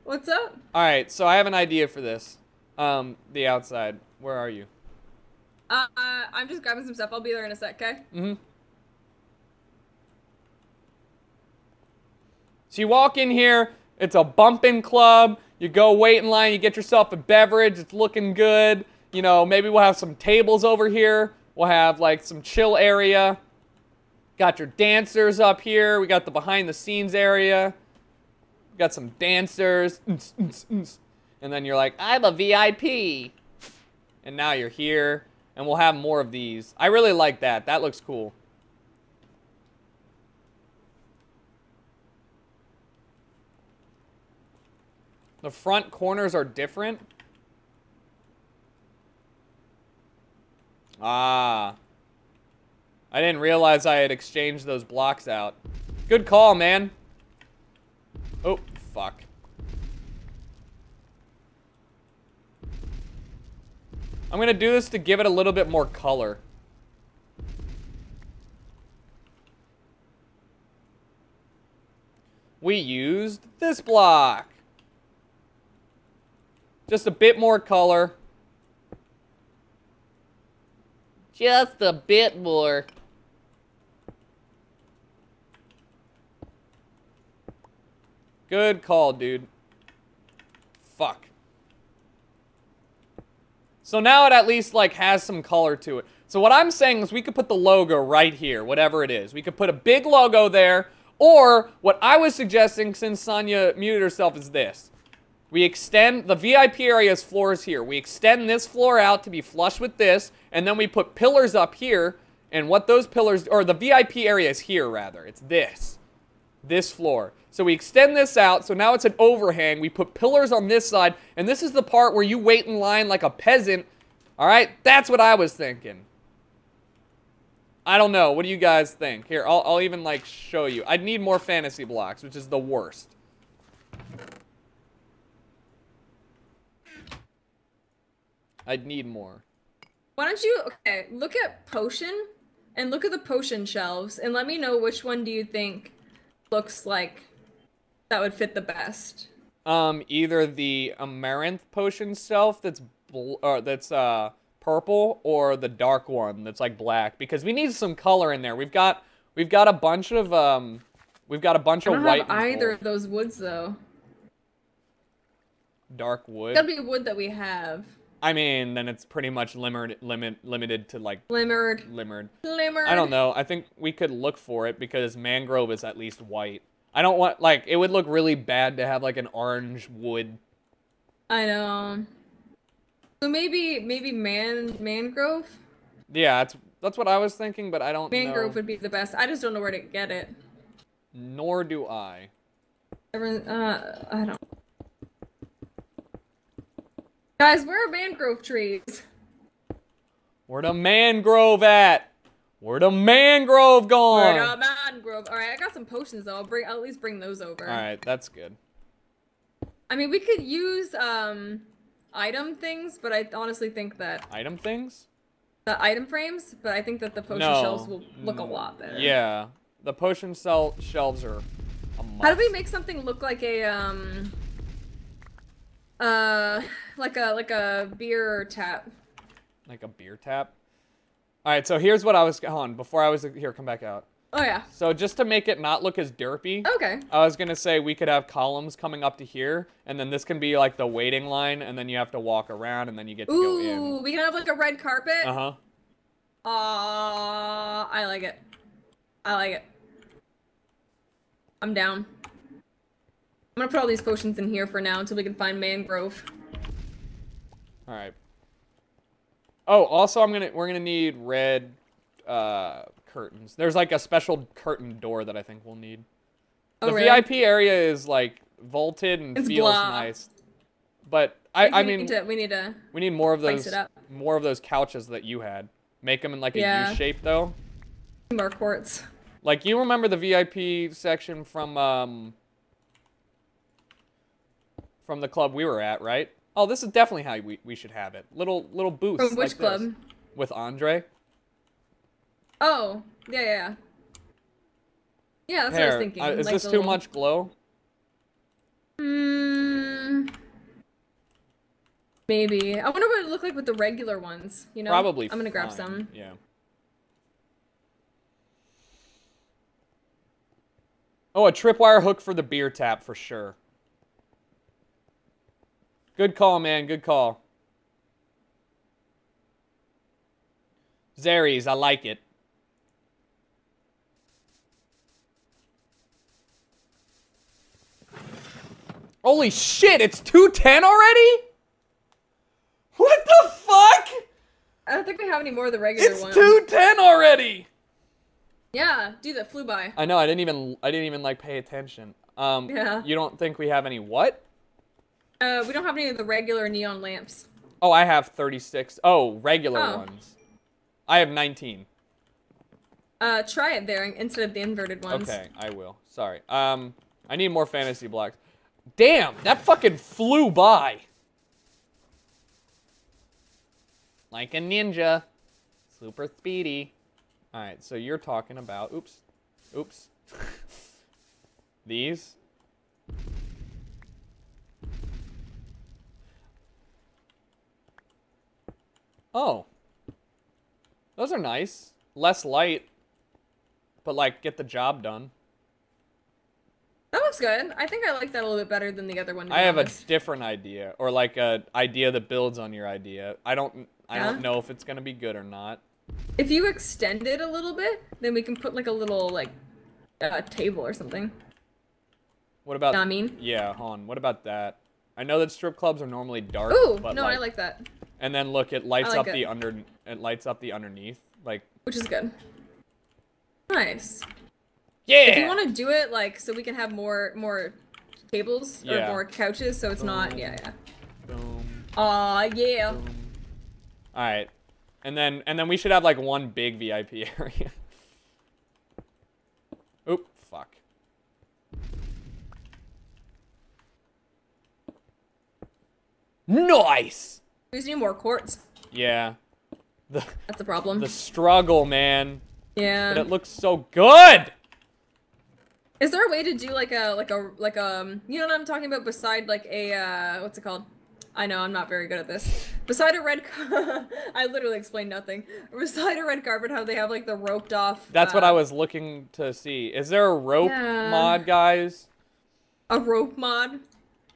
What's up? Alright, so I have an idea for this. Um, the outside. Where are you? Uh, I'm just grabbing some stuff. I'll be there in a sec, okay? Mm-hmm. So you walk in here, it's a bumping club. You go wait in line, you get yourself a beverage, it's looking good. you know, maybe we'll have some tables over here. We'll have like some chill area. Got your dancers up here. We got the behind the scenes area. Got some dancers. And then you're like, I'm a VIP. And now you're here. And we'll have more of these. I really like that. That looks cool. The front corners are different. Ah. I didn't realize I had exchanged those blocks out. Good call, man. Oh, fuck. I'm gonna do this to give it a little bit more color. We used this block. Just a bit more color. Just a bit more. Good call, dude. Fuck. So now it at least like has some color to it. So what I'm saying is we could put the logo right here, whatever it is. We could put a big logo there, or what I was suggesting since Sonya muted herself is this. We extend, the VIP area's floor is here. We extend this floor out to be flush with this, and then we put pillars up here, and what those pillars, or the VIP area is here rather. It's this. This floor. So we extend this out, so now it's an overhang. We put pillars on this side, and this is the part where you wait in line like a peasant. All right, that's what I was thinking. I don't know. What do you guys think? Here, I'll, I'll even like show you. I'd need more fantasy blocks, which is the worst. I'd need more. Why don't you okay, look at potion and look at the potion shelves and let me know which one do you think looks like that would fit the best. Um, either the amaranth potion shelf that's bl- or that's uh purple or the dark one that's like black because we need some color in there. We've got we've got a bunch of um we've got a bunch I of don't white have either gold. of those woods though. dark wood. Gotta be wood that we have. I mean, then it's pretty much limit limit limited to like limmered, limmered. Glimmered. I don't know. I think we could look for it because mangrove is at least white. I don't want like it would look really bad to have like an orange wood. I know. So maybe maybe man mangrove? Yeah, that's that's what I was thinking, but I don't Mangrove know. would be the best. I just don't know where to get it. Nor do I. Everyone, uh, I don't. Guys, where are mangrove trees? Where the mangrove at? Where the mangrove gone? Where the mangrove? All right, I got some potions though. I'll bring. I'll at least bring those over. All right, that's good. I mean, we could use um item things, but I honestly think that Item things? the item frames. But I think that the potion no. shelves will look a lot better. Yeah, the potion cell shelves are. How do we make something look like a um uh like a like a beer tap? Like a beer tap. All right, so here's what I was on before I was here. Come back out. Oh yeah. So just to make it not look as derpy, Okay. I was gonna say we could have columns coming up to here, and then this can be like the waiting line, and then you have to walk around, and then you get to go in. Ooh, we can have like a red carpet. Uh huh. Aw, I like it. I like it. I'm down. I'm gonna put all these potions in here for now until we can find mangrove. All right. Oh, also, I'm gonna we're gonna need red uh, curtains. There's like a special curtain door that I think we'll need. The Oh, really? VIP area is like vaulted and It's feels blah. nice, but I I we mean need to, we need to. we need more of those more of those couches that you had. Make them in like a Yeah. U shape though. More quartz. Like you remember the VIP section from um from the club we were at, right? Oh, this is definitely how we, we should have it. Little little booths. From which like this. club? With Andre. Oh, yeah, yeah, yeah. Yeah, that's what I was thinking. uh, is like this too little- much glow? Mm, maybe. I wonder what it would look like with the regular ones. You know. Probably. I'm gonna grab fine, some. Yeah. Oh, a tripwire hook for the beer tap for sure. Good call, man. Good call. Zaries, I like it. Holy shit, it's 210 already? What the fuck? I don't think we have any more of the regular It's ones. 210 already. Yeah, dude, that flew by. I know, I didn't even I didn't even like pay attention. Um Yeah. you don't think we have any what? Uh, we don't have any of the regular neon lamps. Oh, I have 36. Oh, regular Oh. ones. I have 19. Uh, try it there instead of the inverted ones. Okay, I will. Sorry. Um, I need more fantasy blocks. Damn, that fucking flew by. Like a ninja. Super speedy. Alright, so you're talking about. Oops. Oops. These. Oh. Those are nice. Less light, but like get the job done. That looks good. I think I like that a little bit better than the other one. I have a different idea, or like a idea that builds on your idea. I don't, I Yeah? don't know if it's gonna be good or not. If you extend it a little bit, then we can put like a little like uh, table or something. What about? Know what I mean? Yeah, hon. What about that? I know that strip clubs are normally dark, Ooh, but no, like, I like that, and then look, it lights like up it. the under, it lights up the underneath, like which is good. Nice. yeah. If you want to do it like so we can have more more tables Yeah. or more couches, so it's not yeah yeah. Boom, Aw yeah. boom. All right, and then and then we should have like one big VIP area. Oop, fuck. Nice. We just need more quartz. Yeah. The That's the problem. the struggle, man. Yeah. But it looks so good. Is there a way to do like a like a like a, you know what I'm talking about beside like a uh what's it called? I know I'm not very good at this. Beside a red, I literally explained nothing. Beside a red carpet, how they have like the roped off. That's what uh, I was looking to see. Is there a rope Yeah. mod, guys? A rope mod.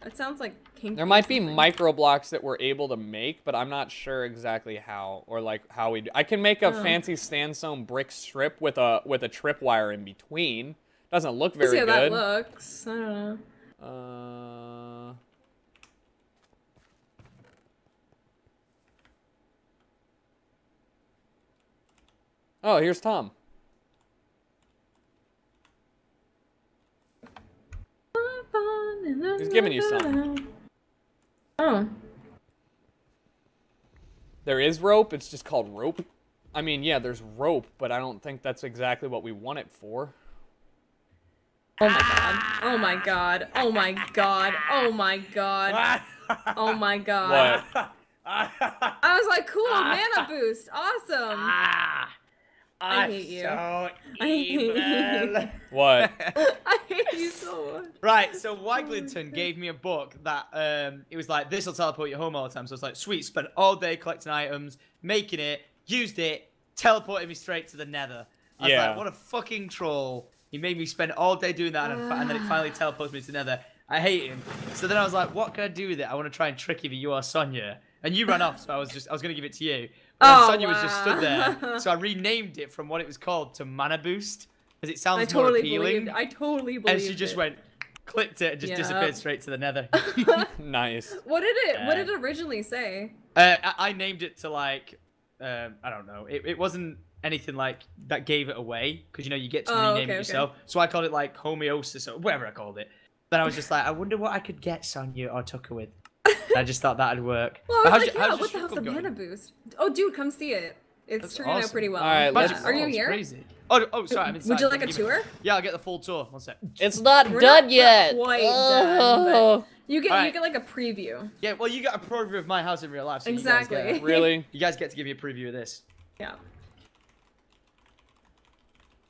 That sounds like There might be something. micro blocks that we're able to make, but I'm not sure exactly how or like how we do. I can make a Oh. fancy sandstone brick strip with a with a tripwire in between. Doesn't look very see how good. that looks. I don't know. Uh, Oh, here's Tom. He's giving you some. Oh. There is rope. It's just called rope. I mean, yeah, there's rope, but I don't think that's exactly what we want it for. Oh my god. Oh my god. Oh my god. Oh my god. Oh my god. What? I was like, cool, mana boost. Awesome. Ah. Ah, I hate you. So I hate you. evil. What? I hate you so much. right, so Wiglinton gave me a book that um, it was like this will teleport you home all the time. So it's like sweet, spent all day collecting items, making it, used it, teleported me straight to the Nether. I was Yeah. like, what a fucking troll. He made me spend all day doing that, and, and then it finally teleports me to the Nether. I hate him. So then I was like, what can I do with it? I want to try and trick either you or Sonia. And you ran off, so I was just I was gonna give it to you. But then Oh, Sonia was just stood there. So I renamed it from what it was called to Mana Boost. Because it sounds I more totally appealing. believed. I totally believed. and she just it. went, clicked it, and just Yeah. disappeared straight to the nether. nice. What did it? What did it originally say? uh, I, I named it to like, um, I don't know. It, it wasn't anything like that gave it away because you know you get to Oh, rename okay, it okay. yourself. So I called it like homeosis or whatever I called it. Then I was just like, I wonder what I could get Sonya or Tucker with. I just thought that'd work. Well, I was how's like, your- yeah, what the hell's a struggle mana going? boost? Oh, dude, come see it. It's That's turning out pretty well. All right, let's- Magic Are you here? Crazy. Oh, oh, sorry, I'm inside. Would you like a Give me- tour? Yeah, I'll get the full tour. One sec. It's not We're done not yet. quite oh. done, Oh. You get you get like a preview. Yeah, well, you got a preview of my house in real life. So You guys, Exactly. get, Really? you guys get to give me a preview of this. Yeah.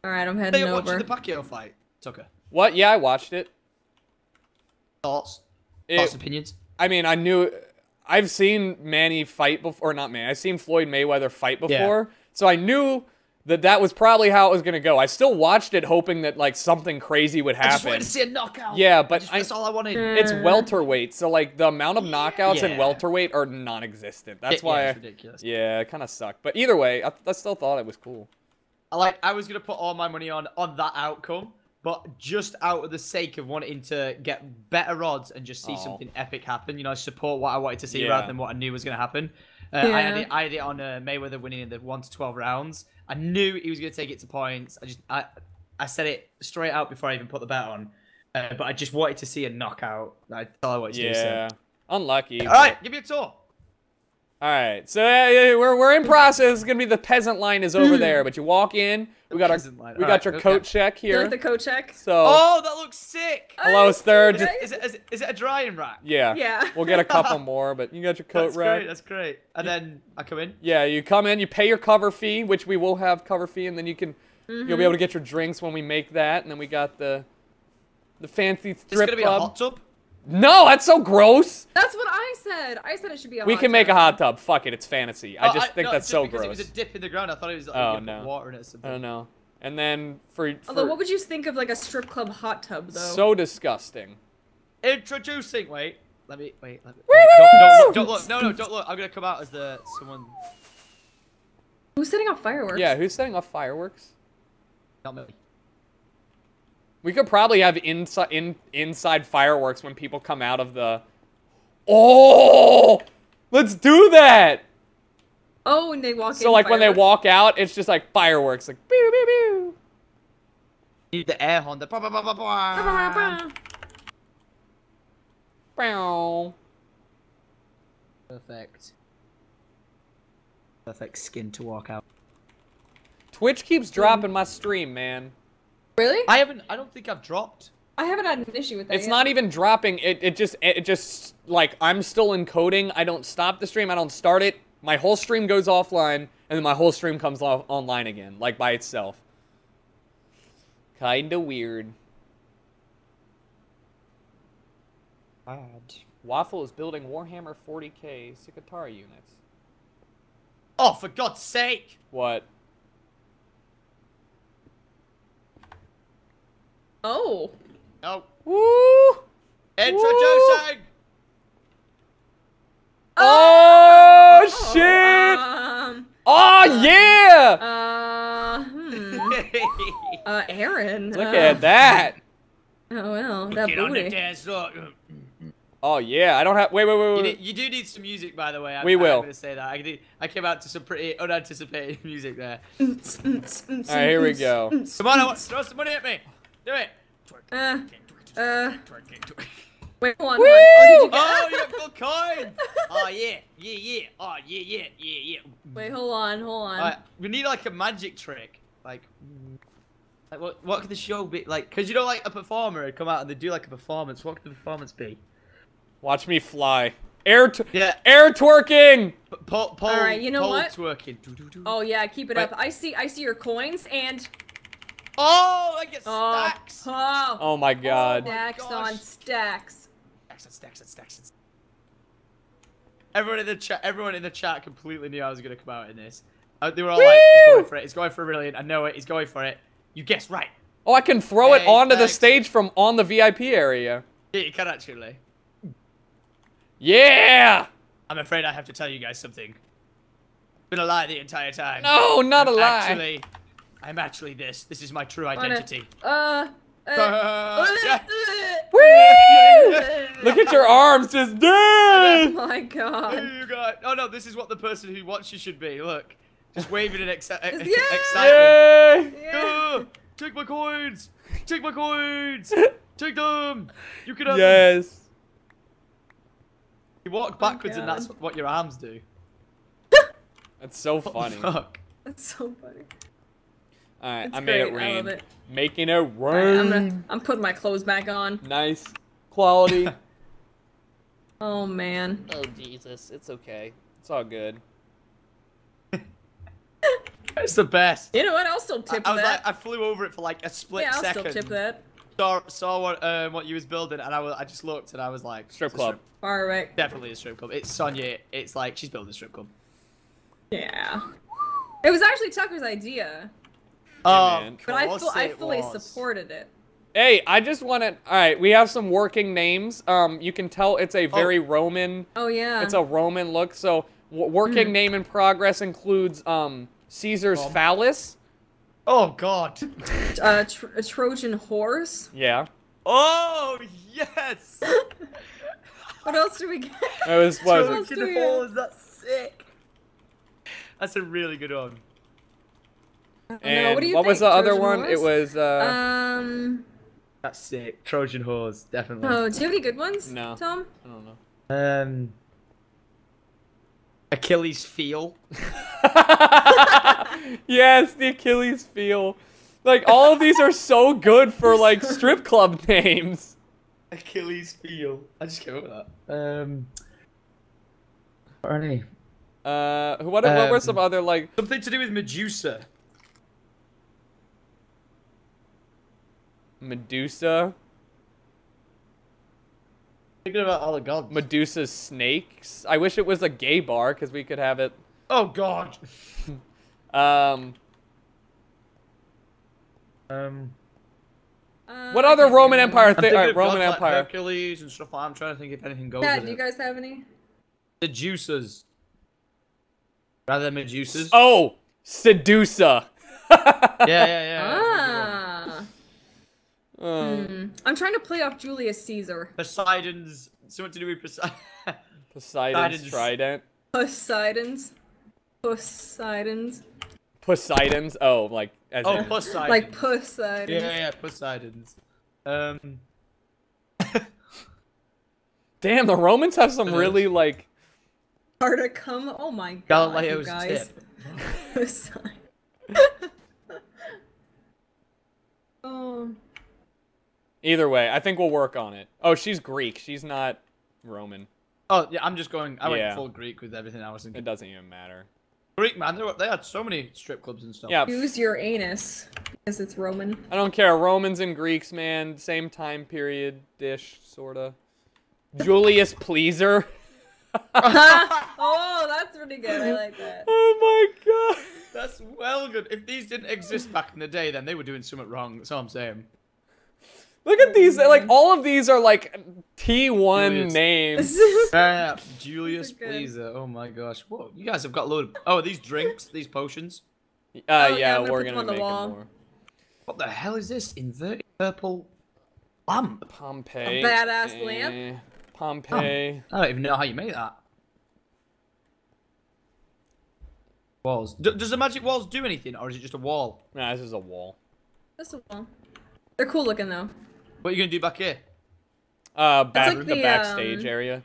All right, I'm heading you're watching over. the Pacquiao fight, Tucker. What? Yeah, I watched it. Thoughts? It- Thoughts, opinions? I mean, I knew. I've seen Manny fight before, or not Manny. I've seen Floyd Mayweather fight Yeah. before, so I knew that that was probably how it was gonna go. I still watched it hoping that like something crazy would happen. I just happen. wanted to see a knockout. Yeah, but just- I- that's all I wanted. It's welterweight, so like the amount of knockouts in welterweight are non-existent. That's Yeah, why. yeah, I- it's ridiculous. yeah, it kind of sucked. But either way, I, I still thought it was cool. I like I was gonna put all my money on on that outcome, but just out of the sake of wanting to get better odds and just see Aw. something epic happen, you know, support what I wanted to see Yeah. rather than what I knew was gonna happen. Uh, I had it. I had it on uh, Mayweather winning in the one to twelve rounds. I knew he was gonna take it to points. I just I I said it straight out before I even put the bet on. Uh, but I just wanted to see a knockout. That's all I wanted to do. so- Yeah, unlucky. All right, give me a tour. All right, so uh, yeah, we're we're in process. It's gonna be the peasant line is over there, but you walk in. We got our we got right, your okay. coat check You like here. the coat check? So Oh, that looks sick. Oh, hello, sir. Okay. Just Is it, is it is it a drying rack? yeah, Yeah. We'll get a couple more, but you got your coat That's rack. great. That's great. And then I come in. Yeah, you come in, you pay your cover fee, which we will have cover fee, and then you can you'll be mm-hmm. able to get your drinks when we make that, and then we got the the fancy Is it strip gonna be club. a hot tub? No, that's so gross. That's what I said. I said it should be a We hot can make a hot tub. Fuck it, it's fantasy. I Oh, just think no, that's just so because gross. It was a dip in the ground. I thought it was like Oh, no. water in it. Something. I don't know. And then for, for Although, what would you think of like a strip club hot tub though? so disgusting. Introducing. Wait. Let me wait. Let me, wait, don't, don't look. Don't look. No, no, don't look. I'm gonna come out as the someone. Who's setting off fireworks? Yeah, who's setting off fireworks? Not me. We could probably have inside in inside fireworks when people come out of the. Oh, let's do that. Oh, when they walk in. So like when they walk out, it's just like fireworks, like pew pew pew. Need the air horn. The bah, bah, bah, bah, bah. Bah, bah, bah. Bow. Perfect. Perfect skin to walk out. Twitch keeps dropping my stream, man. Really? I, I haven't. I don't think I've dropped. I haven't had an issue with that. It's yet. not even dropping. It it just it just like I'm still encoding. I don't stop the stream. I don't start it. My whole stream goes offline, and then my whole stream comes off online again, like by itself. Kinda weird. Bad. Waffle is building Warhammer 40k Sikatara units. Oh, for God's sake! What? Oh. No. Woo! Introducing. Oh, shit! Um. Oh yeah! Uh. Hmm. Uh. Aaron. Look uh, at that. Oh well, that Get on the booty. dance floor. Oh yeah, I don't have. Wait, wait, wait, You, wait. need- you do need some music, by the way. I'm, We I'm going to say that. I, did, I came out to some pretty unanticipated music there. All right, here we go. Come on, I want throw some money at me. Do it. Uh. Uh. Twerk it, twerk it. Wait, hold on. Hold on. Oh, you? Oh, you got gold coin. Oh yeah, yeah, yeah. Oh yeah, yeah, yeah, yeah. Wait, hold on, hold on. Alright, we need like a magic trick. Like, like what? What could the show be like? Cause you know, like a performer would come out and they do like a performance. What could the performance be? Watch me fly. Air, Yeah. air twerking. P- Pole, pole, Alright, you know pole what? Twerking. Do, do, do. Oh yeah, keep it Wait. up. I see. I see your coins and. Oh, I get Oh. stacks. Oh. Oh my god. my Stacks gosh. on stacks. Stacks and stacks and stacks and stacks. Everyone in the chat, everyone in the chat completely knew I was gonna come out in this. Uh, they were all like, "He's going for it. He's going for a million. I know it. He's going for it." You guessed right. Oh, I can throw it Hey, onto the stage from on the VIP area. Yeah, you can actually. Yeah. I'm afraid I have to tell you guys something. Been a lie the entire time. No, not a I'm lie. Actually, I'm actually this. This is my true identity. Uh. uh, Uh, yeah. Woo! Look at your arms just Oh my god. You got. Oh no, this is what the person who watches should be. Look, just waving in exci- Yeah! excitement. Yay! Yeah. Ah, take my coins! Take my coins! Take them! You can have them. Yes. You walk backwards and that's what your arms do. That's so What the funny. fuck? That's so funny. All right, It's I made it great, I love rain. it. Making it Alright, rain. I'm gonna. I'm putting my clothes back on. Nice quality. Oh man. oh Jesus, it's okay. It's all good. It's the best. You know what? I'll still tip I was that. like, I flew over it for like a split yeah, I'll second. still tip that. Saw, saw what um, what you was building, and I, was, I just looked and I was like, Strip club. Far away. Definitely a strip club. It's Sonya. It's like she's building a strip club. Yeah. It was actually Tucker's idea. Oh, man. But I, fu- I fully was. supported it. Hey, I just want to. All right, we have some working names. Um, you can tell it's a very Roman. Oh yeah. It's a Roman look. So, w- working name in progress includes um Caesar's Tom. phallus. Oh God. uh, tr- a Trojan horse. Yeah, Oh yes. What else do we get? it was what was it? Trojan horse. That's sick. That's a really good one. And what do you was think, the other Trojan one? horse? It was uh. Um. That's sick. Trojan horse, definitely. Oh, do you have any good ones? No. Tom. I don't know. Um. Achilles feel. yes, the Achilles feel. Like all of these are so good for like strip club names. Achilles feel. I just came up with that. Um. What are any? Uh, what, what were Um, some other like? Something to do with Medusa. Medusa, Thinking about all the gods. Medusa's snakes. I wish it was a gay bar because we could have it. oh God. Um, Um. Uh, what I other can't Roman Empire one. I'm thing? thinking Alright, of Roman like Empire. Hercules and stuff. I'm trying to think if anything goes. Yeah, with do you guys have any? The juices. Rather than Medusas. Oh, Sedusa. Yeah, yeah, yeah. Ah. Um, Hmm. I'm trying to play off Julius Caesar. Poseidon's something to do with Poseidon. Poseidon's Poseidon's- trident. Poseidon's. Poseidon's. Poseidon's. Oh, like as oh, in- Poseidon. Like Poseidon's. Yeah, yeah, Poseidon's. Um. damn, the Romans have some really like. Articum. Oh my god. Galileo's you guys. tip. Poseidon. oh. Either way, I think we'll work on it. Oh, she's Greek. She's not Roman. Oh yeah, I'm just going. I Yeah. went full Greek with everything I was in. It doesn't even matter. Greek man, they, were, they had so many strip clubs and stuff. Yeah, Use your anus because it's Roman. I don't care. Romans and Greeks, man, same time period dish, sorta. Julius Pleaser. oh, that's pretty good. I like that. oh my god. That's well good. If these didn't exist back in the day, then they were doing something wrong. That's all I'm saying. Look at these. Like all of these are like T1 Julius. names. Uh, Julius good. Pleaser. Oh my gosh. Whoa, you guys have got a load of. Oh, are these drinks? These potions? Uh, yeah, yeah, we're gonna make more. What the hell is this? Inverted purple lamp. Pompeii. A badass lamp? eh, Pompeii. I don't even know how you made that. Walls. D- does the magic walls do anything, or is it just a wall? Nah, this is a wall. Just a wall. They're cool looking though. What are you gonna do back here? Uh, back, like the, the, backstage um, area.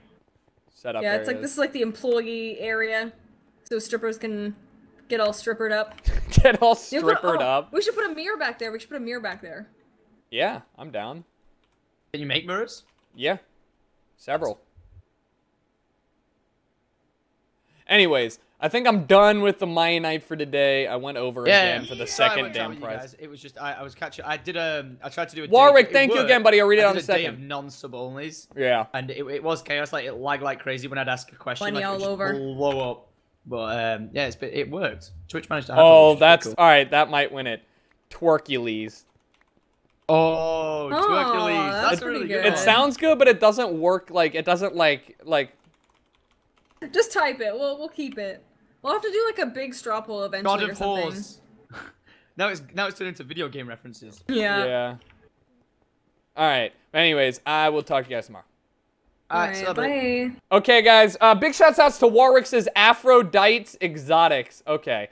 Set up Yeah, it's like this is like the employee area, so strippers can get all strippered up. Get all You put- strippered oh, up. We should put a mirror back there. We should put a mirror back there. Yeah, I'm down. Can you make mirrors? Yeah, several. Anyways, I think I'm done with the Mianite for today. I went over again for the Sorry, second went down damn with you prize. guys. It was just I, I was catching. I did um. I tried to do a. Warwick, day, it thank you again, buddy. I'll read it on did a a day of non-sub onlys, Yeah. and it, it was chaos. Like it lagged like crazy when I'd ask a question. Money like, it all would over. Blow up. But um, yeah, it's been, it worked. Twitch managed to. hack Oh, that's cool. all right. That might win it. Twerkules. Oh, Twerkules. that's That's pretty really good. good. It sounds good, but it doesn't work. Like it doesn't like like. Just type it. We'll we'll keep it. We'll have to do like a big straw poll eventually God or of something. Horse. now it's now it's turned into video game references. Yeah. Yeah. All right. Anyways, I will talk to you guys tomorrow. Alright, so Alright, bye. Okay, guys. Uh, big shouts outs to Warwick's Aphrodite's Exotics. Okay.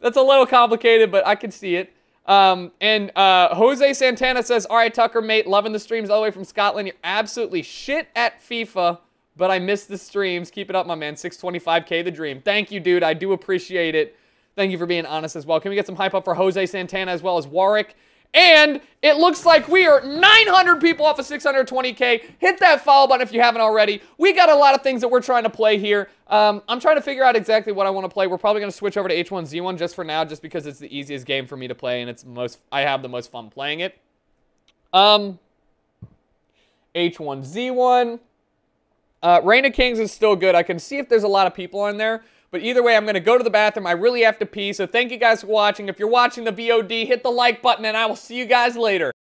That's a little complicated, but I can see it. Um, and uh, Jose Santana says, All right, Tucker, mate, loving the streams all the way from Scotland. You're absolutely shit at FIFA, but I miss the streams. Keep it up, my man. 625K the dream. Thank you, dude. I do appreciate it. Thank you for being honest as well. Can we get some hype up for Jose Santana as well as Warwick? And it looks like we are 900 people off of 620K. Hit that follow button if you haven't already. We got a lot of things that we're trying to play here. Um, I'm trying to figure out exactly what I want to play. We're probably going to switch over to H1Z1 just for now, just because it's the easiest game for me to play and it's most I have the most fun playing it. Um, H1Z1. Uh, Reign of Kings is still good. I can see if there's a lot of people on there, But either way, I'm going to go to the bathroom. I really have to pee. So thank you guys for watching. If you're watching the VOD, hit the like button, and I will see you guys later.